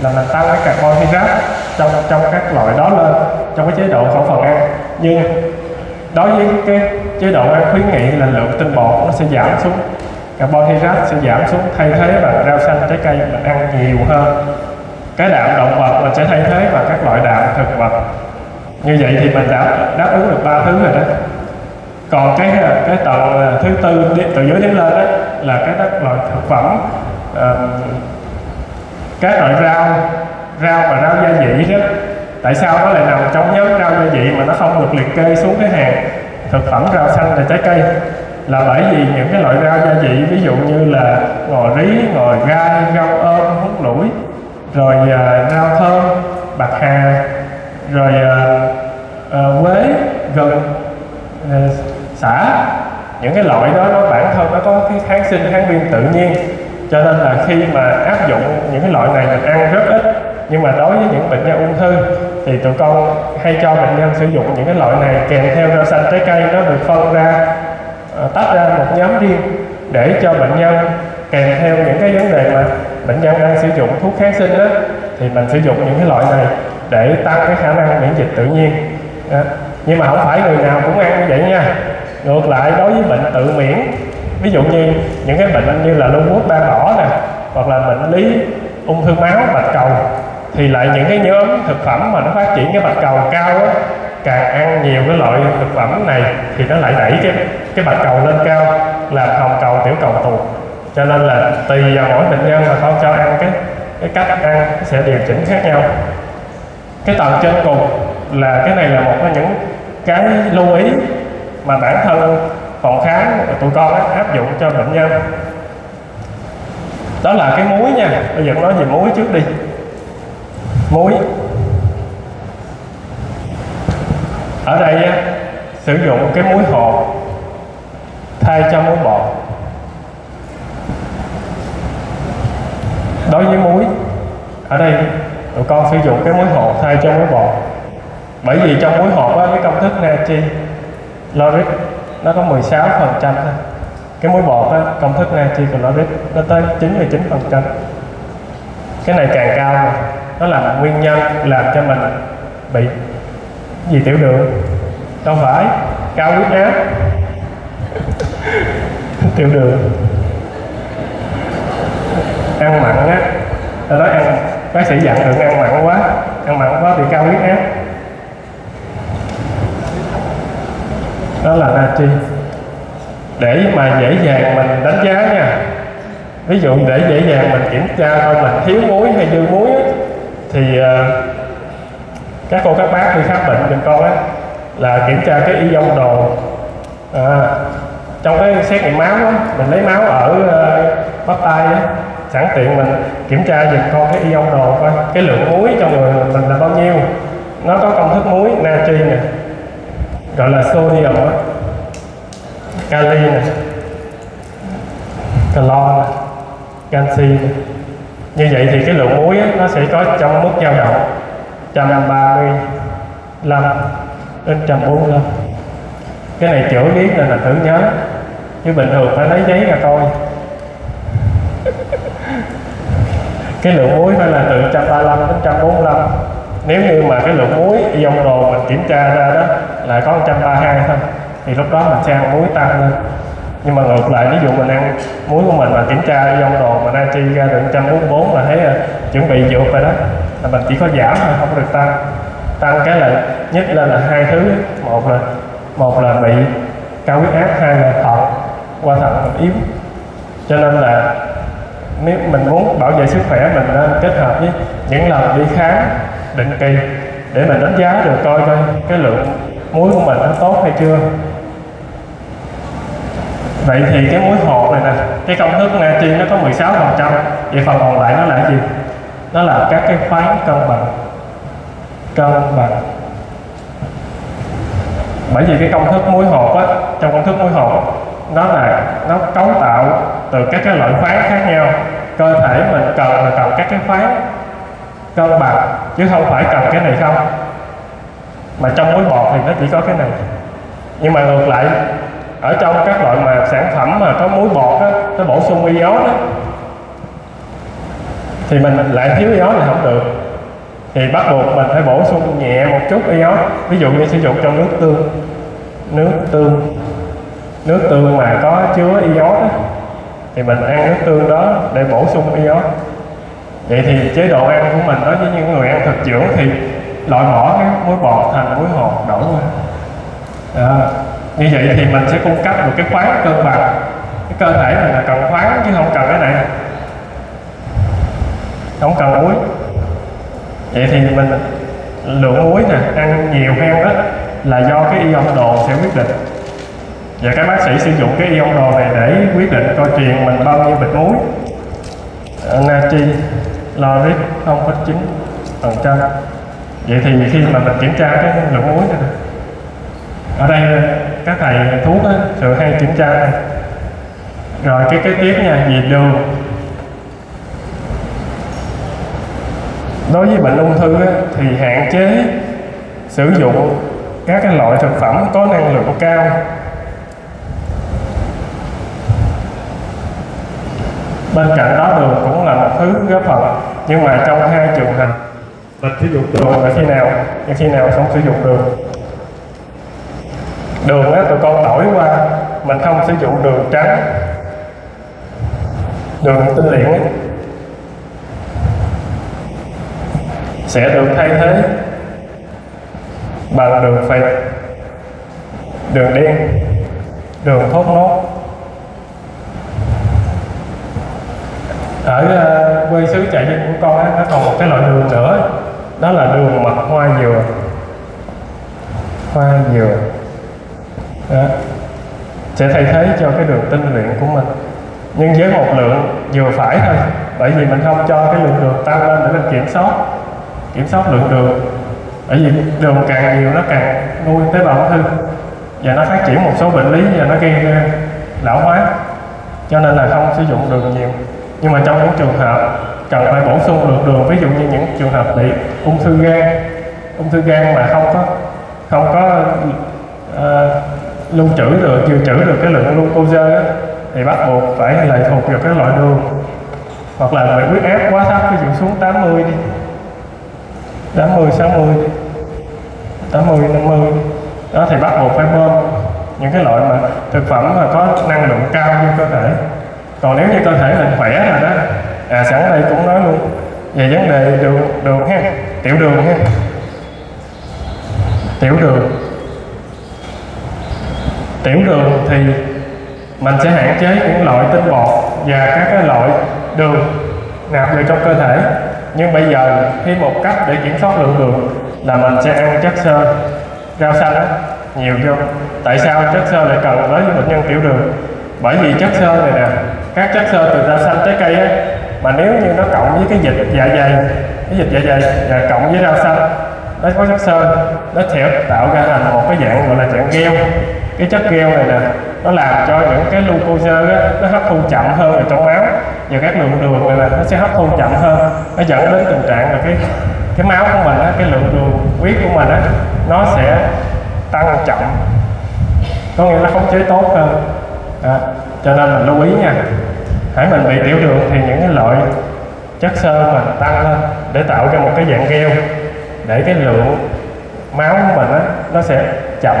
là mình tăng cái carbon hydrate trong trong các loại đó lên, trong cái chế độ khẩu phần ăn. Nhưng đối với cái chế độ ăn khuyến nghị là lượng tinh bột nó sẽ giảm xuống, carbon hydrate sẽ giảm xuống thay thế bằng rau xanh trái cây mình ăn nhiều hơn. Cái đạm động vật mình sẽ thay thế bằng các loại đạm thực vật như vậy thì mình đã đáp ứng được ba thứ rồi đó. Còn cái cái tầng à, thứ tư từ dưới đến lên đó là cái các loại thực phẩm uh, các loại rau rau và rau gia vị đó. Tại sao nó lại nằm trong nhóm rau gia vị mà nó không được liệt kê xuống cái hàng thực phẩm rau xanh và trái cây? Là bởi vì những cái loại rau gia vị ví dụ như là ngò rí ngò gai rau ôm húng lủi rồi uh, rau thơm bạc hà rồi uh, uh, quế gừng uh, ờ, xả những cái loại đó nó bản thân nó có cái kháng sinh kháng viêm tự nhiên. Cho nên là khi mà áp dụng những cái loại này mình ăn rất ít. Nhưng mà đối với những bệnh nhân ung thư thì tụi con hay cho bệnh nhân sử dụng những cái loại này kèm theo rau xanh trái cây nó được phân ra tách ra một nhóm riêng để cho bệnh nhân kèm theo những cái vấn đề mà bệnh nhân đang sử dụng thuốc kháng sinh đó thì mình sử dụng những cái loại này để tăng cái khả năng miễn dịch tự nhiên. À, nhưng mà không phải người nào cũng ăn như vậy nha. Ngược lại đối với bệnh tự miễn ví dụ như những cái bệnh như là lupus ban đỏ nè hoặc là bệnh lý ung thư máu bạch cầu thì lại những cái nhóm thực phẩm mà nó phát triển cái bạch cầu cao á càng ăn nhiều cái loại thực phẩm này thì nó lại đẩy cái cái bạch cầu lên cao làm hồng cầu tiểu cầu tụt cho nên là tùy vào mỗi bệnh nhân mà con cho ăn cái cái cách ăn sẽ điều chỉnh khác nhau cái tầng trên cùng là cái này là một trong những cái lưu ý mà bản thân phòng khám tụi con á, áp dụng cho bệnh nhân. Đó là cái muối nha. Bây giờ nói về muối trước đi. Muối. Ở đây á, sử dụng cái muối hột thay cho muối bột. Đối với muối ở đây tụi con sử dụng cái muối hột thay cho muối bột bởi vì trong muối hột á, cái công thức natri loric nó có 16 phần trăm thôi. Cái muối bột á, công thức natri chloric nó tới 99 phần trăm. Cái này càng cao này nó là nguyên nhân làm cho mình bị gì tiểu đường. Đâu phải cao huyết áp. Tiểu đường. Ăn mặn á ta nói ăn bác sĩ dặn đừng ăn mặn quá ăn mặn quá bị cao huyết áp. Đó là natri để mà dễ dàng mình đánh giá nha. Ví dụ để dễ dàng mình kiểm tra coi mình thiếu muối hay dư muối á, thì ờ, các cô các bác đi khám bệnh giùm con á là kiểm tra cái ion đồ. À, trong cái xét nghiệm máu á mình lấy máu ở uh, bắp tay á sẵn tiện mình kiểm tra giật con cái ion đồ coi cái lượng muối trong người mình là bao nhiêu. Nó có công thức muối natri nè gọi là sodium á kali nè calo nè canxi nè. Như vậy thì cái lượng muối á, nó sẽ có trong mức dao động 135 đến 145 cái này chữa biết nên là thử nhớ chứ bình thường phải lấy giấy ra coi. Cái lượng muối phải là từ 135 đến 145 nếu như mà cái lượng muối dòng đồ mình kiểm tra ra đó là có 132 thôi, thì lúc đó mình sẽ ăn muối tăng lên. Nhưng mà ngược lại, ví dụ mình ăn muối của mình mà kiểm tra dòng đồ mà natri ra được 144 là thấy là chuẩn bị vượt rồi đó, là mình chỉ có giảm thôi, không được tăng. Tăng cái là nhất lên là hai thứ. Một là một là bị cao huyết áp, hai là thận, qua thận yếu. Cho nên là nếu mình muốn bảo vệ sức khỏe, mình nên kết hợp với những lần đi khám định kỳ để mình đánh giá được coi coi cái lượng muối của mình nó tốt hay chưa. Vậy thì cái muối hột này nè, cái công thức natri nó có 16 phần trăm, vậy phần còn lại nó là gì? Nó là các cái khoáng cân bằng cân bằng. Bởi vì cái công thức muối hột á, trong công thức muối hột nó là, nó cấu tạo từ các cái loại khoáng khác nhau. Cơ thể mình cần là cần các cái khoáng cân bằng, chứ không phải cần cái này không. Mà trong muối bột thì nó chỉ có cái này. Nhưng mà ngược lại, ở trong các loại mà sản phẩm mà có muối bột á, nó bổ sung iốt á thì mình lại thiếu iốt thì không được. Thì bắt buộc mình phải bổ sung nhẹ một chút iốt ví dụ như sử dụng trong nước tương nước tương nước tương mà có chứa iốt á thì mình ăn nước tương đó để bổ sung iốt vậy thì chế độ ăn của mình đối với những người ăn thực dưỡng thì loại bỏ cái muối bột thành muối hột đổ qua à, như vậy thì mình sẽ cung cấp được cái khoáng cân bằng. Cái cơ thể mình là cần khoáng chứ không cần cái này. Không cần muối. Vậy thì mình lượng muối nè ăn nhiều hay ăn ít là do cái ion đồ sẽ quyết định và các bác sĩ sử dụng cái ion đồ này để quyết định coi truyền mình bao nhiêu bịch muối. Ờ, natri loric 0,9 phần trăm. Vậy thì khi mà mình kiểm tra cái lượng muối này ở đây các thầy thuốc á, sự hay kiểm tra này. rồi cái kế tiếp nha về đường. Đối với bệnh ung thư á, thì hạn chế sử dụng các cái loại thực phẩm có năng lượng cao. Bên cạnh đó đường cũng là một thứ góp phần nhưng mà trong hai trường hợp mình sử dụng đường. là khi nào và khi nào không sử dụng đường? Đường á tụi con đổi qua mình không sử dụng đường trắng. Đường tinh luyện á, sẽ được thay thế bằng đường phèn đường đen đường thốt nốt ở uh, quê xứ trại dân của con á nó còn một cái loại đường nữa. Đó là đường mật hoa dừa hoa dừa đó. sẽ thay thế cho cái đường tinh luyện của mình. Nhưng với một lượng vừa phải thôi bởi vì mình không cho cái lượng đường tăng lên để mình kiểm soát. Kiểm soát lượng đường. Bởi vì đường càng nhiều nó càng nuôi tế bào ung thư. Và nó phát triển một số bệnh lý và nó gây lão hóa. Cho nên là không sử dụng đường nhiều nhưng mà trong những trường hợp cần phải bổ sung lượng đường ví dụ như những trường hợp bị ung thư gan ung thư gan mà không có không có uh, lưu trữ được dự trữ được cái lượng glucose thì bắt buộc phải lệ thuộc vào cái loại đường. Hoặc là bị huyết áp quá thấp ví dụ xuống 80 đi 80 60 đi 80 50 đó thì bắt buộc phải bơm những cái loại mà thực phẩm mà có năng lượng cao cho cơ thể còn nếu như cơ thể mình khỏe rồi đó à sẵn đây cũng nói luôn, về vấn đề đường đường ha, tiểu đường ha. Tiểu đường. Tiểu đường thì mình sẽ hạn chế những loại tinh bột và các cái loại đường nạp vào trong cơ thể. Nhưng bây giờ khi một cách để kiểm soát lượng đường là mình sẽ ăn chất xơ, rau xanh đó nhiều vô. Tại sao chất xơ lại cần với bệnh nhân tiểu đường? Bởi vì chất xơ này nè các chất xơ từ rau xanh trái cây á. Mà nếu như nó cộng với cái dịch dạ dày cái dịch dạ dày và cộng với rau xanh nó có chất xơ nó sẽ tạo ra thành một cái dạng gọi là dạng gel cái chất gel này nè nó làm cho những cái glucose á, nó hấp thu chậm hơn ở trong máu. Và các lượng đường này là nó sẽ hấp thu chậm hơn. Nó dẫn đến tình trạng là cái cái máu của mình á, cái lượng đường huyết của mình á, nó sẽ tăng chậm. Có nghĩa là khống chế tốt hơn. À, cho nên mình lưu ý nha. Hãy mình bị tiểu đường thì những cái loại chất xơ mình tăng lên để tạo ra một cái dạng keo để cái lượng máu của mình á, nó sẽ chậm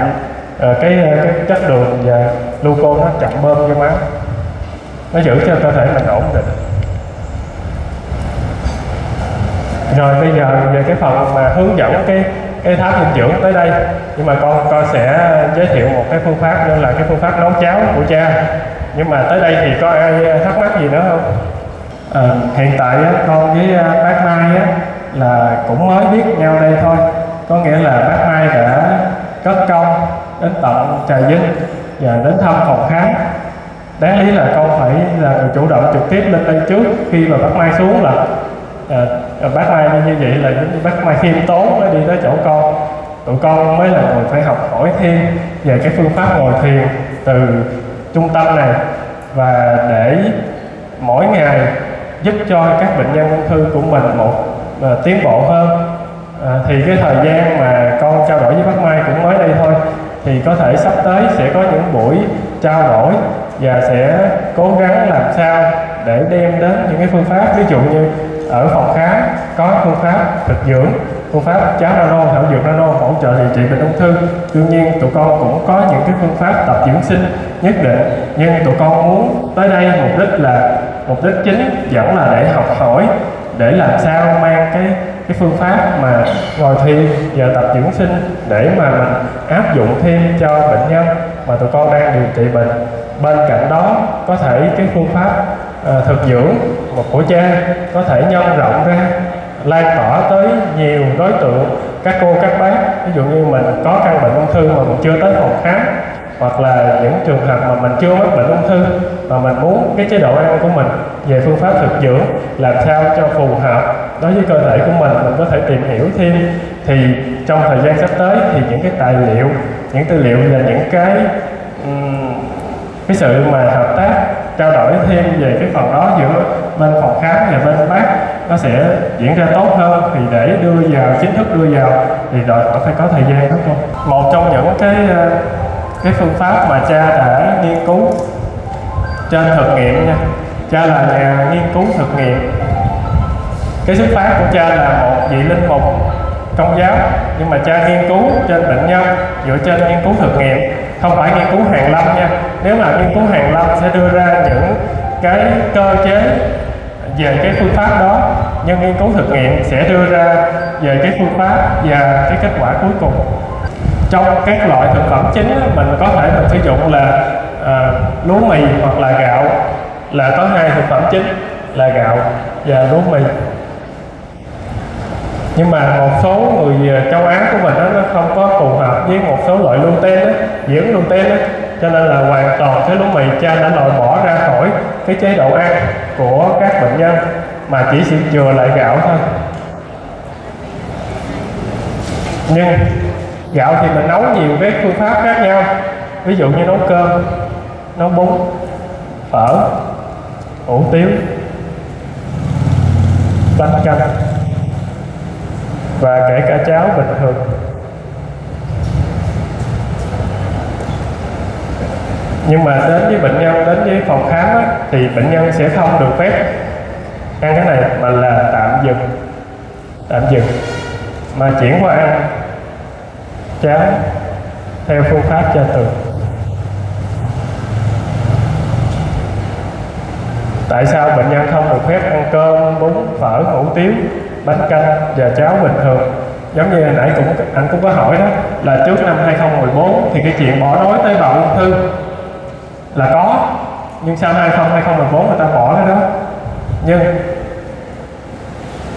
ờ, cái ờ, cái chất đường và glucose nó chậm bơm cho máu. Nó giữ cho cơ thể mình ổn định. Rồi bây giờ về cái phần mà hướng dẫn cái cái tháp dinh dưỡng tới đây. Nhưng mà con con sẽ giới thiệu một cái phương pháp nữa là cái phương pháp nấu cháo của cha nhưng mà tới đây thì có ai à, thắc mắc gì nữa không? À, hiện tại á, con với à, bác Mai á, là cũng mới biết nhau đây thôi. Có nghĩa là bác Mai đã cất công đến tận Trà Vinh và đến thăm phòng khám. Đáng lý là con phải là người chủ động trực tiếp lên đây trước khi mà bác Mai xuống là à, à bác Mai như vậy là bác Mai khiêm tốn mới đi tới chỗ con. Tụi con mới là người phải học hỏi thêm về cái phương pháp ngồi thiền từ trung tâm này và để mỗi ngày giúp cho các bệnh nhân ung thư của mình một uh, tiến bộ hơn. À, thì cái thời gian mà con trao đổi với bác Mai cũng mới đây thôi. Thì có thể sắp tới sẽ có những buổi trao đổi và sẽ cố gắng làm sao để đem đến những cái phương pháp ví dụ như ở phòng khám có phương pháp thực dưỡng phương pháp cháo nano thảo dược nano hỗ trợ điều trị bệnh ung thư. Đương nhiên tụi con cũng có những cái phương pháp tập dưỡng sinh nhất định. Nhưng tụi con muốn tới đây mục đích là mục đích chính vẫn là để học hỏi để làm sao mang cái cái phương pháp mà ngồi thiền và tập dưỡng sinh để mà mình áp dụng thêm cho bệnh nhân mà tụi con đang điều trị bệnh. Bên cạnh đó có thể cái phương pháp à, thực dưỡng một của cha có thể nhân rộng ra lan tỏa tới nhiều đối tượng, các cô, các bác. Ví dụ như mình có căn bệnh ung thư mà mình chưa tới phòng khám, hoặc là những trường hợp mà mình chưa mắc bệnh ung thư mà mình muốn cái chế độ ăn của mình về phương pháp thực dưỡng làm sao cho phù hợp đối với cơ thể của mình mình có thể tìm hiểu thêm. Thì trong thời gian sắp tới thì những cái tài liệu, những tư liệu là những cái cái sự mà hợp tác, trao đổi thêm về cái phần đó giữa bên phòng khám và bên bác nó sẽ diễn ra tốt hơn. Thì để đưa vào, chính thức đưa vào, thì đòi hỏi phải có thời gian đó cô. Một trong những cái ờ, cái phương pháp mà cha đã nghiên cứu trên thực nghiệm nha. Cha là nhà nghiên cứu thực nghiệm. Cái xuất phát của cha là một vị linh mục công giáo, nhưng mà cha nghiên cứu trên bệnh nhân, dựa trên nghiên cứu thực nghiệm, không phải nghiên cứu hàng lâm nha. Nếu mà nghiên cứu hàng lâm sẽ đưa ra những cái cơ chế về cái phương pháp đó nhân nghiên cứu thực nghiệm sẽ đưa ra về cái phương pháp và cái kết quả cuối cùng. Trong các loại thực phẩm chính mình có thể mình sử dụng là à, lúa mì hoặc là gạo. Là có hai thực phẩm chính là gạo và lúa mì. Nhưng mà một số người ờ, châu Á của mình đó, nó không có phù hợp với một số loại gluten đó, dưỡng gluten đó, cho nên là hoàn toàn cái lúa mì cha đã loại bỏ ra khỏi cái chế độ ăn của các bệnh nhân mà chỉ sự chừa lại gạo thôi. Nhưng gạo thì mình nấu nhiều cái phương pháp khác nhau. Ví dụ như nấu cơm nấu bún phở hủ tiếu bánh canh và kể cả cháo bình thường. Nhưng mà đến với bệnh nhân đến với phòng khám á, thì bệnh nhân sẽ không được phép ăn cái này mà là tạm dừng. Tạm dừng. Mà chuyển qua ăn. Cháo theo phương pháp cho từ tại sao bệnh nhân không được phép ăn cơm, bún, phở, hủ tiếu, bánh canh và cháo bình thường? Giống như hồi nãy cũng, anh cũng có hỏi đó, là trước năm 2014 thì cái chuyện bỏ đói tế bào ung thư là có, nhưng sau 20 2014 người ta bỏ cái đó nhưng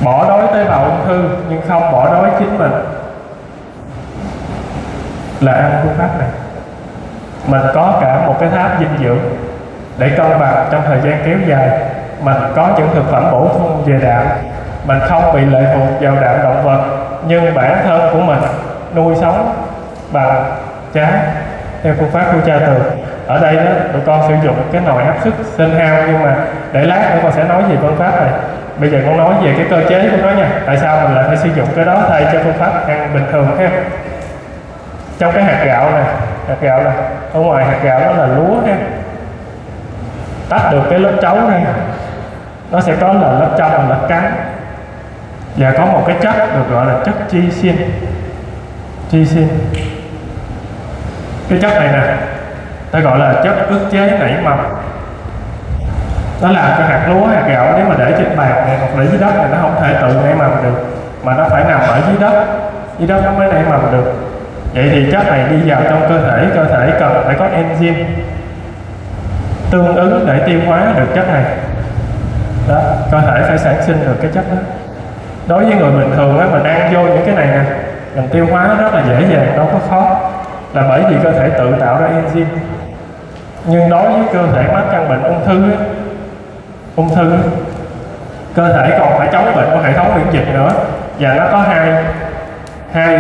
bỏ đói tế bào ung thư, nhưng không bỏ đói chính mình. Là ăn phương pháp này. Mình có cả một cái tháp dinh dưỡng để cân bằng trong thời gian kéo dài. Mình có những thực phẩm bổ sung về đạm. Mình không bị lệ thuộc vào đạm động vật, nhưng bản thân của mình nuôi sống bằng trái theo phương pháp của cha tường ở đây đó, tụi con sử dụng cái nồi áp suất sinh hao, nhưng mà để lát nữa con sẽ nói về phương pháp này. Bây giờ con nói về cái cơ chế của nó nha. Tại sao mình lại phải sử dụng cái đó thay cho phương pháp ăn bình thường ha? Trong cái hạt gạo này, hạt gạo này, ở ngoài hạt gạo đó là lúa ha. Tách được cái lớp trấu này nó sẽ có là lớp trong và lớp cắn. Và có một cái chất được gọi là chất chi xin. Chi xin. Cái chất này nè ta gọi là chất ức chế nảy mầm nó là cái hạt lúa hạt gạo nếu mà để trên bàn này hoặc để dưới đất này nó không thể tự nảy mầm được mà nó phải nằm ở dưới đất. Dưới đất nó mới nảy mầm được. Vậy thì chất này đi vào trong cơ thể cơ thể cần phải có enzyme tương ứng để tiêu hóa được chất này. Đó cơ thể phải sản sinh được cái chất đó. Đối với người bình thường á mình ăn vô những cái này nè mình tiêu hóa nó rất là dễ dàng đâu có khó. Là bởi vì cơ thể tự tạo ra enzyme. Nhưng đối với cơ thể mắc căn bệnh ung thư ấy, ung thư. Cơ thể còn phải chống bệnh của hệ thống miễn dịch nữa. Và nó có hai hai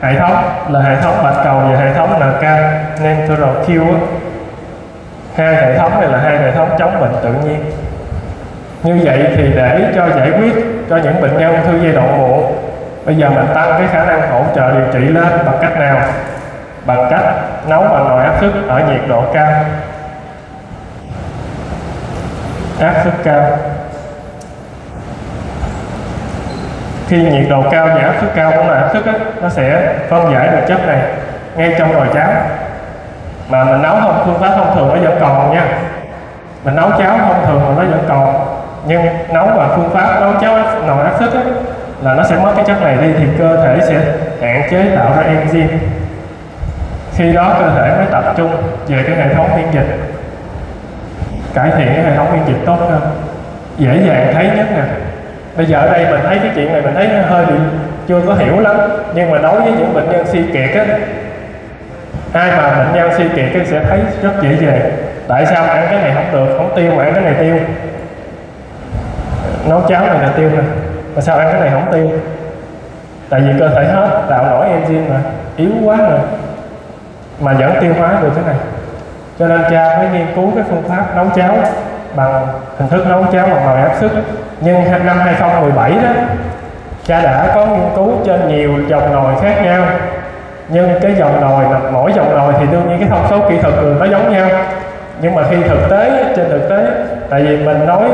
hệ thống là hệ thống bạch cầu và hệ thống NK natural kill hai hệ thống này là hai hệ thống chống bệnh tự nhiên. Như vậy thì để cho giải quyết cho những bệnh nhân ung thư giai đoạn muộn, bây giờ mình tăng cái khả năng hỗ trợ điều trị lên bằng cách nào? Bằng cách nấu bằng nồi áp suất ở nhiệt độ cao áp suất cao khi nhiệt độ cao và áp suất cao của là áp suất nó sẽ phân giải được chất này ngay trong nồi cháo. Mà mình nấu không, phương pháp thông thường nó vẫn còn nha. Mình nấu cháo thông thường mà nó vẫn còn. Nhưng nấu bằng phương pháp nấu cháo nồi áp suất là nó sẽ mất cái chất này đi thì cơ thể sẽ hạn chế tạo ra enzyme. Khi đó cơ thể mới tập trung về cái hệ thống miễn dịch cải thiện cái hệ thống miễn dịch tốt hơn. Dễ dàng thấy nhất nè. Bây giờ ở đây mình thấy cái chuyện này mình thấy nó hơi bị chưa có hiểu lắm, nhưng mà đối với những bệnh nhân suy kiệt á, ai mà bệnh nhân suy kiệt cái sẽ thấy rất dễ dàng. Tại sao ăn cái này không được? Không tiêu mà ăn cái này tiêu. Nấu cháo này là tiêu nè. Mà sao ăn cái này không tiêu? Tại vì cơ thể hết, tạo nổi enzyme mà, yếu quá rồi. Mà vẫn tiêu hóa được cái này cho nên cha mới nghiên cứu cái phương pháp nấu cháo bằng hình thức nấu cháo bằng nồi áp suất nhưng năm 2017 đó, cha đã có nghiên cứu trên nhiều dòng nồi khác nhau. Nhưng cái dòng nồi là mỗi dòng nồi thì đương nhiên cái thông số kỹ thuật nó giống nhau. Nhưng mà khi thực tế, trên thực tế, tại vì mình nói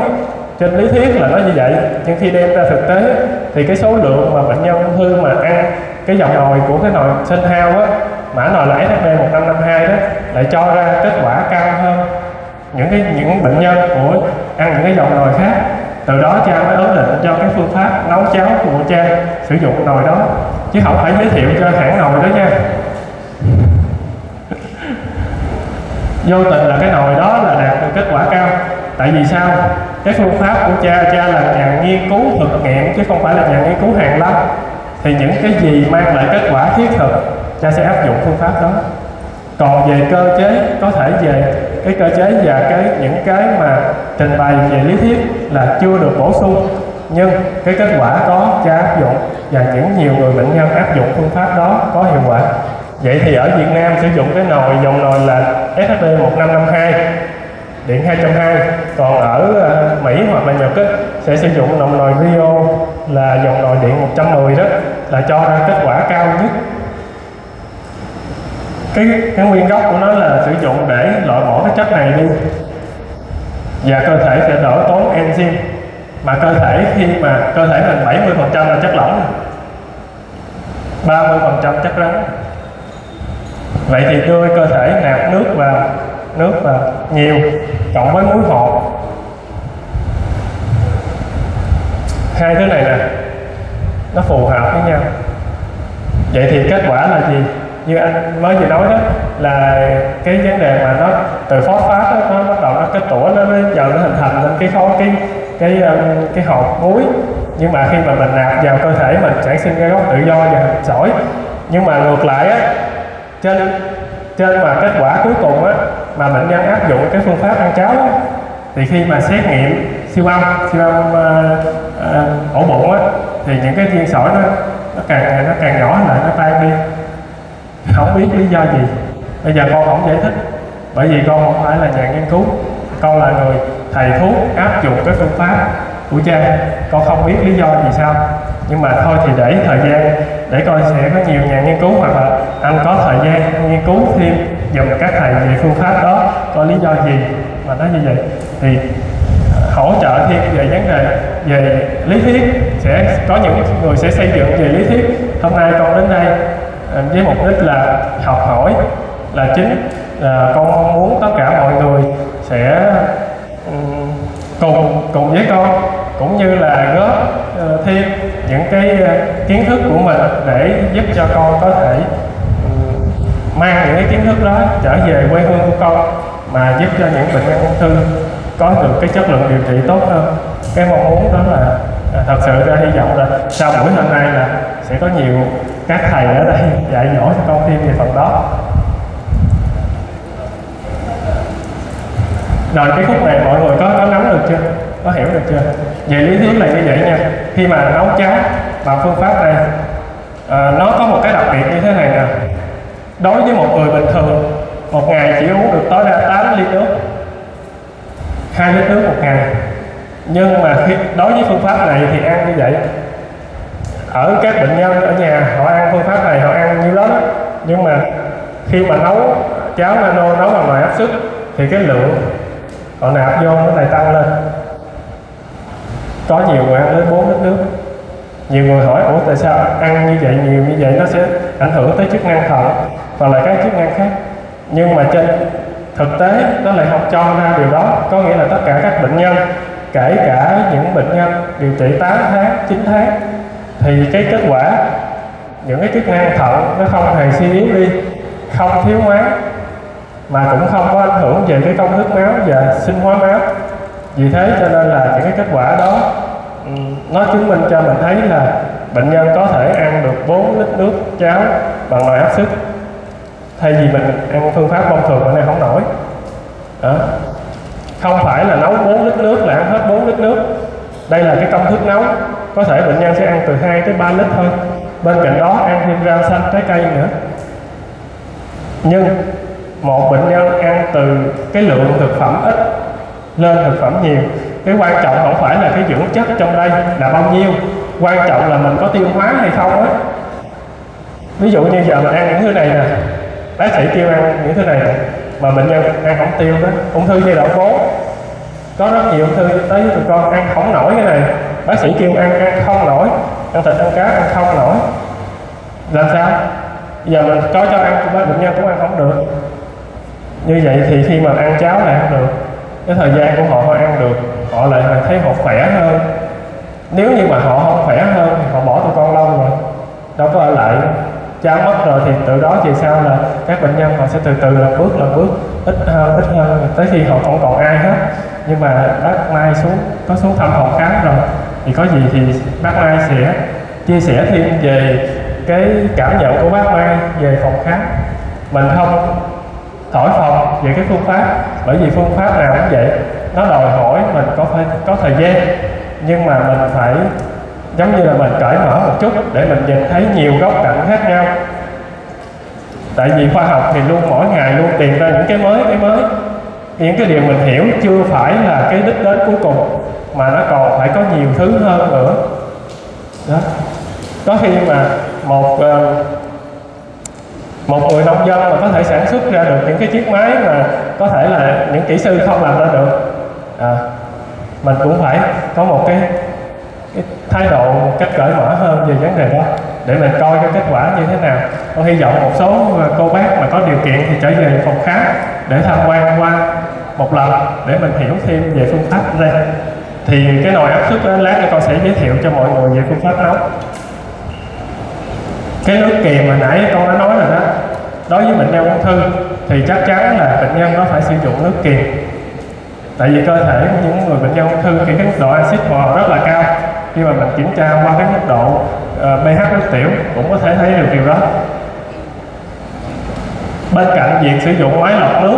trên lý thuyết là nó như vậy, nhưng khi đem ra thực tế thì cái số lượng mà bệnh nhân ung thư mà ăn cái dòng nồi của cái nồi sinh hao á mã nồi là SHB 1552 đó, lại cho ra kết quả cao hơn những cái, những bệnh nhân của ăn những cái dòng nồi khác. Từ đó cha mới ấn định cho cái phương pháp nấu cháo của cha sử dụng nồi đó. Chứ không phải giới thiệu cho hãng nồi đó nha. Vô tình là cái nồi đó là đạt được kết quả cao. Tại vì sao? Cái phương pháp của cha cha là nhà nghiên cứu thực nghiệm chứ không phải là nhà nghiên cứu hàng lâm thì những cái gì mang lại kết quả thiết thực cha sẽ áp dụng phương pháp đó. Còn về cơ chế có thể về cái cơ chế và cái những cái mà trình bày về lý thuyết là chưa được bổ sung. Nhưng cái kết quả có cha áp dụng và những nhiều người bệnh nhân áp dụng phương pháp đó có hiệu quả. Vậy thì ở Việt Nam sử dụng cái nồi dòng nồi là SHP 1552 điện 220 còn ở ờ, Mỹ hoặc là Nhật ấy, sẽ sử dụng dòng nồi Rio là dòng nồi điện 110 đó là cho ra kết quả cao nhất cái cái nguyên gốc của nó là sử dụng để loại bỏ cái chất này đi. Và cơ thể sẽ đỡ tốn enzyme. Mà cơ thể khi mà, cơ thể mình 70 phần trăm là chất lỏng 30 phần trăm chất rắn. Vậy thì đưa cơ thể nạp nước vào nước vào nhiều, cộng với muối hột hai thứ này nè, nó phù hợp với nhau. Vậy thì kết quả là gì? Như anh mới vừa nói đó là cái vấn đề mà nó từ phát đó, nó bắt đầu nó cái tủa nó, nó giờ nó hình thành lên cái khối cái cái um, cái hột muối. Nhưng mà khi mà mình nạp vào cơ thể mình sản sinh ra gốc tự do và hình sỏi. Nhưng mà ngược lại á trên trên mà kết quả cuối cùng á mà bệnh nhân áp dụng cái phương pháp ăn cháo á, thì khi mà xét nghiệm siêu âm siêu âm uh, uh, ổ bụng á thì những cái viên sỏi nó nó càng nó càng nhỏ lại nó tan đi không biết lý do gì. Bây giờ con không giải thích. Bởi vì con không phải là nhà nghiên cứu. Con là người thầy thuốc áp dụng cái phương pháp của cha con không biết lý do gì sao. Nhưng mà thôi thì để thời gian, để coi sẽ có nhiều nhà nghiên cứu hoặc là anh có thời gian nghiên cứu thêm dùm các thầy về phương pháp đó có lý do gì mà nó như vậy. Thì à, hỗ trợ thêm về vấn đề, về lý thuyết. Sẽ, có những người sẽ xây dựng về lý thuyết. Hôm nay con đến đây với mục đích là học hỏi là chính. Là con mong muốn tất cả mọi người sẽ ừ, cùng cùng với con, cũng như là góp ờ, thêm những cái ờ, kiến thức của mình để giúp cho con có thể ừ, mang những cái kiến thức đó trở về quê hương của con, mà giúp cho những bệnh nhân ung thư có được cái chất lượng điều trị tốt hơn. Cái mong muốn đó là thật sự ra hy vọng là sau buổi hôm nay là sẽ có nhiều các thầy ở đây dạy dỗ cho con thêm về phần đó. Rồi cái khúc này mọi người có có nắm được chưa? Có hiểu được chưa? Về lý thuyết là như vậy nha. Khi mà nấu cháo bằng phương pháp này à, nó có một cái đặc biệt như thế này nè. Đối với một người bình thường một ngày chỉ uống được tối đa 8 lít nước 2 lít nước một ngày nhưng mà khi đối với phương pháp này thì ăn như vậy. Ở các bệnh nhân ở nhà, họ ăn phương pháp này, họ ăn như lớn nhưng mà khi mà nấu, cháo nano, nấu bằng nồi áp suất, thì cái lượng họ nạp vô nó lại tăng lên. Có nhiều người ăn đến 4 lít nước. Nhiều người hỏi, ủa, tại sao ăn như vậy, nhiều như vậy nó sẽ ảnh hưởng tới chức năng thận và là các chức năng khác? Nhưng mà trên thực tế, nó lại không cho ra điều đó. Có nghĩa là tất cả các bệnh nhân kể cả những bệnh nhân điều trị 8 tháng 9 tháng, thì cái kết quả, những cái chức năng thận nó không hề suy yếu đi, không thiếu máu, mà cũng không có ảnh hưởng về cái công thức máu và sinh hóa máu. Vì thế cho nên là những cái kết quả đó ừ, nó chứng minh cho mình thấy là bệnh nhân có thể ăn được 4 lít nước cháo bằng nồi áp suất thay vì mình ăn phương pháp thông thường ở này không nổi. Đó không phải là nấu 4 lít nước là ăn hết 4 lít nước. Đây là cái công thức nấu. Có thể bệnh nhân sẽ ăn từ 2 tới 3 lít thôi. Bên cạnh đó ăn thêm rau xanh, trái cây nữa. Nhưng một bệnh nhân ăn từ cái lượng thực phẩm ít lên thực phẩm nhiều, cái quan trọng không phải là cái dưỡng chất trong đây là bao nhiêu. Quan trọng là mình có tiêu hóa hay không á. Ví dụ như giờ mình ăn những thứ này nè, bác sĩ kêu ăn những thứ này nè, mà bệnh nhân ăn không tiêu đó, ung thư giai đoạn 4 có rất nhiều ung thư tới với tụi con ăn không nổi cái này bác sĩ kêu ăn ăn không nổi. Ăn thịt ăn cá ăn không nổi. Làm sao? Giờ mình có cho ăn bác bệnh nhân cũng ăn không được. Như vậy thì khi mà ăn cháo là ăn được. Cái thời gian của họ họ ăn được, họ lại thấy họ khỏe hơn. Nếu như mà họ không khỏe hơn thì họ bỏ tụi con lâu rồi. Đâu có ở lại. Cháo mất rồi thì từ đó về sau là các bệnh nhân họ sẽ từ từ là bước là bước. Ít hơn ít hơn. Tới khi họ không còn ai hết nhưng mà bác Mai xuống, có xuống thăm phòng khám rồi. Thì có gì thì bác Mai sẽ chia sẻ thêm về cái cảm nhận của bác Mai về phòng khám. Mình không thổi phòng về cái phương pháp, bởi vì phương pháp nào cũng vậy. Nó đòi hỏi mình có phải, có thời gian. Nhưng mà mình phải, giống như là mình cởi mở một chút để mình nhìn thấy nhiều góc cạnh khác nhau. Tại vì khoa học thì luôn, mỗi ngày luôn tìm ra những cái mới cái mới những cái điều mình hiểu chưa phải là cái đích đến cuối cùng mà nó còn phải có nhiều thứ hơn nữa. Đó. Có khi mà một ờ, một người nông dân mà có thể sản xuất ra được những cái chiếc máy mà có thể là những kỹ sư không làm ra được à, mình cũng phải có một cái, cái thái độ một cách cởi mở hơn về vấn đề đó để mình coi cái kết quả như thế nào. Tôi hy vọng một số ờ, cô bác mà có điều kiện thì trở về phòng khác để tham quan qua một lần để mình hiểu thêm về phương pháp đây thì cái nồi áp suất đó lát nữa con sẽ giới thiệu cho mọi người về phương pháp nấu. Cái nước kiềm mà nãy con đã nói rồi đó đối với bệnh nhân ung thư thì chắc chắn là bệnh nhân nó phải sử dụng nước kiềm tại vì cơ thể của những người bệnh nhân ung thư thì cái mức độ axit bò rất là cao. Khi mà mình kiểm tra qua cái mức độ uh, pH nước tiểu cũng có thể thấy được điều đó. Bên cạnh việc sử dụng máy lọc nước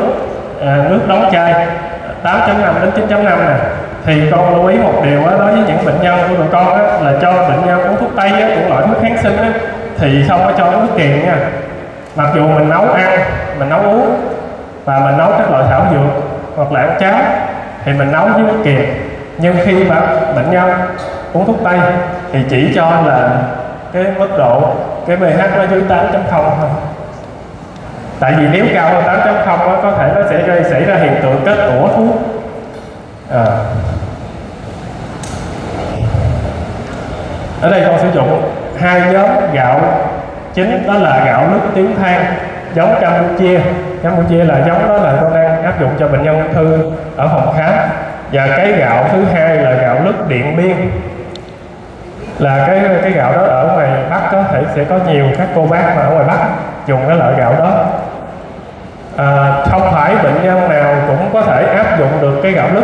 Ờ, nước đóng chai 8.5 đến 9.5 nè. Thì con lưu ý một điều đó, đối với những bệnh nhân của tụi con đó, là cho bệnh nhân uống thuốc tây á, những loại thuốc kháng sinh á, thì không có cho nước kiềm nha. Mặc dù mình nấu ăn mình nấu uống và mình nấu các loại thảo dược hoặc là ăn cháo thì mình nấu với nước kiềm nhưng khi mà bệnh nhân uống thuốc tây thì chỉ cho là cái mức độ cái pH nó dưới 8.0 thôi tại vì nếu cao hơn 8.0 có thể nó sẽ gây, xảy ra hiện tượng kết tủa thuốc à. Ờ. ở đây con sử dụng hai nhóm gạo chính, đó là gạo nước tiếng than, giống Campuchia. Campuchia là giống đó là con đang áp dụng cho bệnh nhân ung thư ở phòng khám. Và cái gạo thứ hai là gạo lứt điện biên. Là cái cái gạo đó ở ngoài bắc có thể, sẽ có nhiều các cô bác mà ở ngoài bắc dùng cái loại gạo đó à, không phải bệnh nhân nào cũng có thể áp dụng được cái gạo lứt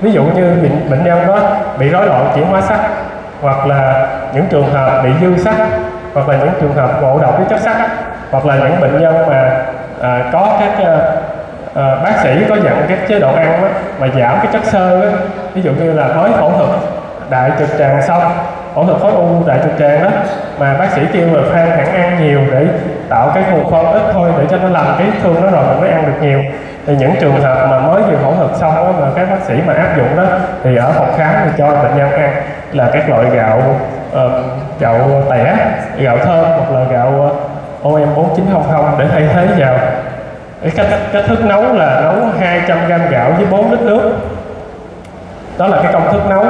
ví dụ như bệnh, bệnh nhân đó bị rối loạn chuyển hóa sắt hoặc là những trường hợp bị dư sắt hoặc là những trường hợp ngộ độc với chất sắt hoặc là những bệnh nhân mà à, có các à, à, bác sĩ có dặn các chế độ ăn đó, mà giảm cái chất xơ đó. ví dụ như là mới phẫu thuật đại trực tràng xong phẫu thuật khối u đại trực tràng đó mà bác sĩ kêu là phan hẳn ăn nhiều để tạo cái nguồn phân ít thôi để cho nó làm cái thương nó rồi mình mới ăn được nhiều. Thì những trường hợp mà mới vừa phẫu thuật xong đó, mà các bác sĩ mà áp dụng đó thì ở phòng khám thì cho bệnh nhân ăn là các loại gạo uh, gạo tẻ gạo thơm hoặc là gạo ờ, OM 4900 để thay thế vào. Cái cách cách thức nấu là nấu 200 gram gạo với 4 lít nước. Đó là cái công thức nấu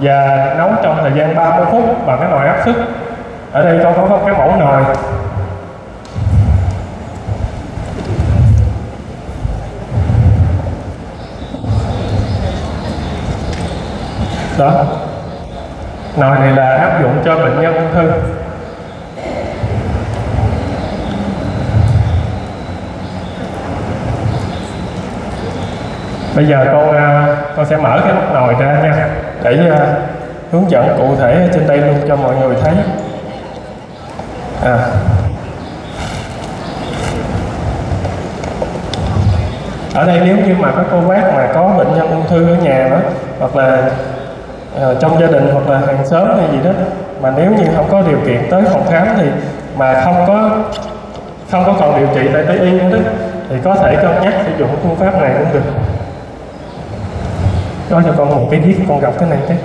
và nấu trong thời gian 30 phút bằng cái nồi áp suất. Ở đây con có cái mẫu nồi. Đó. Nồi này là áp dụng cho bệnh nhân ung thư. Bây giờ con à, con sẽ mở cái nắp nồi ra nha, để à, hướng dẫn cụ thể trên đây luôn cho mọi người thấy. À. ở đây nếu như mà các cô bác mà có bệnh nhân ung thư ở nhà đó, hoặc là uh, trong gia đình hoặc là hàng xóm hay gì đó. Mà nếu như không có điều kiện tới phòng khám thì mà không có không có còn điều trị tại Tây y nữa đó thì có thể cân nhắc sử dụng phương pháp này cũng được. Đó cho con một cái viết con gặp cái này cái.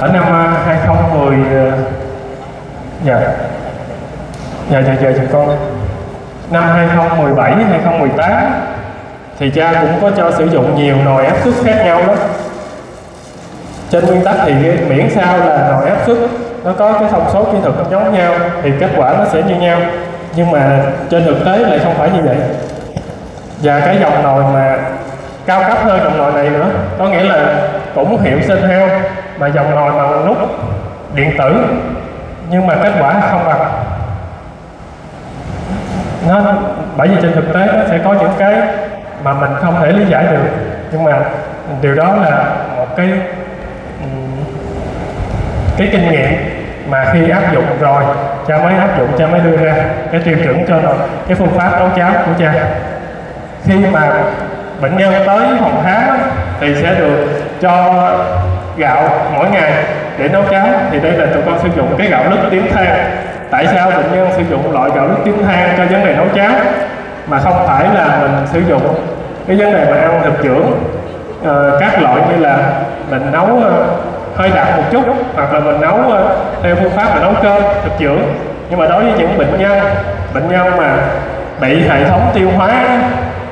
Ở năm à, 2010 à, dạ. Dạ dạ dạ dạ con. Năm 2017 2018 thì cha cũng có cho sử dụng nhiều nồi áp suất khác nhau lắm. Trên nguyên tắc thì miễn sao là nồi áp suất nó có cái thông số kỹ thuật giống nhau thì kết quả nó sẽ như nhau. Nhưng mà trên thực tế lại không phải như vậy. Và cái dòng nồi mà cao cấp hơn dòng nồi này nữa có nghĩa là cũng hiệu sinh heo mà dòng nồi bằng nút điện tử, nhưng mà kết quả không bằng. Nó, bởi vì trên thực tế nó sẽ có những cái mà mình không thể lý giải được, nhưng mà điều đó là một cái cái kinh nghiệm mà khi áp dụng rồi, cha mới áp dụng, cha mới đưa ra cái tiêu chuẩn cho cái phương pháp nấu cháo của cha. Khi mà bệnh nhân tới phòng khám thì sẽ được cho gạo mỗi ngày để nấu cháo thì đây là tụi con sử dụng cái gạo lứt tím than. Tại sao bệnh nhân sử dụng loại gạo lứt tím than cho vấn đề nấu cháo mà không phải là mình sử dụng cái vấn đề mà ăn thực dưỡng uh, ờ, các loại như là mình nấu uh, hơi đặc một chút hoặc là mình nấu uh, theo phương pháp là nấu cơm thực dưỡng nhưng mà đối với những bệnh nhân bệnh nhân mà bị hệ thống tiêu hóa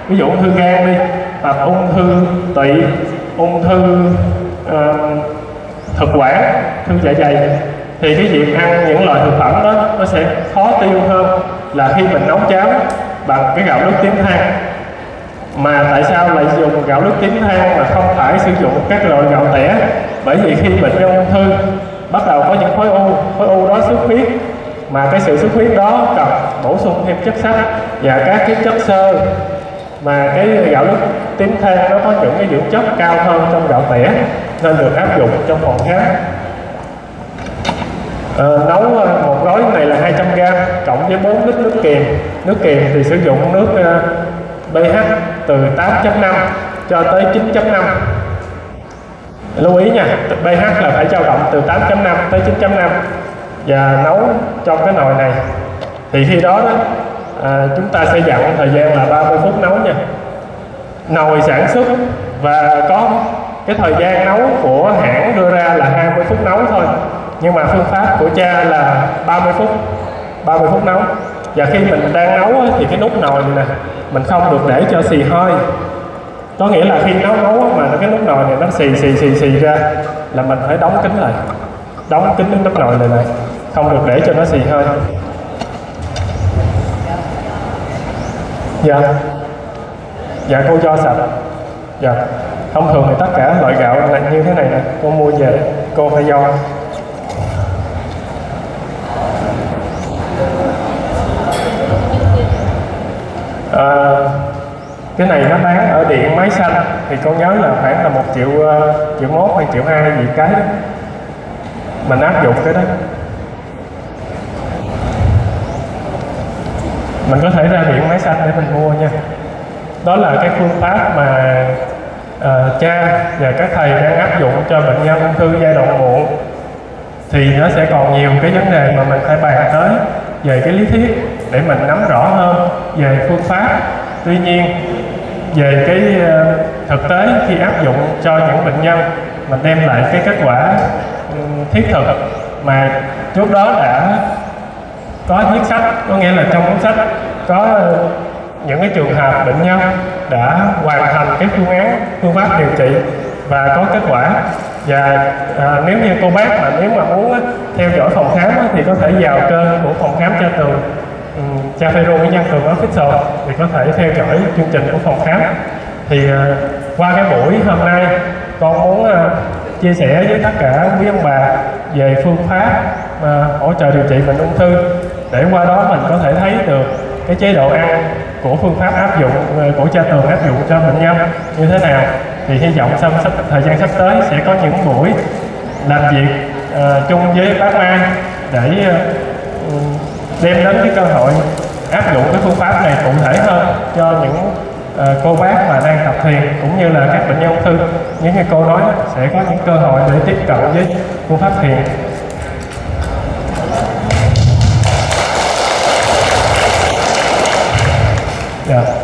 ví dụ ung thư gan đi hoặc ung thư tụy ung thư uh, thực quản thư dạ dày. Thì cái việc ăn những loại thực phẩm đó, nó sẽ khó tiêu hơn là khi mình nấu cháo bằng cái gạo lứt tím than. Mà tại sao lại dùng gạo lứt tím than mà không phải sử dụng các loại gạo tẻ? Bởi vì khi bệnh nhân ung thư, bắt đầu có những khối u khối u đó xuất huyết. Mà cái sự xuất huyết đó cần bổ sung thêm chất sắt và các cái chất xơ. Mà cái gạo lứt tím than nó có những cái dưỡng chất cao hơn trong gạo tẻ nên được áp dụng trong phòng khám. À, nấu ờ, một gói này là 200 g cộng với 4 lít nước kiềm nước kiềm thì sử dụng nước uh, pH từ 8.5 cho tới 9.5 lưu ý nha pH là phải dao động từ 8.5 tới 9.5 và nấu trong cái nồi này. Thì khi đó, đó à, chúng ta sẽ dặn thời gian là 30 phút nấu nha. Nồi sản xuất và có cái thời gian nấu của hãng đưa ra là 20 phút nấu thôi, nhưng mà phương pháp của cha là 30 phút 30 phút nấu. Và khi mình đang nấu thì cái nút nồi này nè, mình không được để cho xì hơi. Có nghĩa là khi nấu nấu mà cái nút nồi này nó xì xì xì xì ra là mình phải đóng kính lại. Đóng kính cái nút nồi này này không được để cho nó xì hơi. Dạ. Dạ cô cho sạch. Dạ thông thường thì tất cả loại gạo là như thế này nè. Cô mua về cô phải do. À, cái này nó bán ở điện máy xanh thì con nhớ là khoảng là một triệu uh, triệu mốt hay triệu hai gì cái đó. Mình áp dụng cái đó. Mình có thể ra điện máy xanh để mình mua nha. Đó là cái phương pháp mà uh, cha và các thầy đang áp dụng cho bệnh nhân ung thư giai đoạn muộn thì nó sẽ còn nhiều cái vấn đề mà mình phải bàn tới về cái lý thuyết để mình nắm rõ hơn về phương pháp. Tuy nhiên về cái uh, thực tế khi áp dụng cho những bệnh nhân mình đem lại cái kết quả ừ, thiết thực mà trước đó đã có viết sách có nghĩa là trong cuốn sách có những cái trường hợp bệnh nhân đã hoàn thành cái phương án phương pháp điều trị và có kết quả. Và à, nếu như cô bác mà nếu mà muốn á, theo dõi phòng khám á, thì có thể vào kênh của phòng khám cha tường um, cha Phêrô với nhân Tường Official thì có thể theo dõi chương trình của phòng khám. Thì à, qua cái buổi hôm nay con muốn à, chia sẻ với tất cả quý ông bà về phương pháp à, hỗ trợ điều trị bệnh ung thư để qua đó mình có thể thấy được cái chế độ ăn của phương pháp áp dụng ờ, của cha tường áp dụng cho bệnh nhân như thế nào. Thì hy vọng trong sắp, thời gian sắp tới sẽ có những buổi làm việc uh, chung với bác Mai để uh, đem đến cái cơ hội áp dụng cái phương pháp này cụ thể hơn cho những uh, cô bác mà đang tập thiền cũng như là các bệnh nhân ung thư. Những như cô nói đó, sẽ có những cơ hội để tiếp cận với phương pháp thiền. Dạ.